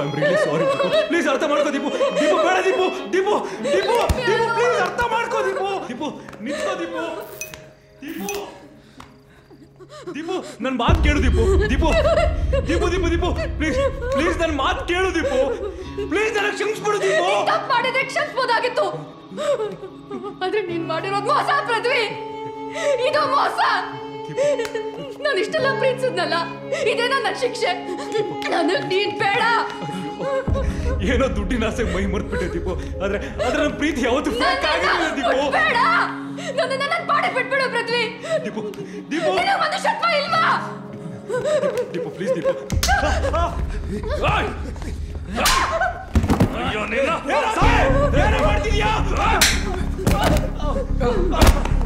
ಸಾರಿ ಪ್ಲೀಸ್ ಅರ್ಥ ಮಾಡ್ಕೋ ದೀಪು. ದೀಪು ಬೇಡ ದೀಪು. ದೀಪು ದೀಪು. ದೀಪು ಪ್ಲೀಸ್ ಅರ್ಥ ಮಾಡ್ಕೋ ದೀಪು. ದೀಪು ನಿಂತ್ಕೋ ದೀಪು. ದೀಪು. ದೀಪು ನನ್ನ ಮಾತು ಕೇಳು ದೀಪು. ದೀಪು ದೀಪು ದೀಪು ದೀಪು. ಪ್ಲೀಸ್ ಪ್ಲೀಸ್ ನನ್ನ ಮಾತು ಕೇಳು ದೀಪು. ಪ್ಲೀಸ್ ನನಗೆ ಕ್ಷಮಿಸ್ಬಿಡು ದೀಪು. ತಪ್ಪು ಮಾಡಿದ್ರೆ ಕ್ಷಮಿಸ್ಬೋದಾಗಿತ್ತು. ಆದ್ರೆ ನೀನ್ ಮಾಡಿರೋದು ಮೋಸ ಪೃಥ್ವಿ. ಇದು ಮೋಸ. ನಾನು ಇಷ್ಟೆಲ್ಲ ಪ್ರೀತಿಸಿದ್ನಲ್ಲ ಇದೇ ನನ್ನ ಶಿಕ್ಷೆ ನನಗ್ ನೀನ್ ಬೇಡ ಏನೋ ದುಡ್ಡಿನ ಆಸೆ ಮೈ ಮರ್ತ್ಬಿಟ್ಟೆ ದೀಪು ಆದ್ರೆ ಆದ್ರೆ ನನ್ ಪ್ರೀತಿ ಯಾವತ್ತು ಫ್ರಾಂಕ್ ಆಗಿರಲಿಲ್ಲ ದೀಪು ಬೇಡ ನನ್ನ ನನ್ನ ಪಾಡಿ ಬಿಟ್ಬಿಡು ಪೃಥ್ವಿ ದೀಪು ದೀಪು ನಿನಗ್ ಮನುಷ್ಯತ್ವ ಇಲ್ವಾ ದೀಪು ಪ್ಲೀಸ್ ದೀಪು! ಅಯ್ಯೋ ನೀನು ಏನೇ ಮಾಡ್ತಿದ್ಯಾ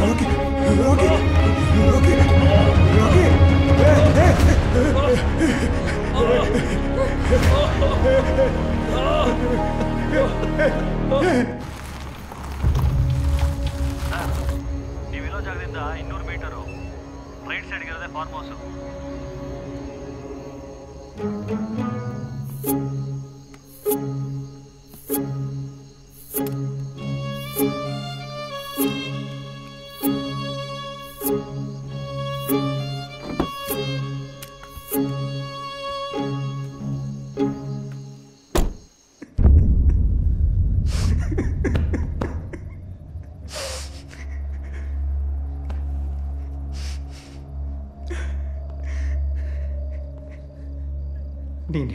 ಅನ್ಕೊಂಡಿದ್ಯಾ ನಿನ್ನ ನೀವಿರೋ ಜಾಗದಿಂದ ಇನ್ನೂರು ಮೀಟರು ರೈಟ್ ಸೈಡ್ಗೆ ಇರೋದೇ ಫಾರ್ಮ್ ಹೌಸು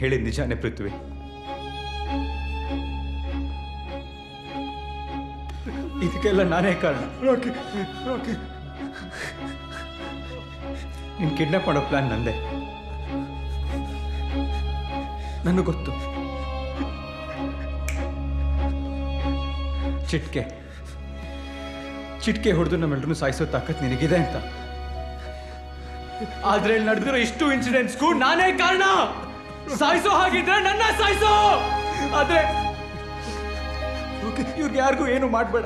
ಹೇಳಿದ ನಿಜಾನೇ ಪೃಥ್ವಿ ಇದಕ್ಕೆಲ್ಲ ನಾನೇ ಕಾರಣ. ನೀನು ಕಿಡ್ನಾಪ್ ಮಾಡೋ ಪ್ಲಾನ್ ನಂದೆ. ನನಗೆ ಗೊತ್ತು. ಚಿಟ್ಕೆ. ಚಿಟ್ಕೆ ಹೊಡೆದು ನಮ್ಮೆಲ್ಲರೂ ಸಾಯಿಸೋ ತಾಕತ್ ನಿನಗಿದೆ ಅಂತ. ಆದ್ರೆ ನಡೆದಿರೋ ಇಷ್ಟು ಇನ್ಸಿಡೆಂಟ್ಸ್ಗೂ ನಾನೇ ಕಾರಣ! ಸಾಯಿಸೋ ಹಾಗಿದ್ರೆ ನನ್ನ ಸಾಯಿಸೋ ಆದ್ರೆ ಇವ್ರಿಗೆ ಯಾರಿಗೂ ಏನು ಮಾಡಬೇಡ.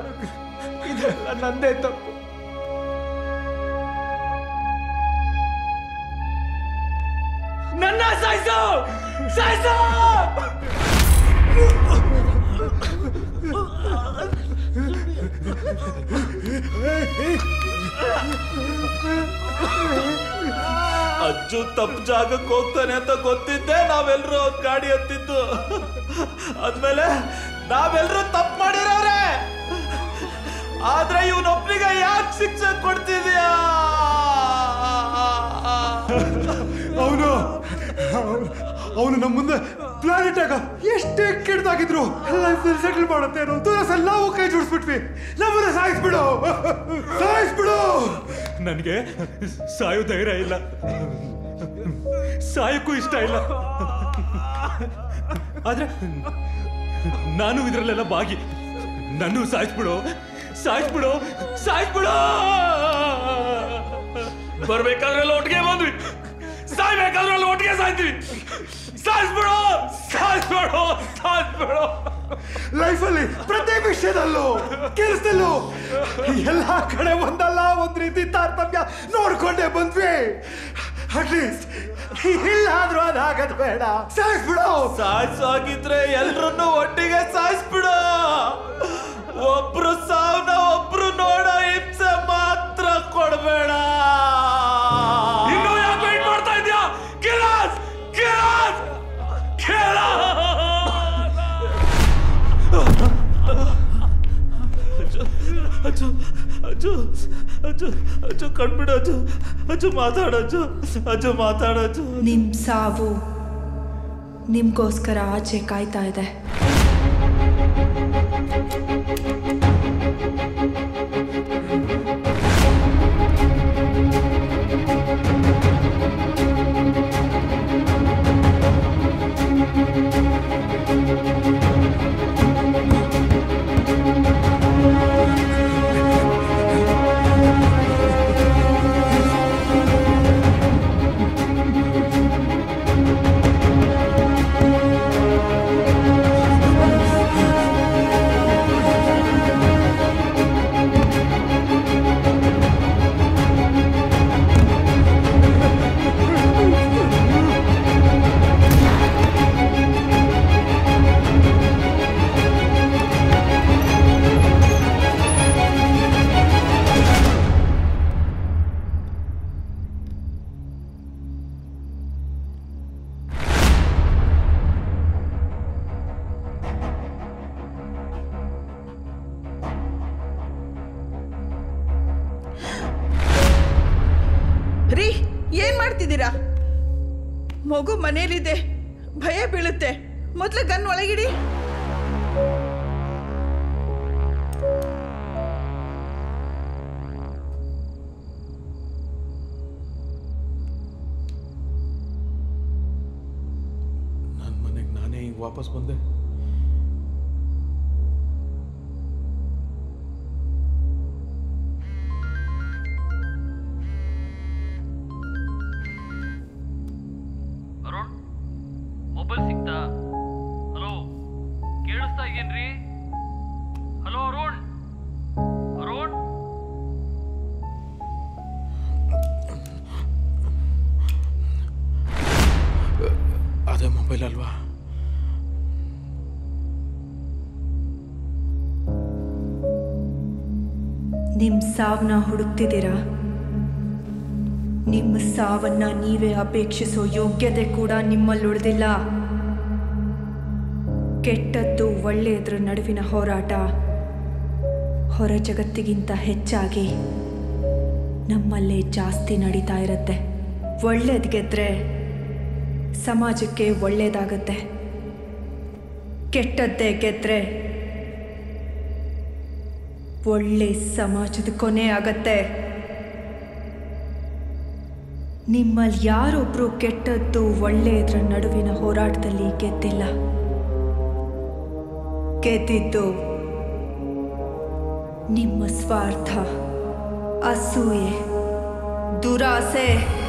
ಇದೆಲ್ಲ ನಂದೇ ತಪ್ಪು. ನನ್ನ ಸಾಯಿಸೋ ಸಾಯಿಸೋ ಅಜ್ಜು ತಪ್ಪು ಜಾಗಕ್ಕೆ ಹೋಗ್ತಾನೆ ಅಂತ ಗೊತ್ತಿದ್ದೆ. ನಾವೆಲ್ಲರೂ ಅವ್ರ ಗಾಡಿ ಹತ್ತಿದ್ದು. ಅದ್ಮೇಲೆ ನಾವೆಲ್ಲರೂ ತಪ್ಪು ಮಾಡಿರೋರೆ. ಆದ್ರೆ ಇವನೊಬ್ನಿಗೆ ಯಾಕೆ ಶಿಕ್ಷೆ ಕೊಡ್ತಿದ್ಯಾ? ಅವನು ಅವನು ನಮ್ಮ ಮುಂದೆ ಪ್ಲಾನೆಟ್ ಆಗ ಎಷ್ಟೇ ಕೆಡ್ದಾಗಿದ್ರು ಲೈಫ್ ಸೆಟಲ್ ಮಾಡುತ್ತೆ ನಾವು ಕೈ ಜೋಡಿಸ್ಬಿಟ್ವಿ. ನಮ್ಮನ್ನ ಸಾಯಿಸ್ಬಿಡು. ಸಾಯಿಸ್ಬಿಡು. ನನಗೆ ಸಾಯೋ ಧೈರ್ಯ ಇಲ್ಲ. ಸಾಯಕ್ಕೂ ಇಷ್ಟ ಇಲ್ಲ. ಆದ್ರೆ ನಾನು ಇದರಲ್ಲೆಲ್ಲ ಬಾಗಿ ನಾನು ಸಾಯಿಸ್ಬಿಡು. ಸಾಯಿಸ್ಬಿಡು. ಸಾಯಿಸ್ಬಿಡು. ಬರ್ಬೇಕಾದ್ರೆ ಒಟ್ಟಿಗೆ ಬಂದ್ವಿ. ಸಾಯ್ಬೇಕಾದ್ರೆ ಒಟ್ಟಿಗೆ ಸಾಯ್ತೀವಿ. ಸಾಯಿಸ್ಬಿಡು ಸಾಯಿಸ್ಬಿಡು ಸಾಯಿಸ್ಬಿಡು ಲೈಫಲ್ಲಿ ಪ್ರತಿ ವಿಷಯದಲ್ಲೂ ಕೆಲಸದಲ್ಲೂ ಎಲ್ಲ ಕಡೆ ಒಂದಲ್ಲ ಒಂದ್ ರೀತಿ ತಾರತಮ್ಯ ನೋಡ್ಕೊಂಡೇ ಬಂದ್ವಿ. ಅಟ್ಲೀಸ್ಟ್ ಇಲ್ಲಾದ್ರೂ ಅದಾಗದ್ ಬೇಡ. ಸಾಯಿಸ್ಬಿಡು. ಸಾಯಿಸೋಗಿದ್ರೆ ಎಲ್ರನ್ನೂ ಒಟ್ಟಿಗೆ ಸಾಯಿಸ್ಬಿಡು. ಒಬ್ರು ಸಾವನ ಒಬ್ರು ನೋಡೋ ಹಿಂಸೆ ಮಾತ್ರ ಕೊಡ್ಬೇಡ. ಅಜ್ಜು ಅಜ್ಜು ಅಜ್ಜು ಅಜ್ಜು ಕಣ್ಬಿಡು ಅಜ್ಜು ಅಜ್ಜು ಮಾತಾಡಜ್ಜು ಅಜ್ಜು ಮಾತಾಡಜ್ಜು ನಿಮ್ ಸಾವು ನಿಮ್ಗೋಸ್ಕರ ಆಚೆ ಕಾಯ್ತಾ ಇದೆ ಸಾವನ್ನ ಹುಡುಕ್ತಿದ್ದೀರಾ? ನಿಮ್ಮ ಸಾವನ್ನ ನೀವೇ ಅಪೇಕ್ಷಿಸೋ ಯೋಗ್ಯತೆ ಕೂಡ ನಿಮ್ಮಲ್ಲಿ ಉಳಿದಿಲ್ಲ ಕೆಟ್ಟದ್ದು ಒಳ್ಳೆಯದ್ರ ನಡುವಿನ ಹೋರಾಟ ಹೊರ ಜಗತ್ತಿಗಿಂತ ಹೆಚ್ಚಾಗಿ ನಮ್ಮಲ್ಲೇ ಜಾಸ್ತಿ ನಡೀತಾ ಇರುತ್ತೆ. ಒಳ್ಳೇದು ಗೆದ್ರೆ ಸಮಾಜಕ್ಕೆ ಒಳ್ಳೇದಾಗತ್ತೆ. ಕೆಟ್ಟದ್ದೇ ಗೆದ್ರೆ ಒಳ್ಳೆ ಸಮಾಜದ ಕೊನೆ ಆಗತ್ತೆ. ನಿಮ್ಮಲ್ಲಿ ಯಾರೊಬ್ರು ಕೆಟ್ಟದ್ದು, ಒಳ್ಳೆಯದ್ರ ನಡುವಿನ ಹೋರಾಟದಲ್ಲಿ ಗೆದ್ದಿಲ್ಲ. ಗೆದ್ದಿದ್ದು ನಿಮ್ಮ ಸ್ವಾರ್ಥ, ಅಸೂಯೆ, ದುರಾಸೆ.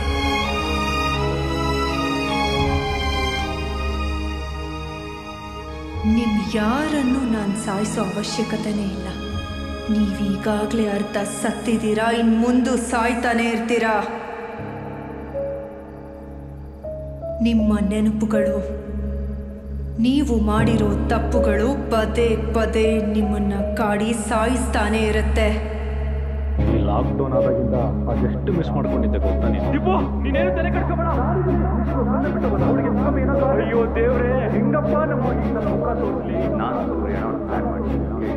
ನಿಮ್ ಯಾರನ್ನು ನಾನು ಸಾಯಿಸೋ ಅವಶ್ಯಕತೆನೇ ಇಲ್ಲ. ನೀವೀಗಾಗಲೇ ಅರ್ಧ ಸತ್ತಿದ್ದೀರಾ? ಇನ್ ಮುಂದೆ ಸಾಯ್ತಾನೆ ಇರ್ತೀರಾ? ನಿಮ್ಮ ನೆನಪುಗಳು. ನೀವು ಮಾಡಿರೋ ತಪ್ಪುಗಳು ಪದೇ ಪದೇ ನಿಮ್ಮನ್ನ ಕಾಡಿ ಸಾಯಿಸ್ತಾನೆ ಇರುತ್ತೆ. ಈ ಲಾಕ್ಡೌನ್ ಆದಾಗಿಂದ ಅದೆಷ್ಟು ಮಿಸ್ ಮಾಡ್ಕೊಂಡಿದ್ದೆ ಗೊತ್ತಾ ನೀನು? ದೀಪು ನೀನೇನು ತಲೆ ಕಟ್ಕೋಬೇಡ ಅಯ್ಯೋ ದೇವ್ರೆ ಹೆಂಗಪ್ಪ ನಮ್ಮ ಮುಖ ತೋರಿಸ್ಲಿ ನಾನು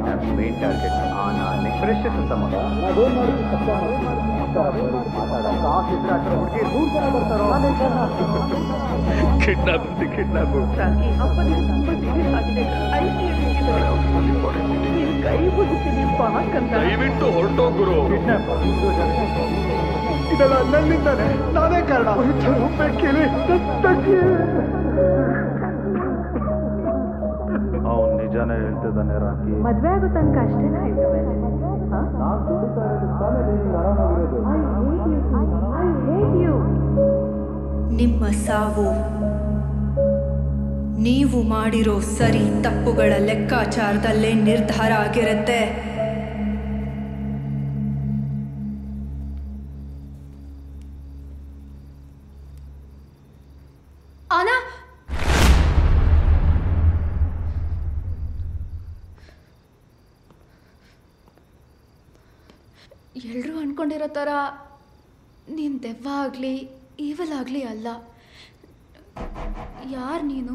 ಸೂರ್ಯ ಪ್ಲಾನ್ ಮಾಡಿ ಮೇನ್ ಟಾರ್ಗೆಟ್ ನೆಕ್ಸ್ಟ್ ಫ್ರೆಶ್ ಅಂತ ಮಗ ಕಿಡ್ನಾಪ್ ಕಿಡ್ನಾಪ್ ಕೈ ಮುಗಿತೀನಿ ಪಾಕಂತ. ದಯವಿಟ್ಟು ಹೊರಟೋಗ್ರು ಇದೆಲ್ಲ ನನ್ನಿಂದಾನೆ. ನಾನೇ ಕಾರಣ. ಬೇಕಿಲಿ ಅವ್ನು ನಿಜಾನೇ ಹೇಳ್ತಿದ್ದಾನೆ ರಾಕಿ. ಮದ್ವೆ ಆಗೋ ತನಕ ಅಷ್ಟೇನಾ ನಿಮ್ಮ ಸಾವು ನೀವು ಮಾಡಿರೋ ಸರಿ ತಪ್ಪುಗಳ ಲೆಕ್ಕಾಚಾರದಲ್ಲೇ ನಿರ್ಧಾರ ಆಗಿರುತ್ತೆ. ಅನ್ಕೊಂಡಿರೋ ಥರ ನೀನು ದೆವ್ವ ಆಗಲಿ ಈವಲ್ ಆಗಲಿ ಅಲ್ಲ. ಯಾರು ನೀನು?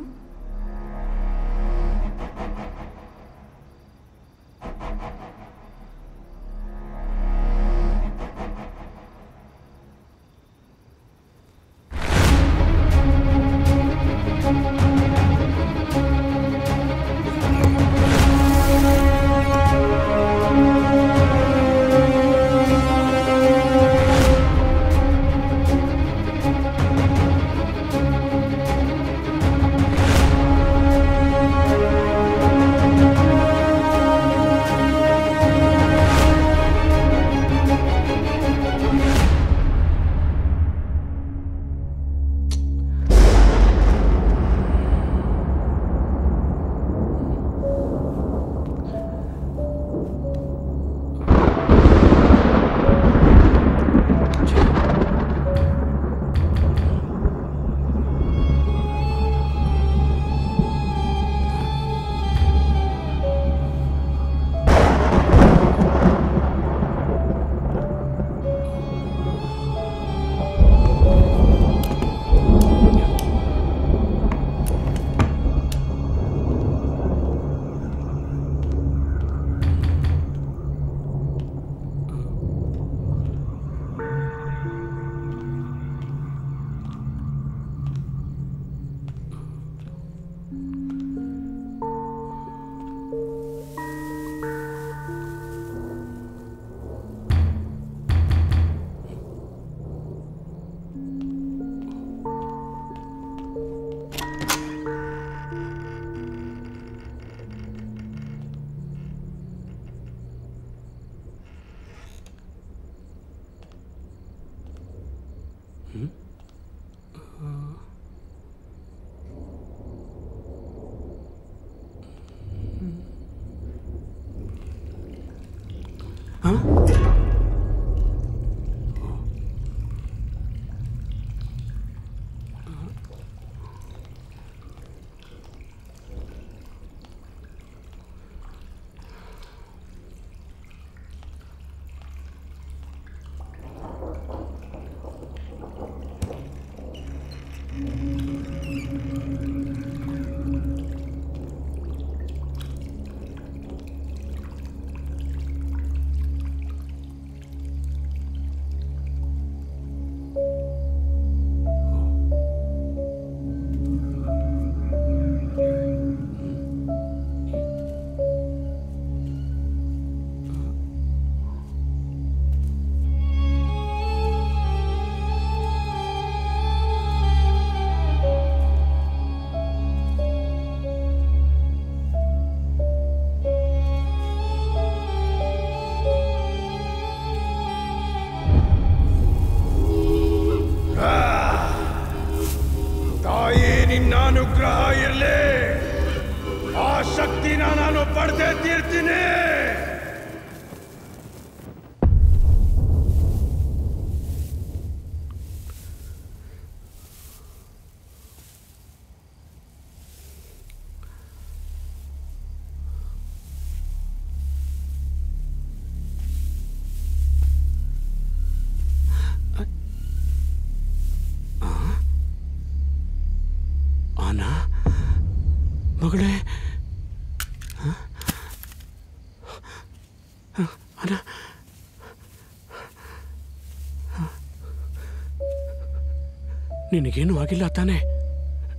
ನಿನಗೇನು ಆಗಿಲ್ಲ ತಾನೆ?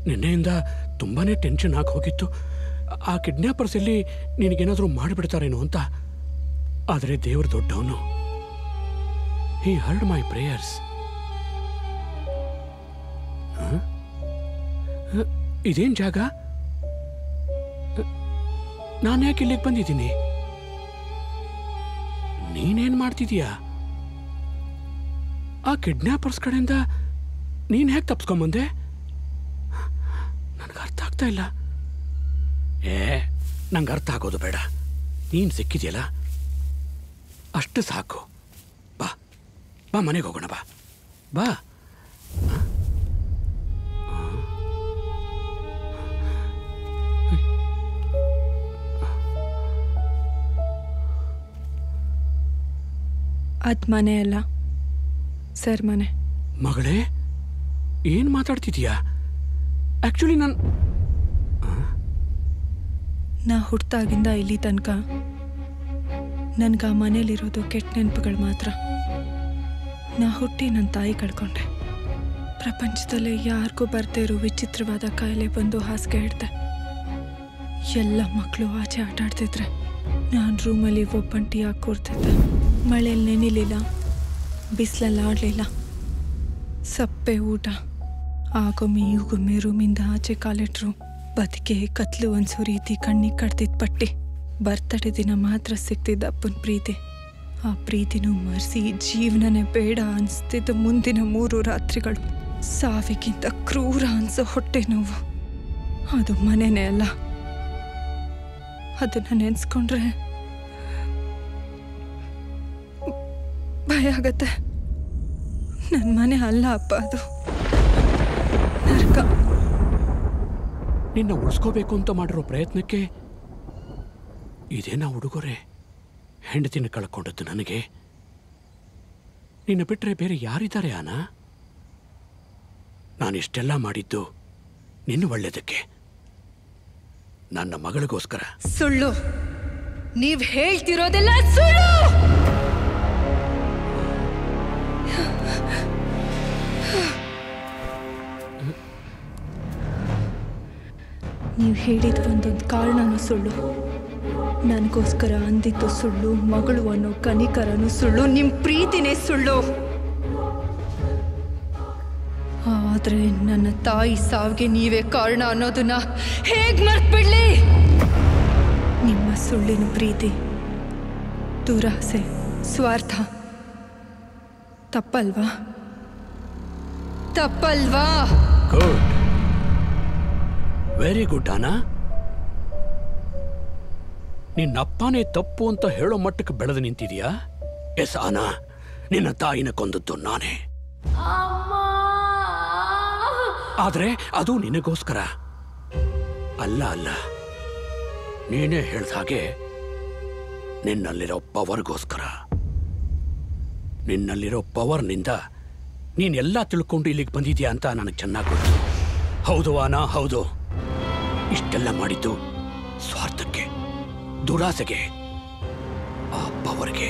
ನಿನ್ನೆಯಿಂದ ತುಂಬಾನೇ ಟೆನ್ಷನ್ ಆಗಿ ಹೋಗಿತ್ತು. ಆ ಕಿಡ್ನಾಪರ್ಸ್ ಎಲ್ಲಿ ನಿನಗೇನಾದರೂ ಮಾಡಿಬಿಡ್ತಾರೇನೋ ಅಂತ. ಆದರೆ ದೇವರು ದೊಡ್ಡವನು. ಹಿ ಹರ್ಡ್ ಮೈ ಪ್ರೇಯರ್ಸ್ ಇದೇನ್ ಜಾಗ? ನಾನು ಯಾಕೆ ಇಲ್ಲಿಗೆ ಬಂದಿದ್ದೀನಿ? ನೀನೇನ್ ಮಾಡ್ತಿದೀಯಾ? ಆ ಕಿಡ್ನಾಪರ್ಸ್ ಕಡೆಯಿಂದ ನೀನ್ ಹೇಗೆ ತಪ್ಸ್ಕೊಂಬಂದೆ ನನಗೆ ಅರ್ಥ ಆಗ್ತಾ ಇಲ್ಲ. ಏ ನಂಗೆ ಅರ್ಥ ಆಗೋದು ಬೇಡ. ನೀನ್ ಸಿಕ್ಕಿದ್ಯಲ್ಲ? ಅಷ್ಟು ಸಾಕು. ಬಾ ಬಾ ಮನೆಗೆ ಹೋಗೋಣ ಬಾ. ಬಾ. ಅದ್ ಮನೆ ಅಲ್ಲ. ಸರ್ ಮನೆ. ಮಗಳೇ? ಏನ್ ಮಾತಾಡ್ತಿದೀಯಾ? ಆಕ್ಚುಲಿ ನಾನು ನಾ ಹುಟ್ಟಾಗಿಂದ ಇಲ್ಲಿ ತನಕ ನನ್ಗೆ ಆ ಮನೇಲಿರೋದು ಕೆಟ್ಟ ನೆನಪುಗಳು ಮಾತ್ರ. ನಾ ಹುಟ್ಟಿ ನನ್ನ ತಾಯಿ ಕಳ್ಕೊಂಡೆ. ಪ್ರಪಂಚದಲ್ಲೇ ಯಾರಿಗೂ ಬರದೇ ಇರೋ ವಿಚಿತ್ರವಾದ ಕಾಯಿಲೆ ಬಂದು ಹಾಸಿಗೆ ಹಿಡ್ದೆ. ಎಲ್ಲ ಮಕ್ಕಳು ಆಚೆ ಆಟ ಆಡ್ತಿದ್ರೆ ನಾನು ರೂಮಲ್ಲಿ ಒಬ್ಬಂಟಿಯಾಗಿ ಕೂರ್ತಿದ್ದೆ? ಮಳೆಯಲ್ಲಿ ನೆನಿಲಿಲ್ಲ, ಬಿಸಿಲಲ್ಲಿ ಆಡಲಿಲ್ಲ. ಸಪ್ಪೆ ಊಟ. ಆಗೊಮ್ಮೆ ಈಗೊಮ್ಮೆ ರೂಮಿಂದ ಆಚೆ ಕಾಲಿಟ್ರು. ಬದುಕೆ ಕತ್ಲು ಅನ್ಸೋ ರೀತಿ ಕಣ್ಣಿಗೆ ಕಡ್ದಿದ್ ಪಟ್ಟಿ ಬರ್ತಡೆ ದಿನ ಮಾತ್ರ ಸಿಗ್ತಿದ್ದ ಅಪ್ಪನ ಪ್ರೀತಿ. ಆ ಪ್ರೀತಿನೂ ಮರೆಸಿ ಜೀವನನೇ ಬೇಡ ಅನಿಸ್ತಿದ್ದ ಮುಂದಿನ ಮೂರು ರಾತ್ರಿಗಳು. ಸಾವಿಗಿಂತ ಕ್ರೂರ ಅನ್ಸೋ ಹೊಟ್ಟೆ ನೋವು. ಅದು ಮನೆನೇ ಅಲ್ಲ. ಅದನ್ನ ನೆನ್ಸ್ಕೊಂಡ್ರೆ ಭಯ ಆಗತ್ತೆ. ನನ್ನ ಮನೆ ಅಲ್ಲ ಅಪ್ಪ ಅದು. ನರ್ಕ. ನಿನ್ನ ಉಳಿಸ್ಕೋಬೇಕು ಅಂತ ಮಾಡಿರೋ ಪ್ರಯತ್ನಕ್ಕೆ ಇದೇನಾ ಹುಡುಗರೆ ಹೆಂಡತಿನ ಕಳ್ಕೊಂಡದ್ದು ನನಗೆ. ನಿನ್ನ ಬಿಟ್ಟರೆ ಬೇರೆ ಯಾರಿದ್ದಾರೆ ಆನ ನಾನಿಷ್ಟೆಲ್ಲ ಮಾಡಿದ್ದು ನಿನ್ನ ಒಳ್ಳೇದಕ್ಕೆ. ನನ್ನ ಮಗಳಿಗೋಸ್ಕರ. ಸುಳ್ಳು. ನೀವ್ ಹೇಳ್ತಿರೋದೆಲ್ಲ ಸುಳ್ಳು! ನೀವು ಹೇಳಿದ ಒಂದೊಂದು ಕಾರಣನೂ ಸುಳ್ಳು. ನನಗೋಸ್ಕರ ಅಂದಿದ್ದು ಸುಳ್ಳು, ಮಗಳು ಅನ್ನೋ ಕನಿಕರನು ಸುಳ್ಳು ನಿಮ್ಮ ಪ್ರೀತಿನೇ ಸುಳ್ಳು. ಆದರೆ ನನ್ನ ತಾಯಿ ಸಾವಿಗೆ ನೀವೇ ಕಾರಣ ಅನ್ನೋದನ್ನ ಹೇಗೆ ಮರ್ತ್ಬಿಡ್ಲಿ? ನಿಮ್ಮ ಸುಳ್ಳಿನ ಪ್ರೀತಿ, ದುರಾಸೆ, ಸ್ವಾರ್ಥ ತಪ್ಪಲ್ವಾ? ತಪ್ಪಲ್ವಾ? ವೆರಿ ಗುಡ್ ಆನಾ ನಿನ್ನಪ್ಪನೇ ತಪ್ಪು ಅಂತ ಹೇಳೋ ಮಟ್ಟಕ್ಕೆ ಬೆಳೆದು ನಿಂತಿದ್ಯಾ? ಎಸ್ ಅನಾ ನಿನ್ನ ತಾಯಿನ ಕೊಂದದ್ದು ನಾನೇ. ಆದ್ರೆ ಅದು ನಿನಗೋಸ್ಕರ. ಅಲ್ಲ ಅಲ್ಲ. ನೀನೇ ಹೇಳ್ದ ಹಾಗೆ ನಿನ್ನಲ್ಲಿರೋ ಪವರ್ಗೋಸ್ಕರ. ನಿನ್ನಲ್ಲಿರೋ ಪವರ್ನಿಂದ ನೀನೆಲ್ಲ ತಿಳ್ಕೊಂಡು ಇಲ್ಲಿಗೆ ಬಂದಿದ್ಯಾ ಅಂತ ನನಗೆ ಚೆನ್ನಾಗಿ ಗೊತ್ತು. ಹೌದು ಆನಾ ಹೌದು. ಇಷ್ಟೆಲ್ಲ ಮಾಡಿದ್ದು ಸ್ವಾರ್ಥಕ್ಕೆ, ದುರಾಸೆಗೆ, ಆ ಪವರ್ಗೆ.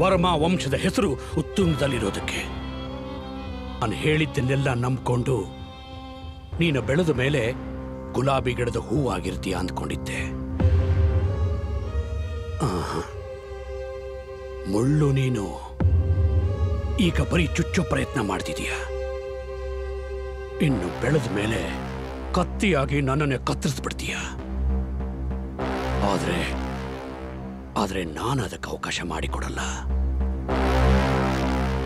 ವರ್ಮಾ ವಂಶದ ಹೆಸರು ಉತ್ತುಂಗದಲ್ಲಿರೋದಕ್ಕೆ. ನಾನು ಹೇಳಿದ್ದನ್ನೆಲ್ಲ ನಂಬಿಕೊಂಡು ನೀನು ಬೆಳೆದ ಮೇಲೆ ಗುಲಾಬಿ ಗಿಡದ ಹೂ ಹೂವಾಗಿರ್ತೀಯ ಅಂದ್ಕೊಂಡಿದ್ದೆ. ಮುಳ್ಳು ನೀನು. ಈಗ ಬರೀ ಚುಚ್ಚೋ ಪ್ರಯತ್ನ ಮಾಡ್ತಿದೀಯ? ಇನ್ನು ಬೆಳೆದ ಮೇಲೆ ಕತ್ತಿಯಾಗಿ ನನ್ನನ್ನೇ ಕತ್ತರಿಸ್ಬಿಡ್ತೀಯ? ಆದ್ರೆ ಆದ್ರೆ ನಾನು ಅದಕ್ಕೆ ಅವಕಾಶ ಮಾಡಿಕೊಡಲ್ಲ.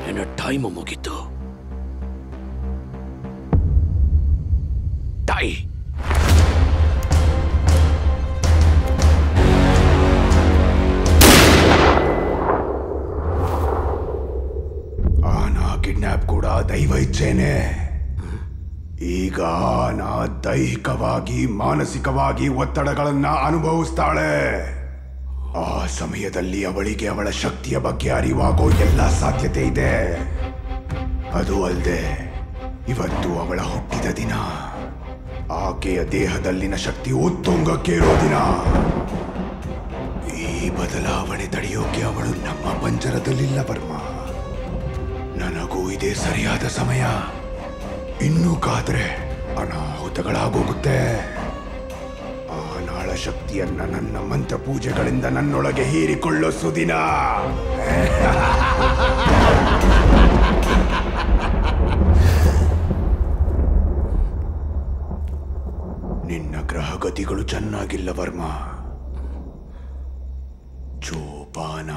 ನನ್ನ ಟೈಮ್ ಮುಗೀತು. ತಾಯಿ! ಆನ ಕಿಡ್ನಾಪ್ ಕೂಡ ದೈವ ಇಚ್ಛೇನೆ. ಈಗ ನಾ ದೈಹಿಕವಾಗಿ, ಮಾನಸಿಕವಾಗಿ ಒತ್ತಡಗಳನ್ನು ಅನುಭವಿಸ್ತಾಳೆ. ಆ ಸಮಯದಲ್ಲಿ ಅವಳಿಗೆ ಅವಳ ಶಕ್ತಿಯ ಬಗ್ಗೆ ಅರಿವಾಗೋ ಎಲ್ಲ ಸಾಧ್ಯತೆ ಇದೆ. ಅದು ಅಲ್ಲದೆ ಇವತ್ತು ಅವಳ ಹುಟ್ಟಿದ ದಿನ. ಆಕೆಯ ದೇಹದಲ್ಲಿನ ಶಕ್ತಿ ಉತ್ತುಂಗಕ್ಕೇರೋ ದಿನ. ಈ ಬದಲಾವಣೆ ತಡೆಯೋಕೆ ಅವಳು ನಮ್ಮ ಪಂಜರದಲ್ಲಿಲ್ಲ ವರ್ಮ. ನನಗೂ ಇದೇ ಸರಿಯಾದ ಸಮಯ. ಇನ್ನೂ ಕಾದ್ರೆ ಅನಾಹುತಗಳಾಗೋಗುತ್ತೆ. ಆ ನಾಳ ಶಕ್ತಿಯನ್ನ ನನ್ನ ಮಂತ್ರ ಪೂಜೆಗಳಿಂದ ನನ್ನೊಳಗೆ ಹೀರಿಕೊಳ್ಳೋ ಸುದಿನ. ನಿನ್ನ ಗ್ರಹಗತಿಗಳು ಚೆನ್ನಾಗಿಲ್ಲ ವರ್ಮ. ಜೋಪಾನ.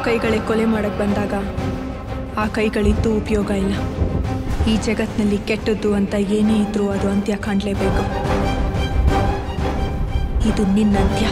ಕಾಪಾಡೋ ಕೈಗಳೇ ಕೊಲೆ ಮಾಡಕ್ ಬಂದಾಗ ಆ ಕೈಗಳಿದ್ದು ಉಪಯೋಗ ಇಲ್ಲ. ಈ ಜಗತ್ನಲ್ಲಿ ಕೆಟ್ಟದ್ದು ಅಂತ ಏನೇ ಇದ್ರೂ ಅದು ಅಂತ್ಯ ಕಾಣಲೇಬೇಕು. ಇದು ನಿನ್ನಂತ್ಯ.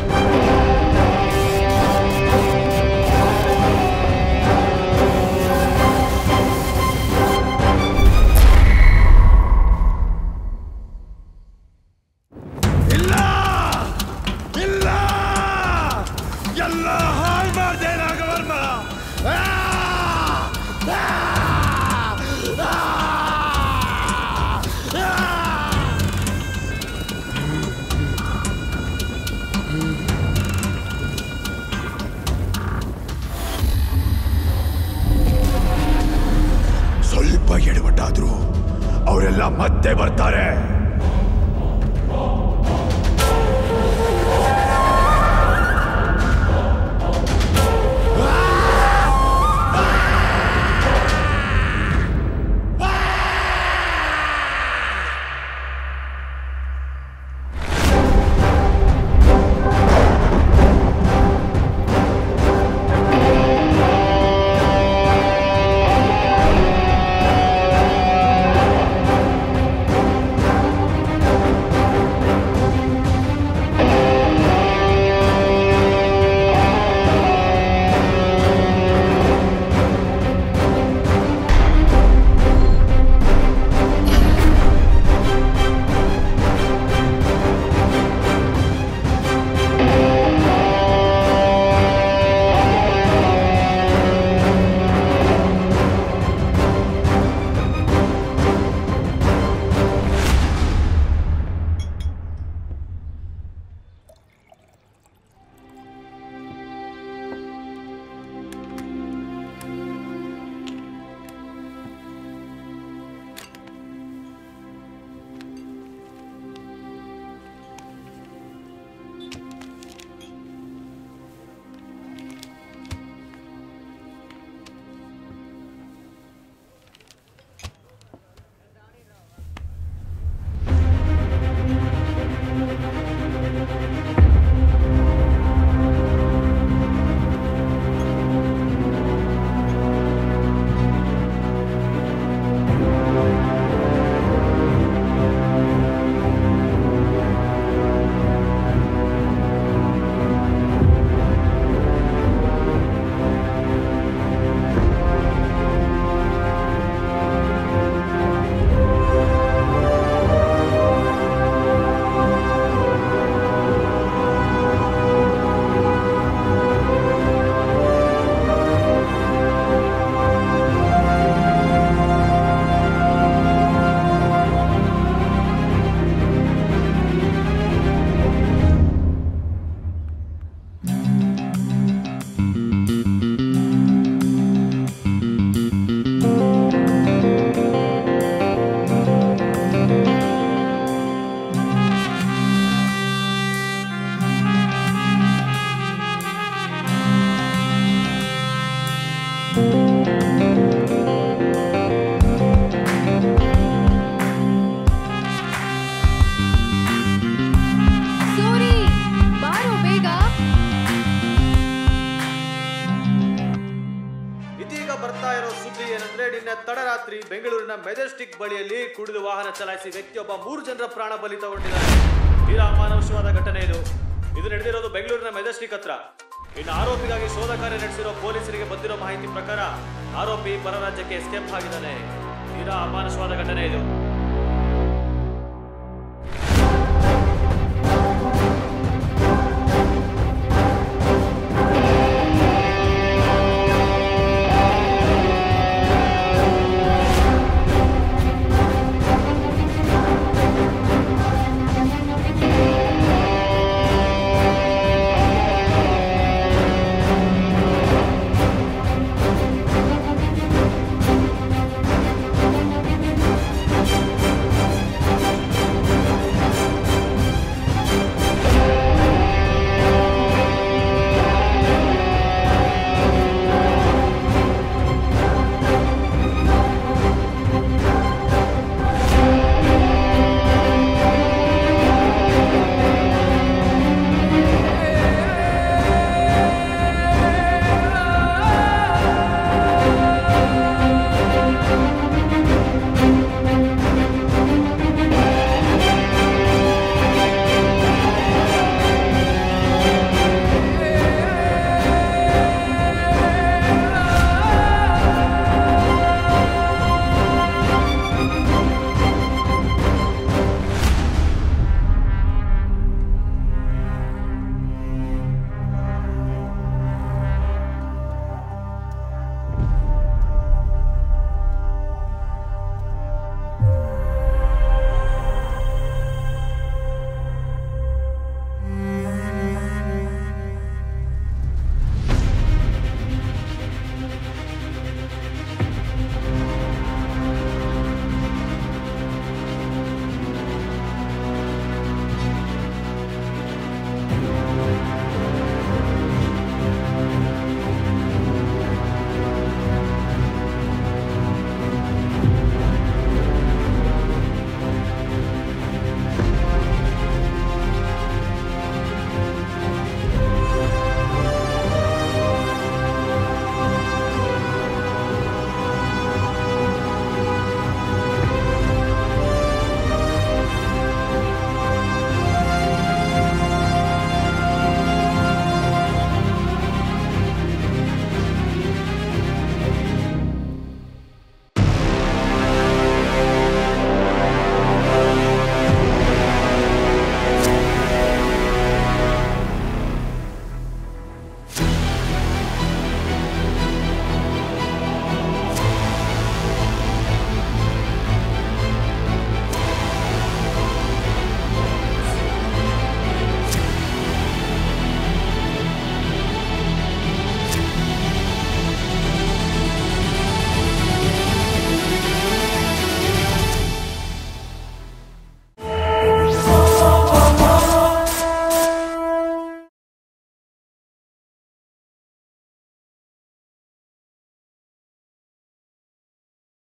ತಡರಾತ್ರಿ ಬೆಂಗಳೂರಿನ ಮೆಜೆಸ್ಟಿಕ್ ಬಳಿಯಲ್ಲಿ ಕುಡಿದು ವಾಹನ ಚಲಾಯಿಸಿ ವ್ಯಕ್ತಿಯೊಬ್ಬ ಮೂರು ಜನರ ಪ್ರಾಣ ಬಲಿ ತಗೊಂಡಿದ್ದಾರೆ ತೀರಾ ಅಮಾನುಷವಾದ ಘಟನೆ ಇದು. ಇದು ನಡೆದಿರೋದು ಬೆಂಗಳೂರಿನ ಮೆಜೆಸ್ಟಿಕ್ ಹತ್ರ. ಇನ್ನು ಆರೋಪಿಗಾಗಿ ಶೋಧ ಕಾರ್ಯ ನಡೆಸಿರೋ ಪೊಲೀಸರಿಗೆ ಬಂದಿರೋ ಮಾಹಿತಿ ಪ್ರಕಾರ, ಆರೋಪಿ ಪರ ರಾಜ್ಯಕ್ಕೆ ಎಸ್ಕೇಪ್ ಆಗಿದ್ದಾನೆ. ತೀರಾ ಅಮಾನುಷವಾದ ಘಟನೆ ಇದು.